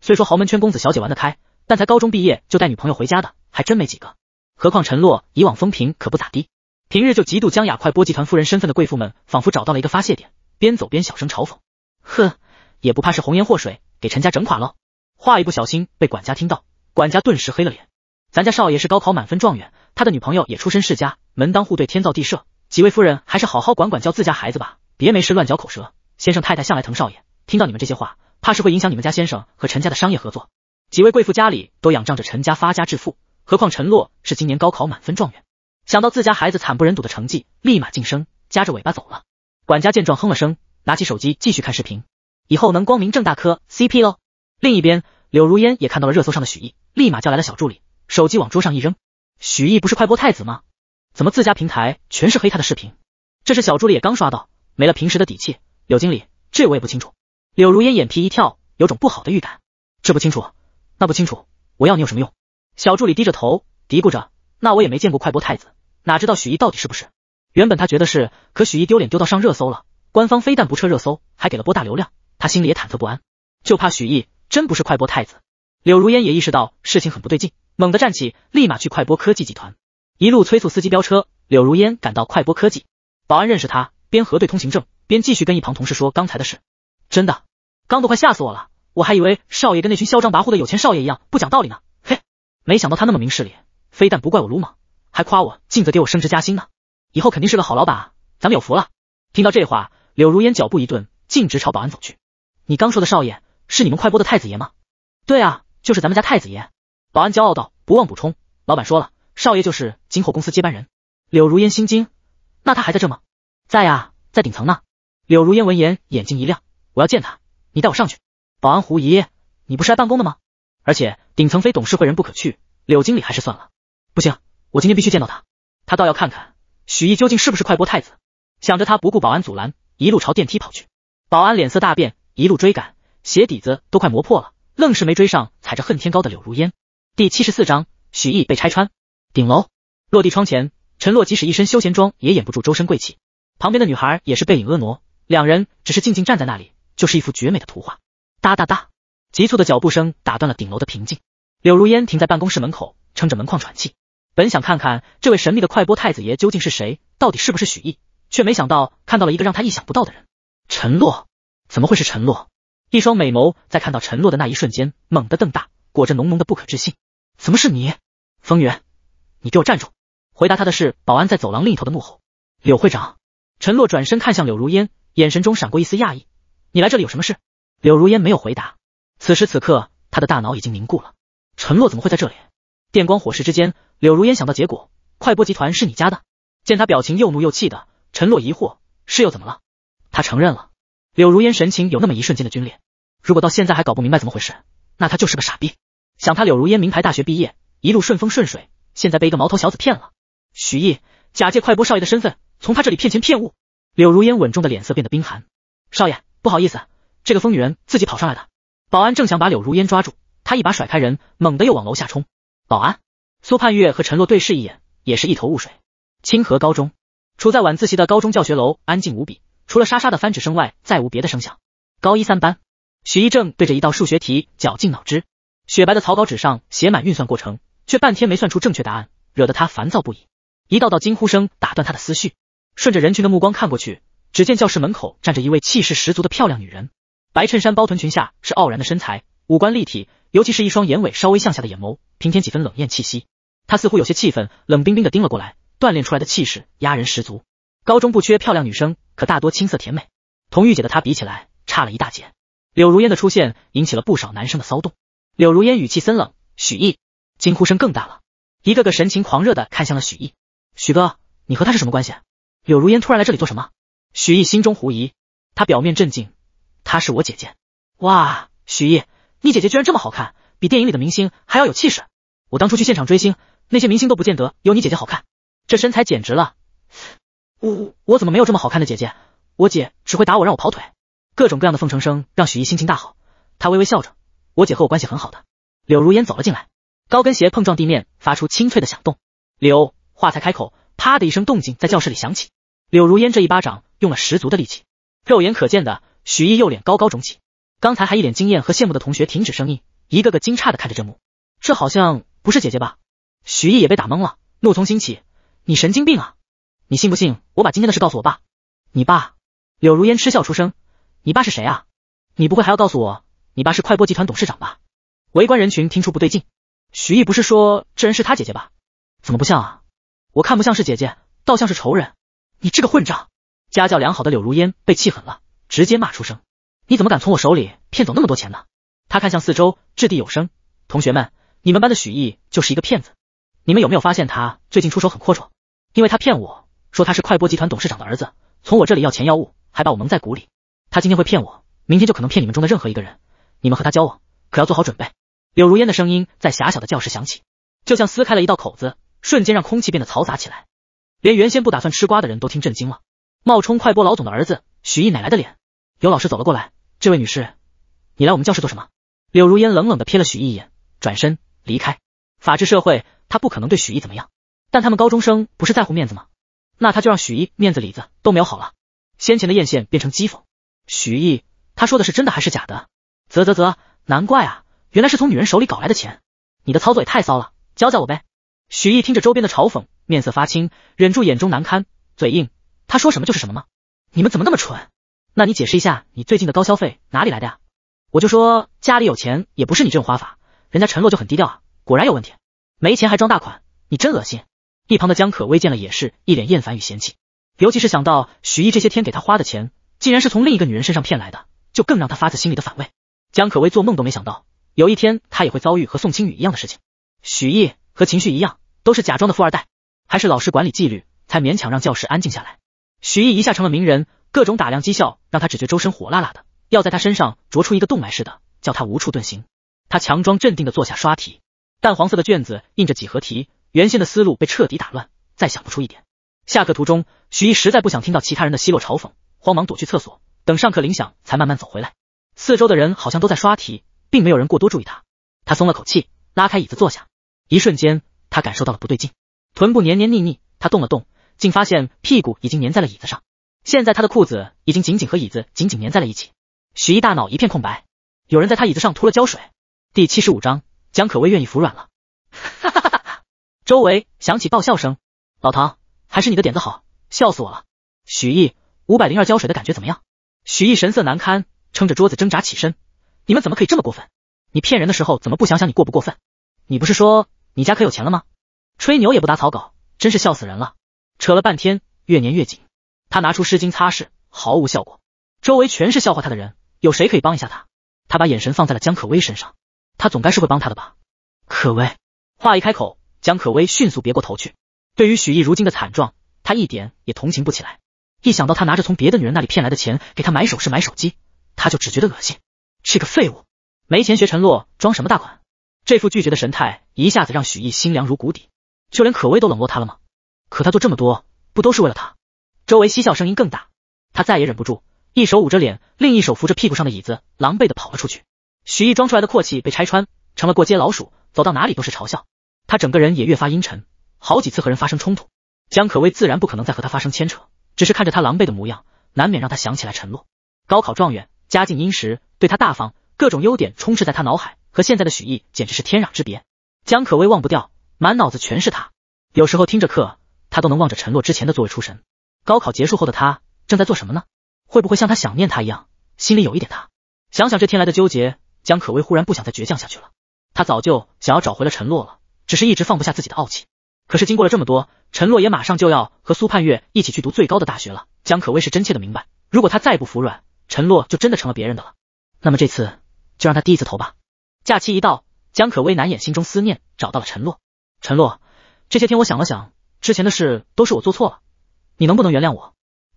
虽说豪门圈公子小姐玩得开，但才高中毕业就带女朋友回家的还真没几个。何况陈洛以往风评可不咋地，平日就嫉妒江雅快播集团夫人身份的贵妇们，仿佛找到了一个发泄点，边走边小声嘲讽：“哼，也不怕是红颜祸水给陈家整垮了。”话一不小心被管家听到，管家顿时黑了脸。咱家少爷是高考满分状元，他的女朋友也出身世家，门当户对，天造地设。几位夫人还是好好管管教自家孩子吧，别没事乱嚼口舌。先生太太向来疼少爷。听到你们这些话，怕是会影响你们家先生和陈家的商业合作。几位贵妇家里都仰仗着陈家发家致富，何况陈洛是今年高考满分状元。想到自家孩子惨不忍睹的成绩，立马晋升，夹着尾巴走了。管家见状哼了声，拿起手机继续看视频。以后能光明正大磕 CP 喽。另一边，柳如烟也看到了热搜上的许毅，立马叫来了小助理，手机往桌上一扔。许毅不是快播太子吗？怎么自家平台全是黑他的视频？这是小助理也刚刷到，没了平时的底气。柳经理，这我也不清楚。柳如烟眼皮一跳，有种不好的预感。这不清楚，那不清楚，我要你有什么用？小助理低着头嘀咕着，那我也没见过快播太子，哪知道许毅到底是不是？原本他觉得是，可许毅丢脸丢到上热搜了，官方非但不撤热搜，还给了波大流量，他心里也忐忑不安，就怕许毅真不是快播太子。柳如烟也意识到事情很不对劲，猛地站起，立马去快播科技集团，一路催促司机飙车。柳如烟赶到快播科技，保安认识他，边核对通行证，边继续跟一旁同事说刚才的事。真的，刚都快吓死我了，我还以为少爷跟那群嚣张跋扈的有钱少爷一样不讲道理呢。嘿，没想到他那么明事理，非但不怪我鲁莽，还夸我尽责给我升职加薪呢。以后肯定是个好老板啊，咱们有福了。听到这话，柳如烟脚步一顿，径直朝保安走去。你刚说的少爷是你们快播的太子爷吗？对啊，就是咱们家太子爷。保安骄傲道，不忘补充，老板说了，少爷就是今后公司接班人。柳如烟心惊，那他还在这吗？在呀，在顶层呢。柳如烟闻言，眼睛一亮。我要见他，你带我上去。保安狐疑，你不是来办公的吗？而且顶层非董事会人不可去，柳经理还是算了。不行，我今天必须见到他。他倒要看看许毅究竟是不是快播太子。想着他不顾保安阻拦，一路朝电梯跑去。保安脸色大变，一路追赶，鞋底子都快磨破了，愣是没追上踩着恨天高的柳如烟。第七十四章许毅被拆穿。顶楼落地窗前，陈洛即使一身休闲装也掩不住周身贵气，旁边的女孩也是背影婀娜，两人只是静静站在那里，就是一幅绝美的图画。哒哒哒，急促的脚步声打断了顶楼的平静。柳如烟停在办公室门口，撑着门框喘气。本想看看这位神秘的快播太子爷究竟是谁，到底是不是许毅，却没想到看到了一个让他意想不到的人——陈洛。怎么会是陈洛？一双美眸在看到陈洛的那一瞬间猛地瞪大，裹着浓浓的不可置信。怎么是你？风源，你给我站住！回答他的是保安在走廊另一头的怒吼。柳会长。陈洛转身看向柳如烟，眼神中闪过一丝讶异。你来这里有什么事？柳如烟没有回答。此时此刻，他的大脑已经凝固了。陈洛怎么会在这里？电光火石之间，柳如烟想到结果：快播集团是你家的。见他表情又怒又气的，陈洛疑惑：是又怎么了？他承认了。柳如烟神情有那么一瞬间的皲裂。如果到现在还搞不明白怎么回事，那他就是个傻逼。想他柳如烟名牌大学毕业，一路顺风顺水，现在被一个毛头小子骗了。许毅假借快播少爷的身份，从他这里骗钱骗物。柳如烟稳重的脸色变得冰寒。少爷，不好意思，这个疯女人自己跑上来的。保安正想把柳如烟抓住，他一把甩开人，猛地又往楼下冲。保安苏盼月和陈洛对视一眼，也是一头雾水。清河高中，处在晚自习的高中教学楼安静无比。除了沙沙的翻纸声外，再无别的声响。高一三班，许一正对着一道数学题绞尽脑汁，雪白的草稿纸上写满运算过程，却半天没算出正确答案，惹得他烦躁不已。一道道惊呼声打断他的思绪，顺着人群的目光看过去，只见教室门口站着一位气势十足的漂亮女人，白衬衫包臀裙下是傲然的身材，五官立体，尤其是一双眼尾稍微向下的眼眸，平添几分冷艳气息。她似乎有些气愤，冷冰冰的盯了过来，锻炼出来的气势压人十足。高中不缺漂亮女生。可大多青涩甜美，同玉姐的她比起来差了一大截。柳如烟的出现引起了不少男生的骚动。柳如烟语气森冷，许毅，惊呼声更大了，一个个神情狂热的看向了许毅。许哥，你和他是什么关系？柳如烟突然来这里做什么？许毅心中狐疑，他表面镇静，她是我姐姐。哇，许毅，你姐姐居然这么好看，比电影里的明星还要有气势。我当初去现场追星，那些明星都不见得有你姐姐好看，这身材简直了。我我怎么没有这么好看的姐姐？我姐只会打我，让我跑腿。各种各样的奉承声让许毅心情大好，他微微笑着。我姐和我关系很好的。柳如烟走了进来，高跟鞋碰撞地面，发出清脆的响动。柳话才开口，啪的一声动静在教室里响起。柳如烟这一巴掌用了十足的力气，肉眼可见的，许毅右脸高高肿起。刚才还一脸惊艳和羡慕的同学停止声音，一个个惊诧的看着这幕。这好像不是姐姐吧？许毅也被打懵了，怒从心起，你神经病啊！你信不信我把今天的事告诉我爸？你爸？柳如烟嗤笑出声。你爸是谁啊？你不会还要告诉我，你爸是快播集团董事长吧？围观人群听出不对劲。许毅不是说这人是他姐姐吧？怎么不像啊？我看不像是姐姐，倒像是仇人。你这个混账！家教良好的柳如烟被气狠了，直接骂出声。你怎么敢从我手里骗走那么多钱呢？他看向四周，掷地有声。同学们，你们班的许毅就是一个骗子。你们有没有发现他最近出手很阔绰？因为他骗我。说他是快播集团董事长的儿子，从我这里要钱要物，还把我蒙在鼓里。他今天会骗我，明天就可能骗你们中的任何一个人。你们和他交往，可要做好准备。柳如烟的声音在狭小的教室响起，就像撕开了一道口子，瞬间让空气变得嘈杂起来。连原先不打算吃瓜的人都听震惊了。冒充快播老总的儿子许毅哪来的脸？有老师走了过来，这位女士，你来我们教室做什么？柳如烟冷冷的瞥了许毅一眼，转身离开。法治社会，他不可能对许毅怎么样，但他们高中生不是在乎面子吗？那他就让许毅面子里子都没有好了，先前的艳羡变成讥讽。许毅，他说的是真的还是假的？啧啧啧，难怪啊，原来是从女人手里搞来的钱。你的操作也太骚了，教教我呗。许毅听着周边的嘲讽，面色发青，忍住眼中难堪，嘴硬。他说什么就是什么吗？你们怎么那么蠢？那你解释一下，你最近的高消费哪里来的呀？我就说家里有钱也不是你这种花法，人家陈洛就很低调啊，果然有问题，没钱还装大款，你真恶心。一旁的江可薇见了也是一脸厌烦与嫌弃，尤其是想到许毅这些天给他花的钱，竟然是从另一个女人身上骗来的，就更让他发自心里的反胃。江可薇做梦都没想到，有一天他也会遭遇和宋清宇一样的事情。许毅和情绪一样，都是假装的富二代，还是老师管理纪律，才勉强让教室安静下来。许毅一下成了名人，各种打量讥笑，让他只觉周身火辣辣的，要在他身上啄出一个洞来似的，叫他无处遁形。他强装镇定的坐下刷题，淡黄色的卷子印着几何题。原先的思路被彻底打乱，再想不出一点。下课途中，许毅实在不想听到其他人的奚落嘲讽，慌忙躲去厕所，等上课铃响才慢慢走回来。四周的人好像都在刷题，并没有人过多注意他。他松了口气，拉开椅子坐下。一瞬间，他感受到了不对劲，臀部黏黏腻腻。他动了动，竟发现屁股已经粘在了椅子上。现在他的裤子已经紧紧和椅子紧紧粘在了一起。许毅大脑一片空白，有人在他椅子上涂了胶水。第七十五章，江可薇愿意服软了。哈哈哈哈！周围响起爆笑声。老唐，还是你的点子好，笑死我了。许毅，五百零二胶水的感觉怎么样？许毅神色难堪，撑着桌子挣扎起身。你们怎么可以这么过分？你骗人的时候怎么不想想你过不过分？你不是说你家可有钱了吗？吹牛也不打草稿，真是笑死人了。扯了半天，越粘越紧。他拿出湿巾擦拭，毫无效果。周围全是笑话他的人，有谁可以帮一下他？他把眼神放在了江可薇身上，他总该是会帮他的吧？可薇话一开口，江可薇迅速别过头去。对于许毅如今的惨状，他一点也同情不起来。一想到他拿着从别的女人那里骗来的钱给他买首饰、买手机，他就只觉得恶心。是个废物，没钱学陈洛，装什么大款？这副拒绝的神态一下子让许毅心凉如谷底。就连可薇都冷落他了吗？可他做这么多，不都是为了他？周围嬉笑声音更大，他再也忍不住，一手捂着脸，另一手扶着屁股上的椅子，狼狈的跑了出去。许毅装出来的阔气被拆穿，成了过街老鼠，走到哪里都是嘲笑。他整个人也越发阴沉，好几次和人发生冲突。江可薇自然不可能再和他发生牵扯，只是看着他狼狈的模样，难免让他想起来陈洛，高考状元，家境殷实，对他大方，各种优点充斥在他脑海，和现在的许毅简直是天壤之别。江可薇忘不掉，满脑子全是他，有时候听着课，他都能望着陈洛之前的座位出神。高考结束后的他正在做什么呢？会不会像他想念他一样，心里有一点他？想想这天来的纠结，江可薇忽然不想再倔强下去了。他早就想要找回了陈洛了，只是一直放不下自己的傲气。可是经过了这么多，陈洛也马上就要和苏盼月一起去读最高的大学了。江可薇是真切的明白，如果他再不服软，陈洛就真的成了别人的了。那么这次就让他低一次头吧。假期一到，江可薇难掩心中思念，找到了陈洛。陈洛，这些天我想了想，之前的事都是我做错了，你能不能原谅我？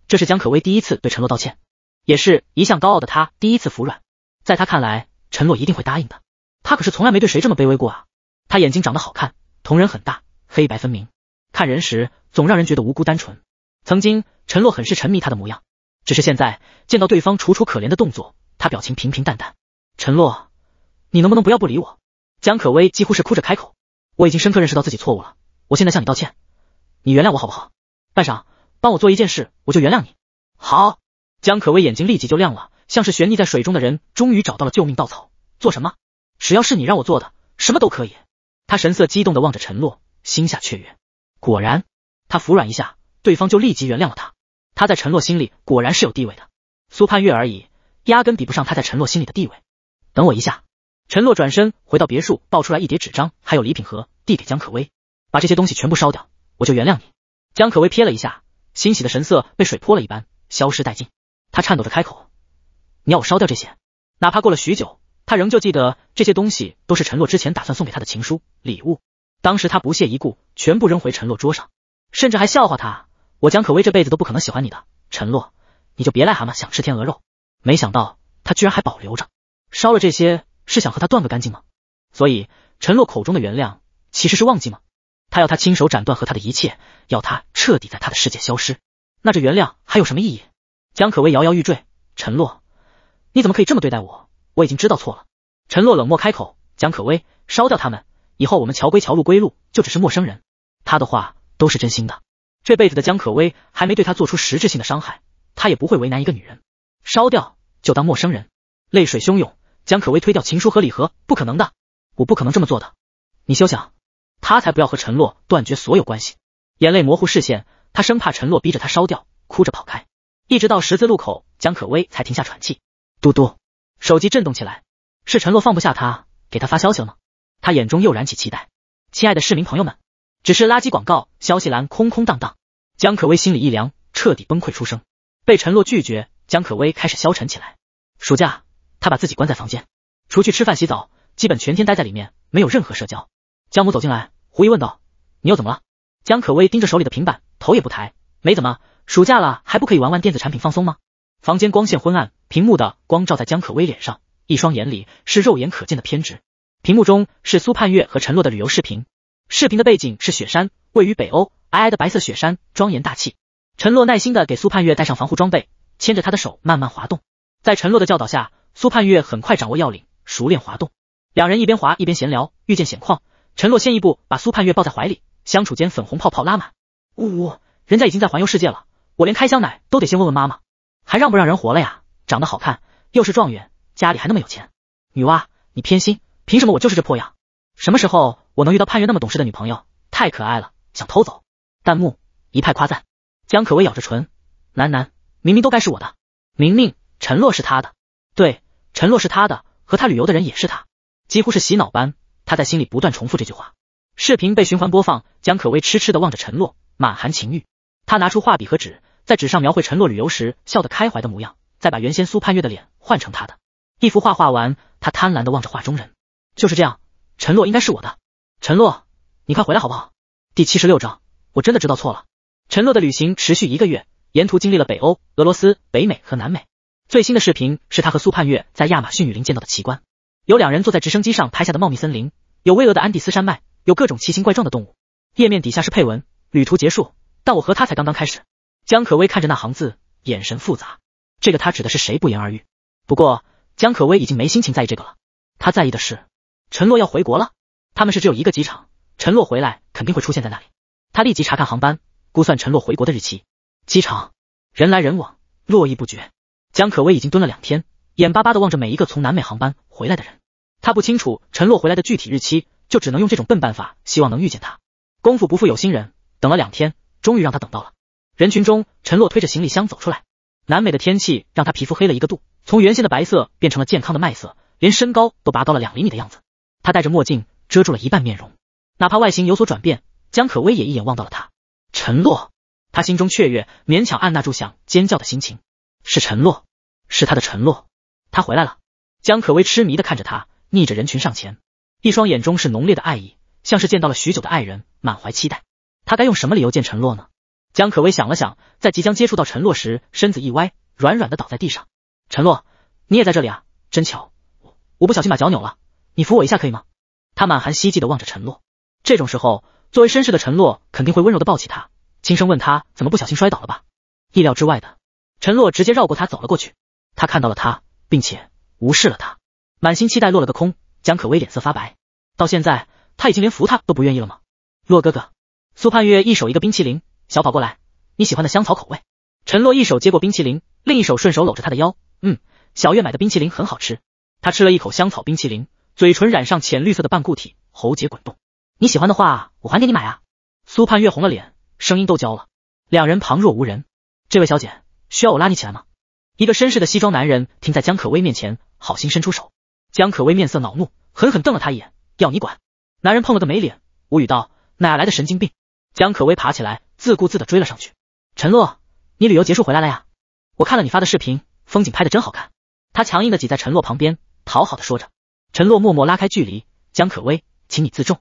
这是江可薇第一次对陈洛道歉，也是一向高傲的他第一次服软。在他看来，陈洛一定会答应的。他可是从来没对谁这么卑微过啊！他眼睛长得好看，瞳仁很大。黑白分明，看人时总让人觉得无辜单纯。曾经陈洛很是沉迷他的模样，只是现在见到对方楚楚可怜的动作，他表情平平淡淡。陈洛，你能不能不要不理我？江可薇几乎是哭着开口。我已经深刻认识到自己错误了，我现在向你道歉，你原谅我好不好？半晌，帮我做一件事，我就原谅你。好。江可薇眼睛立即就亮了，像是悬溺在水中的人，终于找到了救命稻草。做什么？只要是你让我做的，什么都可以。他神色激动的望着陈洛。心下雀跃，果然，他服软一下，对方就立即原谅了他。他在陈洛心里果然是有地位的，苏盼月而已，压根比不上他在陈洛心里的地位。等我一下，陈洛转身回到别墅，抱出来一叠纸张，还有礼品盒，递给江可薇，把这些东西全部烧掉，我就原谅你。江可薇瞥了一下，欣喜的神色被水泼了一般，消失殆尽。他颤抖着开口：“你要我烧掉这些？”哪怕过了许久，他仍旧记得这些东西都是陈洛之前打算送给他的情书礼物。当时他不屑一顾，全部扔回陈洛桌上，甚至还笑话他：“我江可薇这辈子都不可能喜欢你的，陈洛，你就别癞蛤蟆想吃天鹅肉。”没想到他居然还保留着，烧了这些是想和他断个干净吗？所以陈洛口中的原谅其实是忘记吗？他要他亲手斩断和他的一切，要他彻底在他的世界消失，那这原谅还有什么意义？江可薇摇摇欲坠，陈洛，你怎么可以这么对待我？我已经知道错了。陈洛冷漠开口：“江可薇，烧掉他们。”以后我们桥归桥，路归路，就只是陌生人。他的话都是真心的。这辈子的江可薇还没对他做出实质性的伤害，他也不会为难一个女人。烧掉就当陌生人。泪水汹涌，江可薇推掉情书和礼盒，不可能的，我不可能这么做的。你休想，他才不要和陈洛断绝所有关系。眼泪模糊视线，他生怕陈洛逼着他烧掉，哭着跑开。一直到十字路口，江可薇才停下喘气。嘟嘟，手机震动起来，是陈洛放不下他，给他发消息了吗？他眼中又燃起期待。亲爱的市民朋友们，只是垃圾广告，消息栏空空荡荡。江可薇心里一凉，彻底崩溃出声。被陈洛拒绝，江可薇开始消沉起来。暑假，他把自己关在房间，除去吃饭洗澡，基本全天待在里面，没有任何社交。江母走进来，狐疑问道：“你又怎么了？”江可薇盯着手里的平板，头也不抬：“没怎么，暑假了还不可以玩玩电子产品放松吗？”房间光线昏暗，屏幕的光照在江可薇脸上，一双眼里是肉眼可见的偏执。屏幕中是苏盼月和陈洛的旅游视频，视频的背景是雪山，位于北欧，皑皑的白色雪山庄严大气。陈洛耐心的给苏盼月带上防护装备，牵着她的手慢慢滑动。在陈洛的教导下，苏盼月很快掌握要领，熟练滑动。两人一边滑一边闲聊，遇见险况，陈洛先一步把苏盼月抱在怀里，相处间粉红泡泡拉满。呜呜，人家已经在环游世界了，我连开箱奶都得先问问妈妈，还让不让人活了呀？长得好看，又是状元，家里还那么有钱。女娲，你偏心，凭什么我就是这破样？什么时候我能遇到潘月那么懂事的女朋友？太可爱了，想偷走。弹幕一派夸赞。江可薇咬着唇，楠楠，明明都该是我的，明明陈洛是他的，对，陈洛是他的，和他旅游的人也是他，几乎是洗脑般，他在心里不断重复这句话。视频被循环播放，江可薇痴痴的望着陈洛，满含情欲。他拿出画笔和纸，在纸上描绘陈洛旅游时笑得开怀的模样，再把原先苏盼月的脸换成他的。一幅画画完，他贪婪的望着画中人。就是这样，陈洛应该是我的。陈洛，你快回来好不好？第七十六章，我真的知道错了。陈洛的旅行持续一个月，沿途经历了北欧、俄罗斯、北美和南美。最新的视频是他和苏盼月在亚马逊雨林见到的奇观，有两人坐在直升机上拍下的茂密森林，有巍峨的安第斯山脉，有各种奇形怪状的动物。页面底下是配文：旅途结束，但我和他才刚刚开始。江可薇看着那行字，眼神复杂。这个他指的是谁？不言而喻。不过江可薇已经没心情在意这个了，他在意的是陈洛要回国了。他们是只有一个机场，陈洛回来肯定会出现在那里。他立即查看航班。估算陈洛回国的日期，机场人来人往，络绎不绝。江可薇已经蹲了两天，眼巴巴的望着每一个从南美航班回来的人。他不清楚陈洛回来的具体日期，就只能用这种笨办法，希望能遇见他。功夫不负有心人，等了两天，终于让他等到了。人群中，陈洛推着行李箱走出来。南美的天气让他皮肤黑了一个度，从原先的白色变成了健康的麦色，连身高都拔高了两厘米的样子。他戴着墨镜，遮住了一半面容，哪怕外形有所转变，江可薇也一眼望到了他。陈洛，他心中雀跃，勉强按捺住想尖叫的心情。是陈洛，是他的陈洛，他回来了。江可薇痴迷的看着他，逆着人群上前，一双眼中是浓烈的爱意，像是见到了许久的爱人，满怀期待。他该用什么理由见陈洛呢？江可薇想了想，在即将接触到陈洛时，身子一歪，软软的倒在地上。陈洛，你也在这里啊？真巧，我不小心把脚扭了，你扶我一下可以吗？他满含希冀的望着陈洛，这种时候。作为绅士的陈洛肯定会温柔的抱起他，轻声问他怎么不小心摔倒了吧？意料之外的，陈洛直接绕过他走了过去。他看到了他，并且无视了他，满心期待落了个空。江可薇脸色发白，到现在他已经连扶他都不愿意了吗？洛哥哥，苏盼月一手一个冰淇淋，小跑过来，你喜欢的香草口味。陈洛一手接过冰淇淋，另一手顺手搂着他的腰，嗯，小月买的冰淇淋很好吃。他吃了一口香草冰淇淋，嘴唇染上浅绿色的半固体，喉结滚动。你喜欢的话，我还给你买啊！苏盼月红了脸，声音都焦了。两人旁若无人。这位小姐，需要我拉你起来吗？一个绅士的西装男人停在江可薇面前，好心伸出手。江可薇面色恼怒，狠狠瞪了他一眼，要你管！男人碰了个没脸，无语道：哪来的神经病？江可薇爬起来，自顾自的追了上去。陈洛，你旅游结束回来了呀？我看了你发的视频，风景拍的真好看。他强硬的挤在陈洛旁边，讨好的说着。陈洛默默拉开距离，江可薇，请你自重。